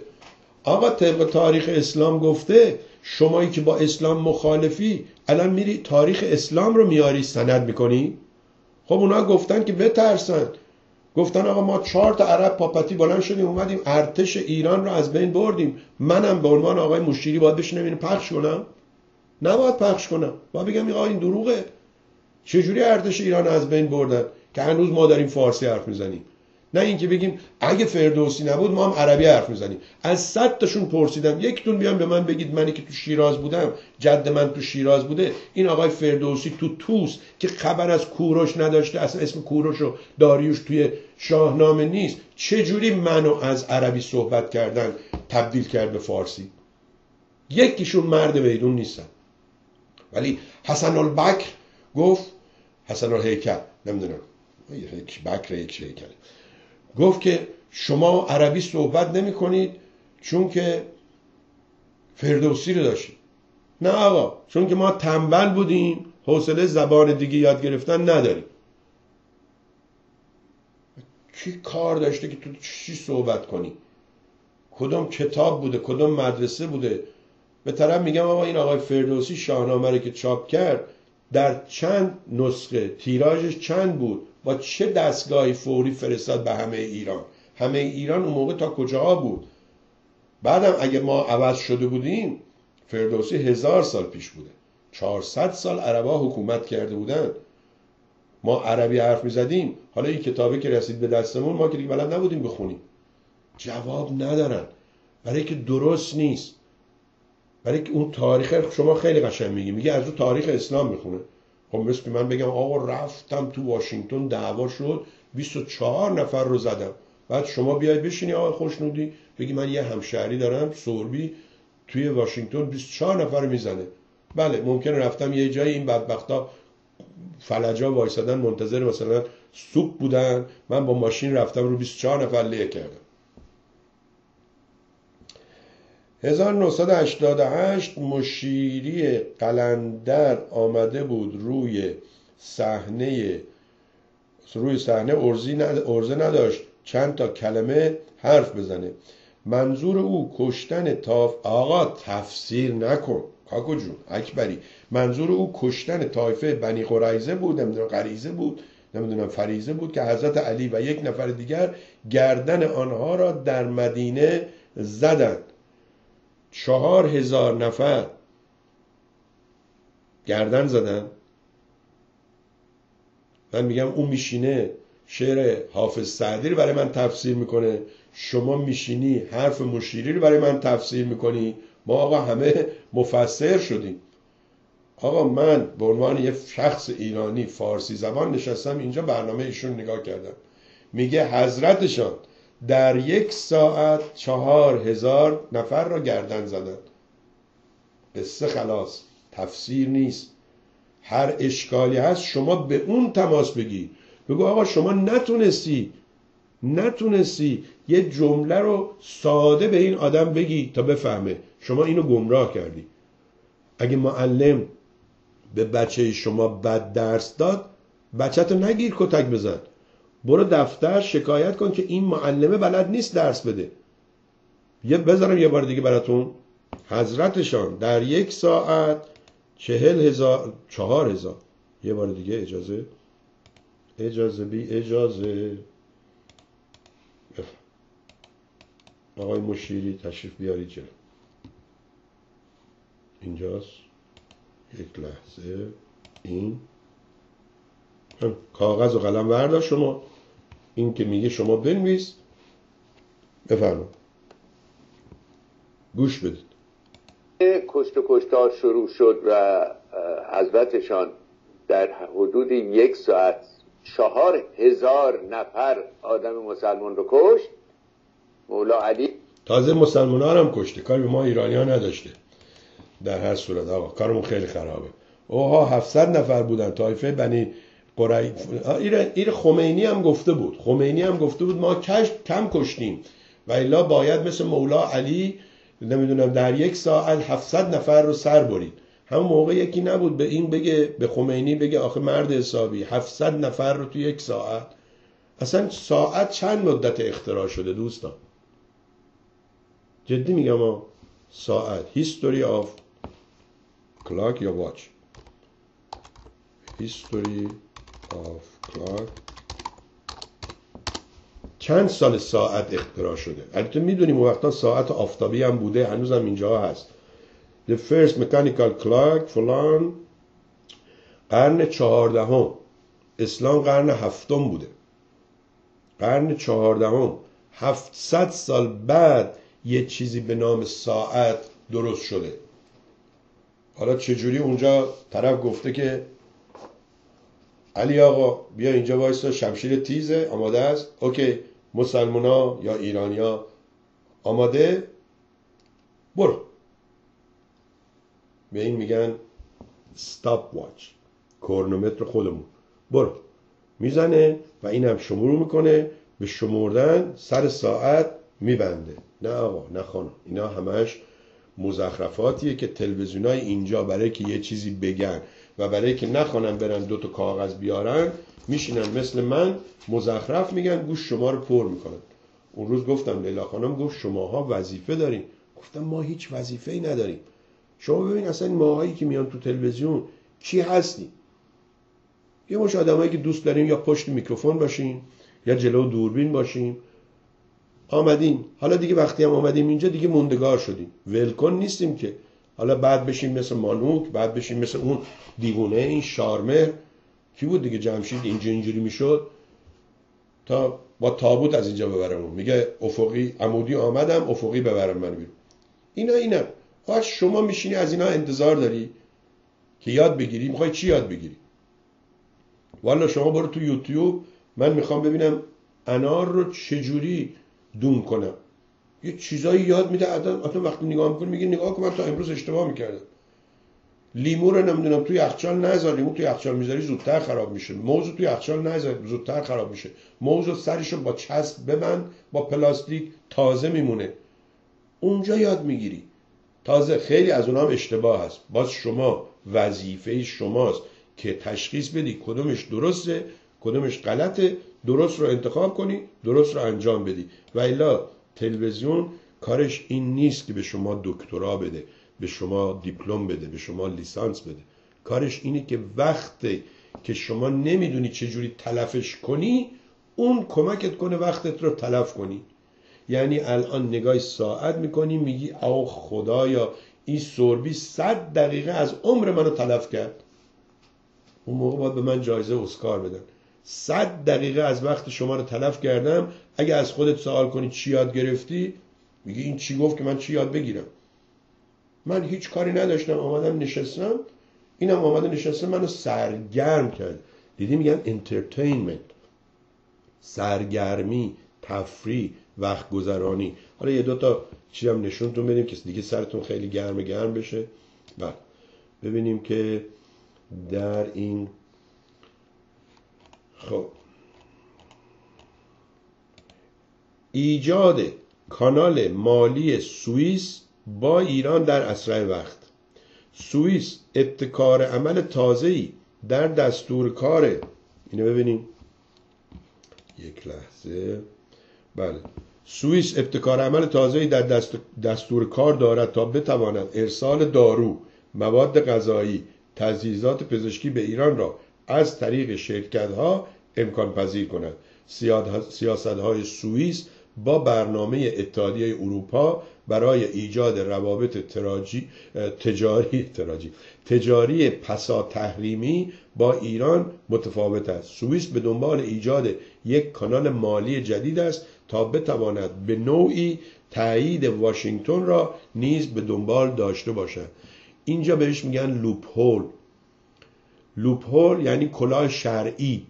آقا طبق تاریخ اسلام گفته شمایی که با اسلام مخالفی الان میری تاریخ اسلام رو میاری سند می‌کنی؟ خب اونا گفتن که بترسن. گفتن آقا ما چهار تا عرب پاپتی بلند شدیم اومدیم ارتش ایران رو از بین بردیم. منم به عنوان آقای مشیری باید بشینم اینو پخش کنم؟ نباید پخش کنم. باید بگم آقا این دروغه. چجوری ارتش ایران از بین بردن؟ که هنوز ما داریم فارسی حرف می‌زنیم. نه اینکه بگیم اگه فردوسی نبود ما هم عربی حرف می‌زنیم. از صد تاشون پرسیدم. یکتون بیان به من بگید منی که تو شیراز بودم جد من تو شیراز بوده. این آقای فردوسی تو توس که خبر از کوروش نداشته اصلا اسم کوروش و داریوش توی شاهنامه نیست. چجوری منو از عربی صحبت کردن تبدیل کرد به فارسی؟ یکیشون مرد میدون نیستن. ولی حسن البکر گفت حسن الهیکل نمی‌دونم. یک بکر یک هیکل گفت که شما عربی صحبت نمی کنید چون که فردوسی رو داشتید. نه آقا چون که ما تنبل بودیم حوصله زبان دیگه یاد گرفتن نداریم. کی کار داشته که تو چی صحبت کنی؟ کدوم کتاب بوده؟ کدوم مدرسه بوده؟ به طرف میگم آقا این آقای فردوسی شاهنامه رو که چاپ کرد در چند نسخه تیراژش چند بود؟ با چه دستگاهی فوری فرستاد به همه ایران؟ همه ایران اون موقع تا کجاها بود؟ بعدم اگه ما عوض شده بودیم فردوسی هزار سال پیش بوده. 400 سال عربا حکومت کرده بودن. ما عربی حرف می زدیم حالا این کتابی که رسید به دستمون ما که دیگه بلد نبودیم بخونیم. جواب ندارن. برای که درست نیست. برای اون تاریخ شما خیلی قشنگ میگی. میگه از اون تاریخ اسلام می‌خونه. خب مثل من بگم آقا رفتم تو واشنگتن دعوا شد 24 نفر رو زدم. بعد شما بیاید بشینی آقا خوشنودی بگی من یه همشهری دارم سوربی توی واشنگتن 24 نفر می‌زنه. بله ممکن رفتم یه جایی این بدبختا فلجا وایسادن منتظر مثلا سوپ بودن. من با ماشین رفتم رو 24 نفر لیه کردم. 1988 مشیری قلندر آمده بود روی صحنه روی صحنه ارزه نداشت. چند تا کلمه حرف بزنه. منظور او کشتن تاف آقا تفسیر نکن. کاکو جون اکبری. منظور او کشتن طایفه بنی قریزه بود نمی‌دونم غریزه بود نمی‌دونم فریزه بود که حضرت علی و یک نفر دیگر گردن آنها را در مدینه زدند. چهار هزار نفر گردن زدن. من میگم اون میشینه شعر حافظ سعدی رو برای من تفسیر می‌کنه. شما میشینی حرف مشیری رو برای من تفسیر می‌کنی. ما آقا همه مفسر شدیم. آقا من به عنوان یه شخص ایرانی فارسی زبان نشستم اینجا برنامه ایشون نگاه کردم. میگه حضرتشان در یک ساعت چهار هزار نفر را گردن زدن قصه خلاص تفسیر نیست. هر اشکالی هست شما به اون تماس بگی. بگو آقا شما نتونستی نتونستی یه جمله رو ساده به این آدم بگی تا بفهمه. شما اینو گمراه کردی. اگه معلم به بچه شما بد درس داد بچه تو نگیر کتک بزن. برو دفتر شکایت کن که این معلمه بلد نیست درس بده. یه بذارم یه بار دیگه براتون. حضرتشان در یک ساعت چهل هزار چهار هزار. یه بار دیگه اجازه. اجازه بی اجازه. آقای مشیری تشریف بیارید جلو. اینجاست. یک لحظه. این. کاغذ و قلم بردار شما. این که میگه شما بنویس بفرمایید گوش بدید. کشت و کشتار شروع شد و حضرتشان در حدود یک ساعت چهار هزار نفر آدم مسلمان رو کشت. مولا علی تازه مسلمان ها هم کشته. کاری به ما ایرانی ها نداشته. در هر صورت. آقا کارمون خیلی خرابه. اوها 700 نفر بودن. طایفه بنی این خمینی هم گفته بود. خمینی هم گفته بود ما کش کم کشتیم. و الا باید مثل مولا علی نمی‌دونم در یک ساعت 700 نفر رو سر برید. همون موقع یکی نبود به این بگه به خمینی بگه آخه مرد حسابی 700 نفر رو تو یک ساعت. اصلا ساعت چند مدت اختراع شده دوستان؟ جدی میگم ها ساعت. هیستوری آف کلاک یا واچ هیستوری کلاک چند سال ساعت اختراع شده؟ البته می‌دونیم وقتا ساعت آفتابی هم بوده هنوزم اینجا هست. The first mechanical clock فلان قرن چهاردهم. اسلام قرن هفتم بوده. قرن چهاردهم. هفتصد سال بعد یه چیزی به نام ساعت درست شده. حالا چجوری اونجا طرف گفته که علی آقا بیا اینجا وایستا شمشیر تیزه آماده است؟ اوکی. مسلمونا یا ایرانیا؟ آماده؟ برو. به این میگن ستاپ واچ کرنومتر خودمون. برو. می‌زنه و این هم شمرو می‌کنه به شمردن سر ساعت میبنده. نه آقا نه خانم. اینا همش مزخرفاتیه که تلویزیونای اینجا برای که یه چیزی بگن. و برای که نخوانن برن دو تا کاغذ بیارن میشینن مثل من مزخرف میگن گوش شما رو پر می‌کنن. اون روز گفتم لیلا خانم گفت شماها وظیفه دارین. گفتم ما هیچ وظیفه ای نداریم. شما ببین اصلا ماهایی که میان تو تلویزیون چی هستی یه مش آدمایی که دوست داریم یا پشت میکروفون باشیم یا جلو دوربین باشیم آمدین. حالا دیگه وقتی هم آمدیم اینجا دیگه موندگار شدیم. ولکن نیستیم که. حالا بعد بشیم مثل مانوک بعد بشیم مثل اون دیوونه این شارمر. کی بود دیگه؟ جمشید اینجا اینجوری می‌شد. تا با تابوت از اینجا ببرم میگه افقی عمودی آمدم افقی ببرم من بیرون. اینا اینا. خواهش شما میشینی از اینا انتظار داری که یاد بگیری؟ می‌خوای چی یاد بگیری؟ والا شما برو تو یوتیوب من می‌خوام ببینم انار رو چجوری دون کنم. یه چیزایی یاد میده آدم وقتی نگاه می‌کنه میگه نگاه کن من تا امروز اشتباه می‌کردم. لیمو رو نمی‌دونم توی یخچال نذار لیمو توی یخچال می‌ذاری زودتر خراب میشه. موز توی یخچال نذار زودتر خراب میشه. موز سرش رو با چسب ببند با پلاستیک تازه میمونه. اونجا یاد می‌گیری. تازه خیلی از اونام اشتباه هست. باز شما وظیفه شماست که تشخیص بدی کدومش درسته کدومش غلطه درست رو انتخاب کنی درست رو انجام بدی. و الا تلویزیون کارش این نیست که به شما دکترا بده به شما دیپلم بده به شما لیسانس بده. کارش اینه که وقتی که شما نمی‌دونی چجوری تلفش کنی اون کمکت کنه وقتت رو تلف کنی. یعنی الان نگاه ساعت می‌کنی میگی او خدایا این سربی صد دقیقه از عمر منو تلف کرد. اون موقع باید به من جایزه اسکار بدن. صد دقیقه از وقت شما رو تلف کردم اگه از خودت سوال کنی چی یاد گرفتی میگی این چی گفت که من چی یاد بگیرم؟ من هیچ کاری نداشتم آمدم نشستم. اینم آمده نشسته منو سرگرم کرد. دیدی میگن انترتینمنت سرگرمی تفریح وقت گذرانی حالا یه دوتا چی هم نشونتون بدیم که دیگه سرتون خیلی گرم گرم بشه. بله ببینیم که در این خب ایجاد کانال مالی سوئیس با ایران در اسرع وقت. سوئیس ابتکار عمل تازه‌ای در دستور کار اینو ببینیم. یک لحظه. بله. سوئیس ابتکار عمل تازه‌ای در دست دستور کار دارد تا بتواند ارسال دارو مواد غذایی تجهیزات پزشکی به ایران را از طریق شرکت ها امکان پذیر کند. سیاست های سوئیس با برنامه اتحادیه اروپا برای ایجاد روابط تراجی، تجاری تراجی تجاری پسا تحریمی با ایران متفاوت است. سوئیس به دنبال ایجاد یک کانال مالی جدید است تا بتواند به نوعی تایید واشنگتن را نیز به دنبال داشته باشد. اینجا بهش میگن لوپ هول. لوپ هول یعنی کلاه شرعی.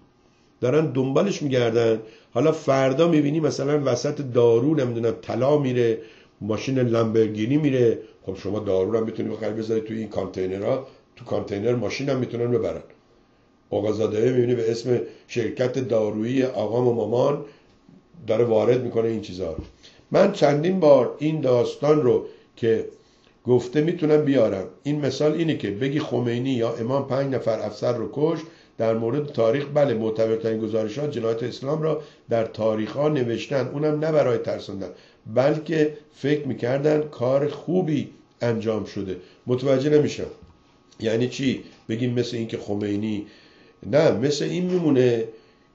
دارن دنبالش میگردن. حالا فردا می‌بینی مثلا وسط دارو نمی‌دونم طلا میره ماشین لامبورگینی میره. خب شما دارو رو هم می‌تونی بخری بذاری توی این کانتینرها. تو کانتینر ماشین هم می‌تونن ببرن. آقازاده می‌بینی به اسم شرکت دارویی آقام و مامان داره وارد می‌کنه این چیزها رو. من چندین بار این داستان رو که گفته می‌تونم بیارم. این مثال اینه که بگی خمینی یا امام پنج نفر افسر رو کش در مورد تاریخ بله معتبرترین گزارشات جنایت اسلام را در تاریخ ها نوشتن اونم نه برای ترساندن بلکه فکر می‌کردن کار خوبی انجام شده. متوجه نمیشم. یعنی چی؟ بگیم مثل اینکه خمینی. نه مثل این میمونه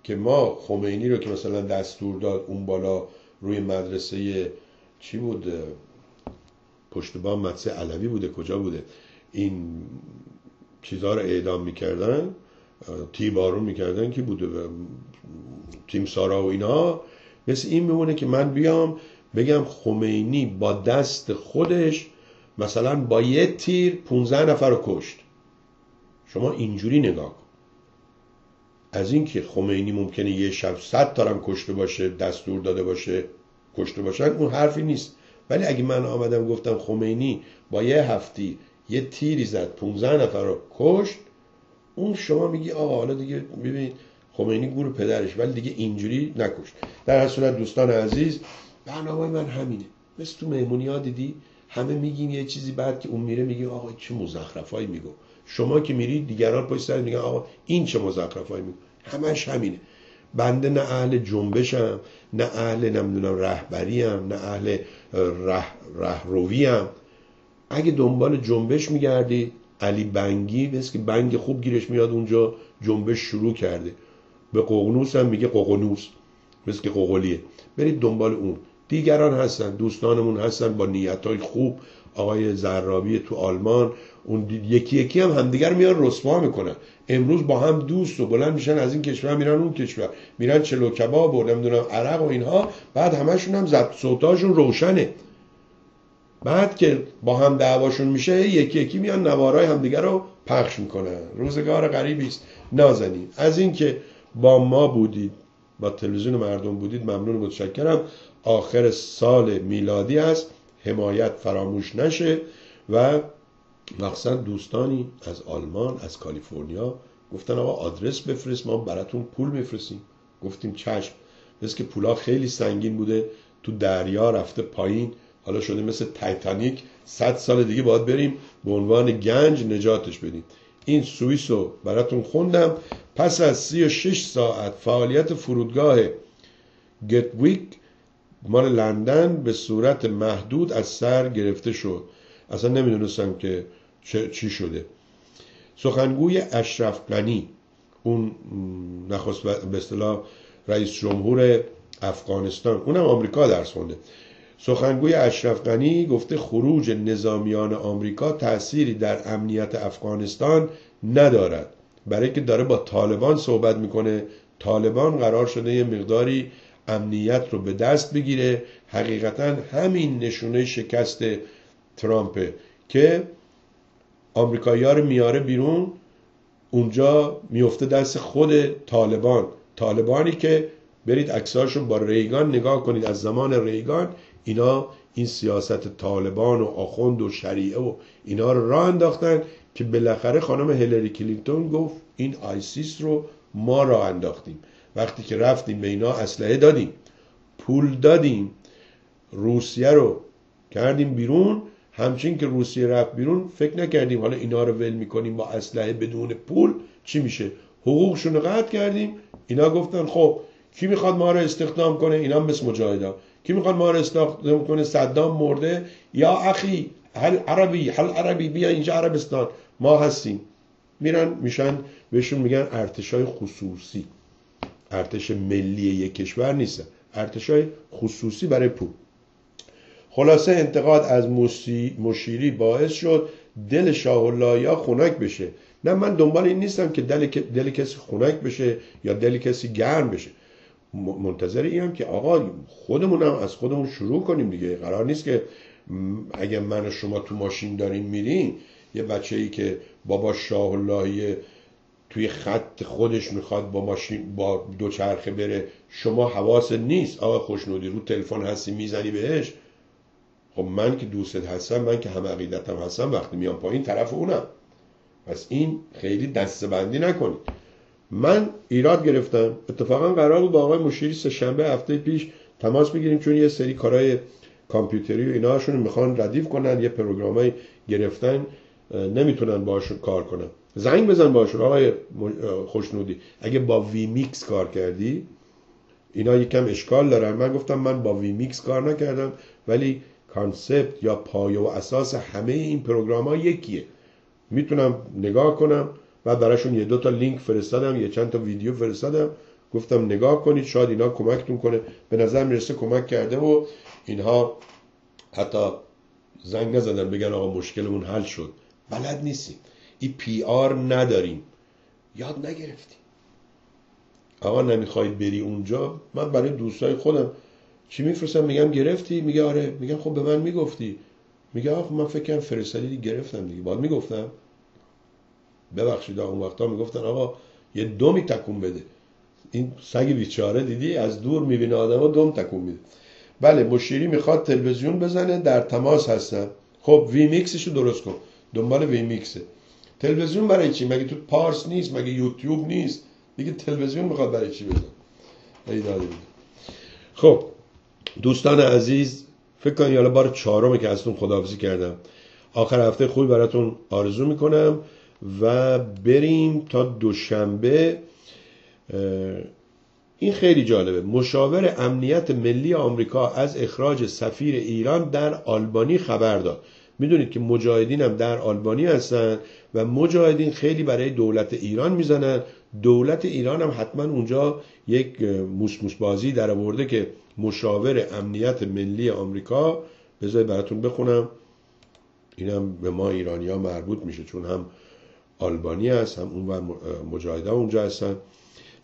که ما خمینی رو که مثلا دستور داد اون بالا روی مدرسه چی بود؟ پشت بام مدرسه علوی بوده کجا بوده؟ این چیزها رو اعدام می‌کردن. تی بارون می‌کردن که بوده تیم سارا و اینا. مثل این میمونه که من بیام بگم خمینی با دست خودش مثلا با یه تیر 15 نفر رو کشت. شما اینجوری نگاه کن. از اینکه خمینی ممکنه یه شب صد تارم کشته باشه دستور داده باشه کشته باشن اون حرفی نیست. ولی اگه من آمدم گفتم خمینی با یه هفتی یه تیری زد 15 نفر رو کشت اون شما میگی آقا حالا دیگه ببین خمینی گور پدرش ولی دیگه اینجوری نکشت. در هر صورت دوستان عزیز برنامه من همینه. مثل تو مهمونی ها دیدی همه میگیم یه چیزی بعد که اون میره میگه آقا چه مزخرفایی میگو. شما که میرید دیگران پشت سر میگن آقا این چه مزخرفایی میگو. همش همینه. بنده نه اهل جنبشم نه اهل نمی‌دونم رهبریم نه اهل ره رهرویم اگه دنبال جنبش میگردید علی بنگی مثل که بنگ خوب گیرش میاد اونجا جنبش شروع کرده. به ققنوس هم میگه ققنوس مثل که ققلیه برید دنبال اون. دیگران هستن دوستانمون هستن با نیت های خوب. آقای زرابی تو آلمان اون یکی یکی هم همدیگر میان رسوا می‌کنن. امروز با هم دوست و بلند میشن از این کشور میرن اون کشور. میرن چلو کباب و نمی‌دونم عرق و اینها بعد همشون هم زبط صوتاشون روشنه. بعد که با هم دعواشون میشه یکی یکی میان نوارای همدیگر رو پخش می‌کنن. روزگار غریبی است. نازنین. از اینکه با ما بودید با تلویزیون مردم بودید ممنون متشکرم. آخر سال میلادی است. حمایت فراموش نشه و مقصد دوستانی از آلمان از کالیفرنیا گفتن آقا آدرس بفرست ما براتون پول میفرستیم. گفتیم چشم. مثل که پولا خیلی سنگین بوده تو دریا رفته پایین حالا شده مثل تایتانیک صد سال دیگه باید بریم به عنوان گنج نجاتش بدیم. این سوئیس رو براتون خوندم. پس از 36 ساعت فعالیت فرودگاه گتویک مال لندن به صورت محدود از سر گرفته شد. اصلا نمی‌دونستم که چی شده. سخنگوی اشرف غنی اون نخست به اصطلاح رئیس جمهور افغانستان اونم آمریکا درس خونده. سخنگوی اشرف غنی گفته خروج نظامیان آمریکا تأثیری در امنیت افغانستان ندارد. برای که داره با طالبان صحبت می‌کنه طالبان قرار شده یه مقداری امنیت رو به دست بگیره. حقیقتا همین نشونه شکست ترامپه که آمریکایی رو میاره بیرون اونجا میفته دست خود طالبان. طالبانی که برید رو با ریگان نگاه کنید از زمان ریگان اینا این سیاست طالبان و آخوند و شریعه و اینا رو راه انداختن که بالاخره خانم هیلری کلینتون گفت این آیسیس رو ما راه انداختیم. وقتی که رفتیم به اینا اسلحه دادیم پول دادیم روسیه رو کردیم بیرون. همچین که روسیه رفت بیرون فکر نکردیم حالا اینا رو ول می‌کنیم با اسلحه بدون پول؟ چی میشه؟ حقوقشون رو قطع کردیم. اینا گفتن خب کی می‌خواد ما رو استخدام کنه؟ اینا مثل مجاهدا کی می‌خواد ما رو استخدام کنه؟ صدام مرده. یا اخی هل عربی هل عربی بیا اینجا عربستان. ما هستیم. میرن میشن بهشون میگن ارتشای خصوصی. ارتش ملی یک کشور نیستن ارتشای خصوصی برای پول. خلاصه انتقاد از مشیری باعث شد دل شاه یا خنک بشه. نه من دنبال این نیستم که دل, دل کسی خنک بشه یا دل کسی گرم بشه. منتظر اینم که آقا خودمون هم از خودمون شروع کنیم دیگه. قرار نیست که اگه من و شما تو ماشین داریم میریم یه بچه ای که بابا شاه اللهی توی خط خودش می‌خواد با ماشین با دوچرخه بره شما حواست نیست. آقا خوشنودی رو تلفن هستی می‌زنی بهش. خب من که دوستت هستم من که هم عقیدتم هستم وقتی میام پایین طرف اونم. پس این خیلی دسته بندی نکنید. من ایراد گرفتم. اتفاقا قرار بود با آقای مشیری سه شنبه هفته پیش تماس بگیریم چون یه سری کارهای کامپیوتری و ایناشون می‌خوان ردیف کنن یه پروگرامای گرفتن نمی‌تونن باشون کار کنن. زنگ بزن باشون آقای خوشنودی. اگه با وی میکس کار کردی اینا یکم اشکال دارن. من گفتم من با وی میکس کار نکردم ولی concept یا پایه و اساس همه این program ها یکیه. می‌تونم نگاه کنم. و براشون یه دو تا لینک فرستادم یه چند تا ویدیو فرستادم. گفتم نگاه کنید شاید اینا کمکتون کنه. به نظر می‌رسه کمک کرده و اینها حتی زنگ نزدن بگن آقا مشکلمون حل شد. بلد نیستیم. ای پی آر نداریم. یاد نگرفتیم. آقا نمی‌خواید بری اونجا؟ من برای دوستای خودم. چی میفرستم؟ میگم گرفتی؟ میگه آره. میگم خب به من می‌گفتی. میگه آخ من فکر کنم فرستادی گرفتم دیگه. باید می‌گفتم. ببخشید اون وقتا می‌گفتن آقا یه دومی تکون بده. این سگ بیچاره دیدی؟ از دور می‌بینه آدمو دوم تکون میده. بله مشیری می‌خواد تلویزیون بزنه در تماس هستن. خب وی میکسش رو درست کن. دنبال وی میکسه تلویزیون برای چی؟ مگه تو پارس نیست؟ مگه یوتیوب نیست؟ دیگه تلویزیون می‌خواد برای چی بزن خب دوستان عزیز فکر کنید حالا بار چهارمه که ازتون خداحافظی کردم. آخر هفته خوبی براتون آرزو می‌کنم. و بریم تا دوشنبه این خیلی جالبه. مشاور امنیت ملی آمریکا از اخراج سفیر ایران در آلبانی خبر داد. می‌دونید که مجاهدین هم در آلبانی هستن و مجاهدین خیلی برای دولت ایران می‌زنن. دولت ایران هم حتما اونجا یک موسموس بازی در آورده که مشاور امنیت ملی آمریکا بذاری براتون بخونم. اینم به ما ایرانی ها مربوط میشه چون هم آلبانی هست هم اون و مجاهده اونجا هستن.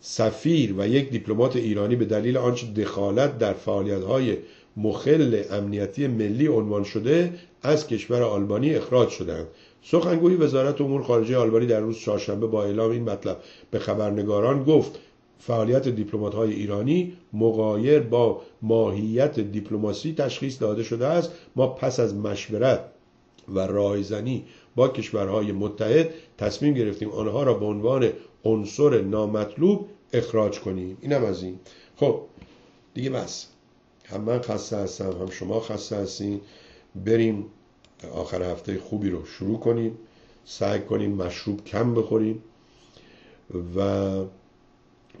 سفیر و یک دیپلمات ایرانی به دلیل آنچه دخالت در فعالیت های مخل امنیتی ملی عنوان شده از کشور آلبانی اخراج شدند. سخنگوی وزارت امور خارجه آلبانی در روز چهارشنبه با اعلام این مطلب به خبرنگاران گفت فعالیت دیپلمات های ایرانی مقایر با ماهیت دیپلماسی تشخیص داده شده است. ما پس از مشورت و رایزنی با کشورهای متحد تصمیم گرفتیم آنها را به عنوان عنصر نامطلوب اخراج کنیم. اینم از این. خب دیگه بس. هم من خسته هستم هم شما خسته هستین. بریم آخر هفته خوبی رو شروع کنیم. سعی کنیم مشروب کم بخوریم و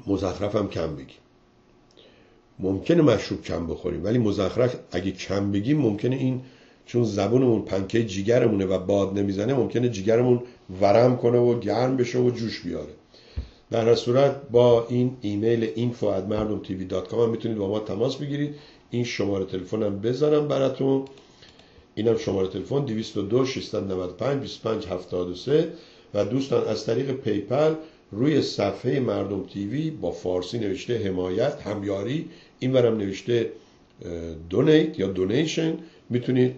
مزخرف هم کم بگیم. ممکنه مشروب کم بخوریم ولی مزخرف اگه کم بگیم ممکنه این چون زبونمون پنکه جیگرمونه و باد نمی‌زنه ممکنه جیگرمون ورم کنه و گرم بشه و جوش بیاره. در صورت با این ایمیل info مردم تیوی دات هم می‌تونید با ما تماس بگیرید. این شماره تلفنم بذارم براتون. اینم شماره تلفن 202 695 25 73 و دوستان از طریق PayPal روی صفحه مردم TV با فارسی نوشته حمایت همیاری این برم نوشته دونیت یا دونیشن می‌تونید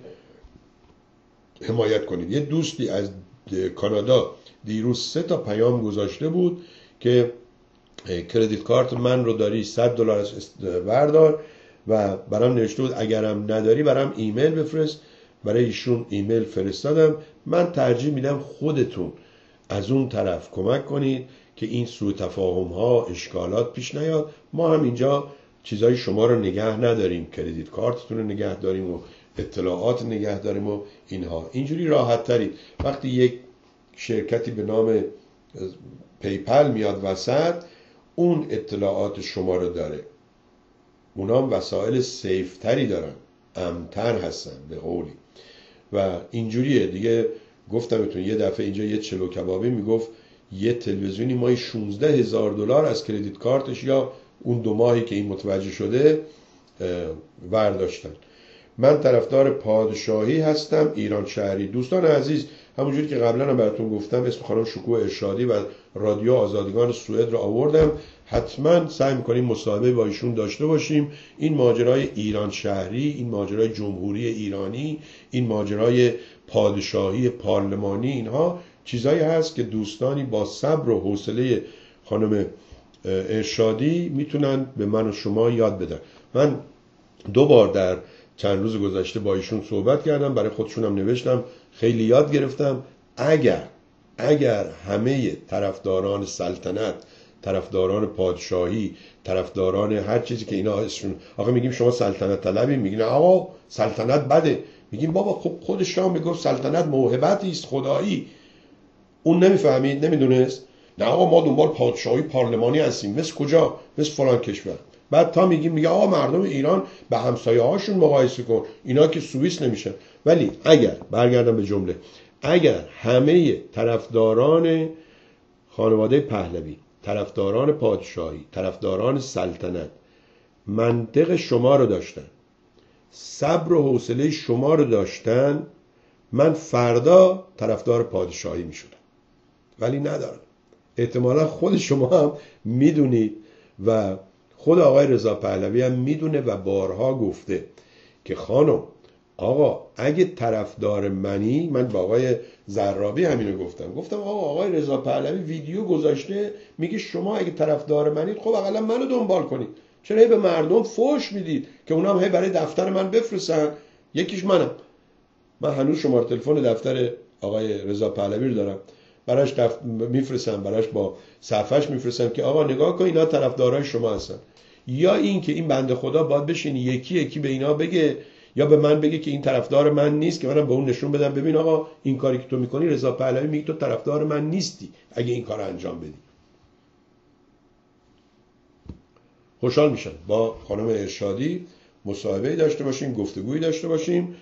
حمایت کنید. یه دوستی از کانادا دیروز سه تا پیام گذاشته بود که کردیت کارت من رو داری 100 دلار بردار و برام نوشته بود اگرم نداری برام ایمیل بفرست. برای ایشون ایمیل فرستادم. من ترجیح میدم خودتون از اون طرف کمک کنید که این سوء تفاهم ها اشکالات پیش نیاد. ما هم اینجا چیزای شما رو نگه نداریم. credit card تون رو نگه داریم و اطلاعات نگه داریم و اینها. اینجوری راحت ترید. وقتی یک شرکتی به نام PayPal میاد وسط اون اطلاعات شما رو داره. اونا هم وسایل safe تری دارن. امن‌تر هستن به قولی. و اینجوریه. دیگه گفتم بهتون یه دفعه اینجا یه چلو کبابی می‌گفت یه تلویزیونی مای 16 هزار دلار از کردیت کارتش یا اون دو ماهی که این متوجه شده برداشتن من طرفدار پادشاهی هستم ایران شهری. دوستان عزیز همونجوری که قبلا هم براتون گفتم اسم خانم شکوه ارشادی و رادیو آزادگان سوئد رو آوردم. حتما سعی می‌کنیم مصاحبه با ایشون داشته باشیم. این ماجرای ایران شهری این ماجرای جمهوری ایرانی این ماجرای پادشاهی پارلمانی اینها چیزایی هست که دوستانی با صبر و حوصله خانم ارشادی می‌تونن به من و شما یاد بدن. من دو بار در چند روز گذشته با ایشون صحبت کردم برای خودشونم نوشتم. خیلی یاد گرفتم. اگر اگر همه طرفداران سلطنت طرفداران پادشاهی طرفداران هر چیزی که اینا اسمشون آقا میگیم شما سلطنت طلبی؟ میگین آقا سلطنت بده. میگیم بابا خب خود شاه می‌گفت سلطنت موهبتی است خدایی. اون نمی‌فهمید نمی‌دونست. نه آقا ما دنبال پادشاهی پارلمانی هستیم. مثل کجا؟ مثل فلان کشور. بعد تا میگیم میگه آقا مردم ایران به همسایه هاشون مقایسه کن. اینا که سوئیس نمیشن. ولی اگر برگردم به جمله. اگر همه طرفداران خانواده پهلوی طرفداران پادشاهی طرفداران سلطنت منطق شما رو داشتن صبر و حوصله شما رو داشتن من فردا طرفدار پادشاهی می شدم ولی ندارم. احتمالا خود شما هم می‌دونید و خود آقای رضا پهلوی هم می‌دونه و بارها گفته که خانم آقا اگه طرفدار منی من با آقای زرابی همینو گفتم. گفتم آقا آقای رضا پهلوی ویدیو گذاشته میگه شما اگه طرفدار منید خب اقلا منو دنبال کنید. چرا به مردم فوش می‌دید که اونا هم هی برای دفتر من بفرستن؟ یکیش منم. من هنوز شماره تلفن دفتر آقای رضا پهلوی رو دارم. براش دف... میفرستم براش با صفحش میفرستم که آقا نگاه کن اینا طرفدارای شما هستن. یا این که این بنده خدا باید بشین یکی یکی به اینا بگه یا به من بگه که این طرفدار من نیست که منم به اون نشون بدم. ببین آقا این کاری که تو می‌کنی رضا پهلوی میگه تو طرفدار من نیستی اگه این کار انجام بدی. خوشحال میشن با خانم ارشادی مصاحبه داشته باشیم گفتگویی داشته باشیم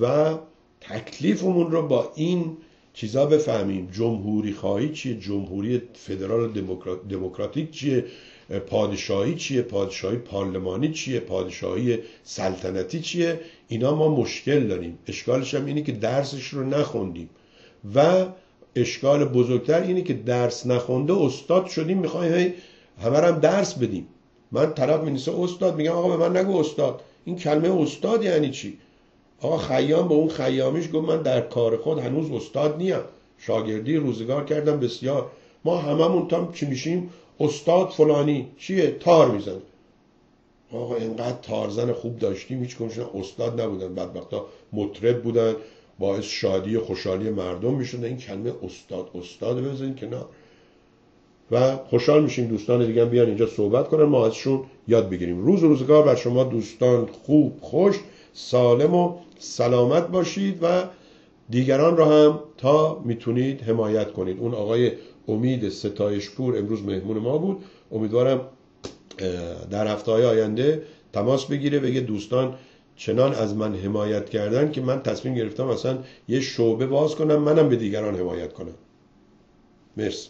و تکلیفمون رو با این چیزا بفهمیم؟ جمهوری خواهی چیه؟ جمهوری فدرال دموکراتیک چیه؟ پادشاهی چیه؟ پادشاهی پارلمانی چیه؟ پادشاهی سلطنتی چیه؟ اینا ما مشکل داریم. اشکالش هم اینه که درسش رو نخوندیم. و اشکال بزرگتر اینه که درس نخونده استاد شدیم می‌خوایم همه هم درس بدیم. من طرف می استاد میگم آقا به من نگو استاد. این کلمه استاد یعنی چی؟ آقا خیام به اون خیامیش گفت من در کار خود هنوز استاد نیم. شاگردی روزگار کردم بسیار. ما هممون تا چی میشیم؟ استاد فلانی. چیه؟ تار میزن آقا اینقدر تارزن خوب داشتیم هیچ کنشون استاد نبودن. بدبختا مطرب بودن. باعث شادی و خوشحالی مردم می‌شدن. این کلمه استاد استاد بزنین کنار. و خوشحال میشیم دوستان دیگه بیان اینجا صحبت کنن. ما ازشون یاد بگیریم. روز روزگار بر شما دوستان خوب خوش سالم و سلامت باشید و دیگران را هم تا می‌تونید حمایت کنید. اون آقای امید ستایشپور امروز مهمون ما بود. امیدوارم در هفته های آینده تماس بگیره بگه دوستان چنان از من حمایت کردن که من تصمیم گرفتم اصلا یه شعبه باز کنم منم به دیگران حمایت کنم. مرسی.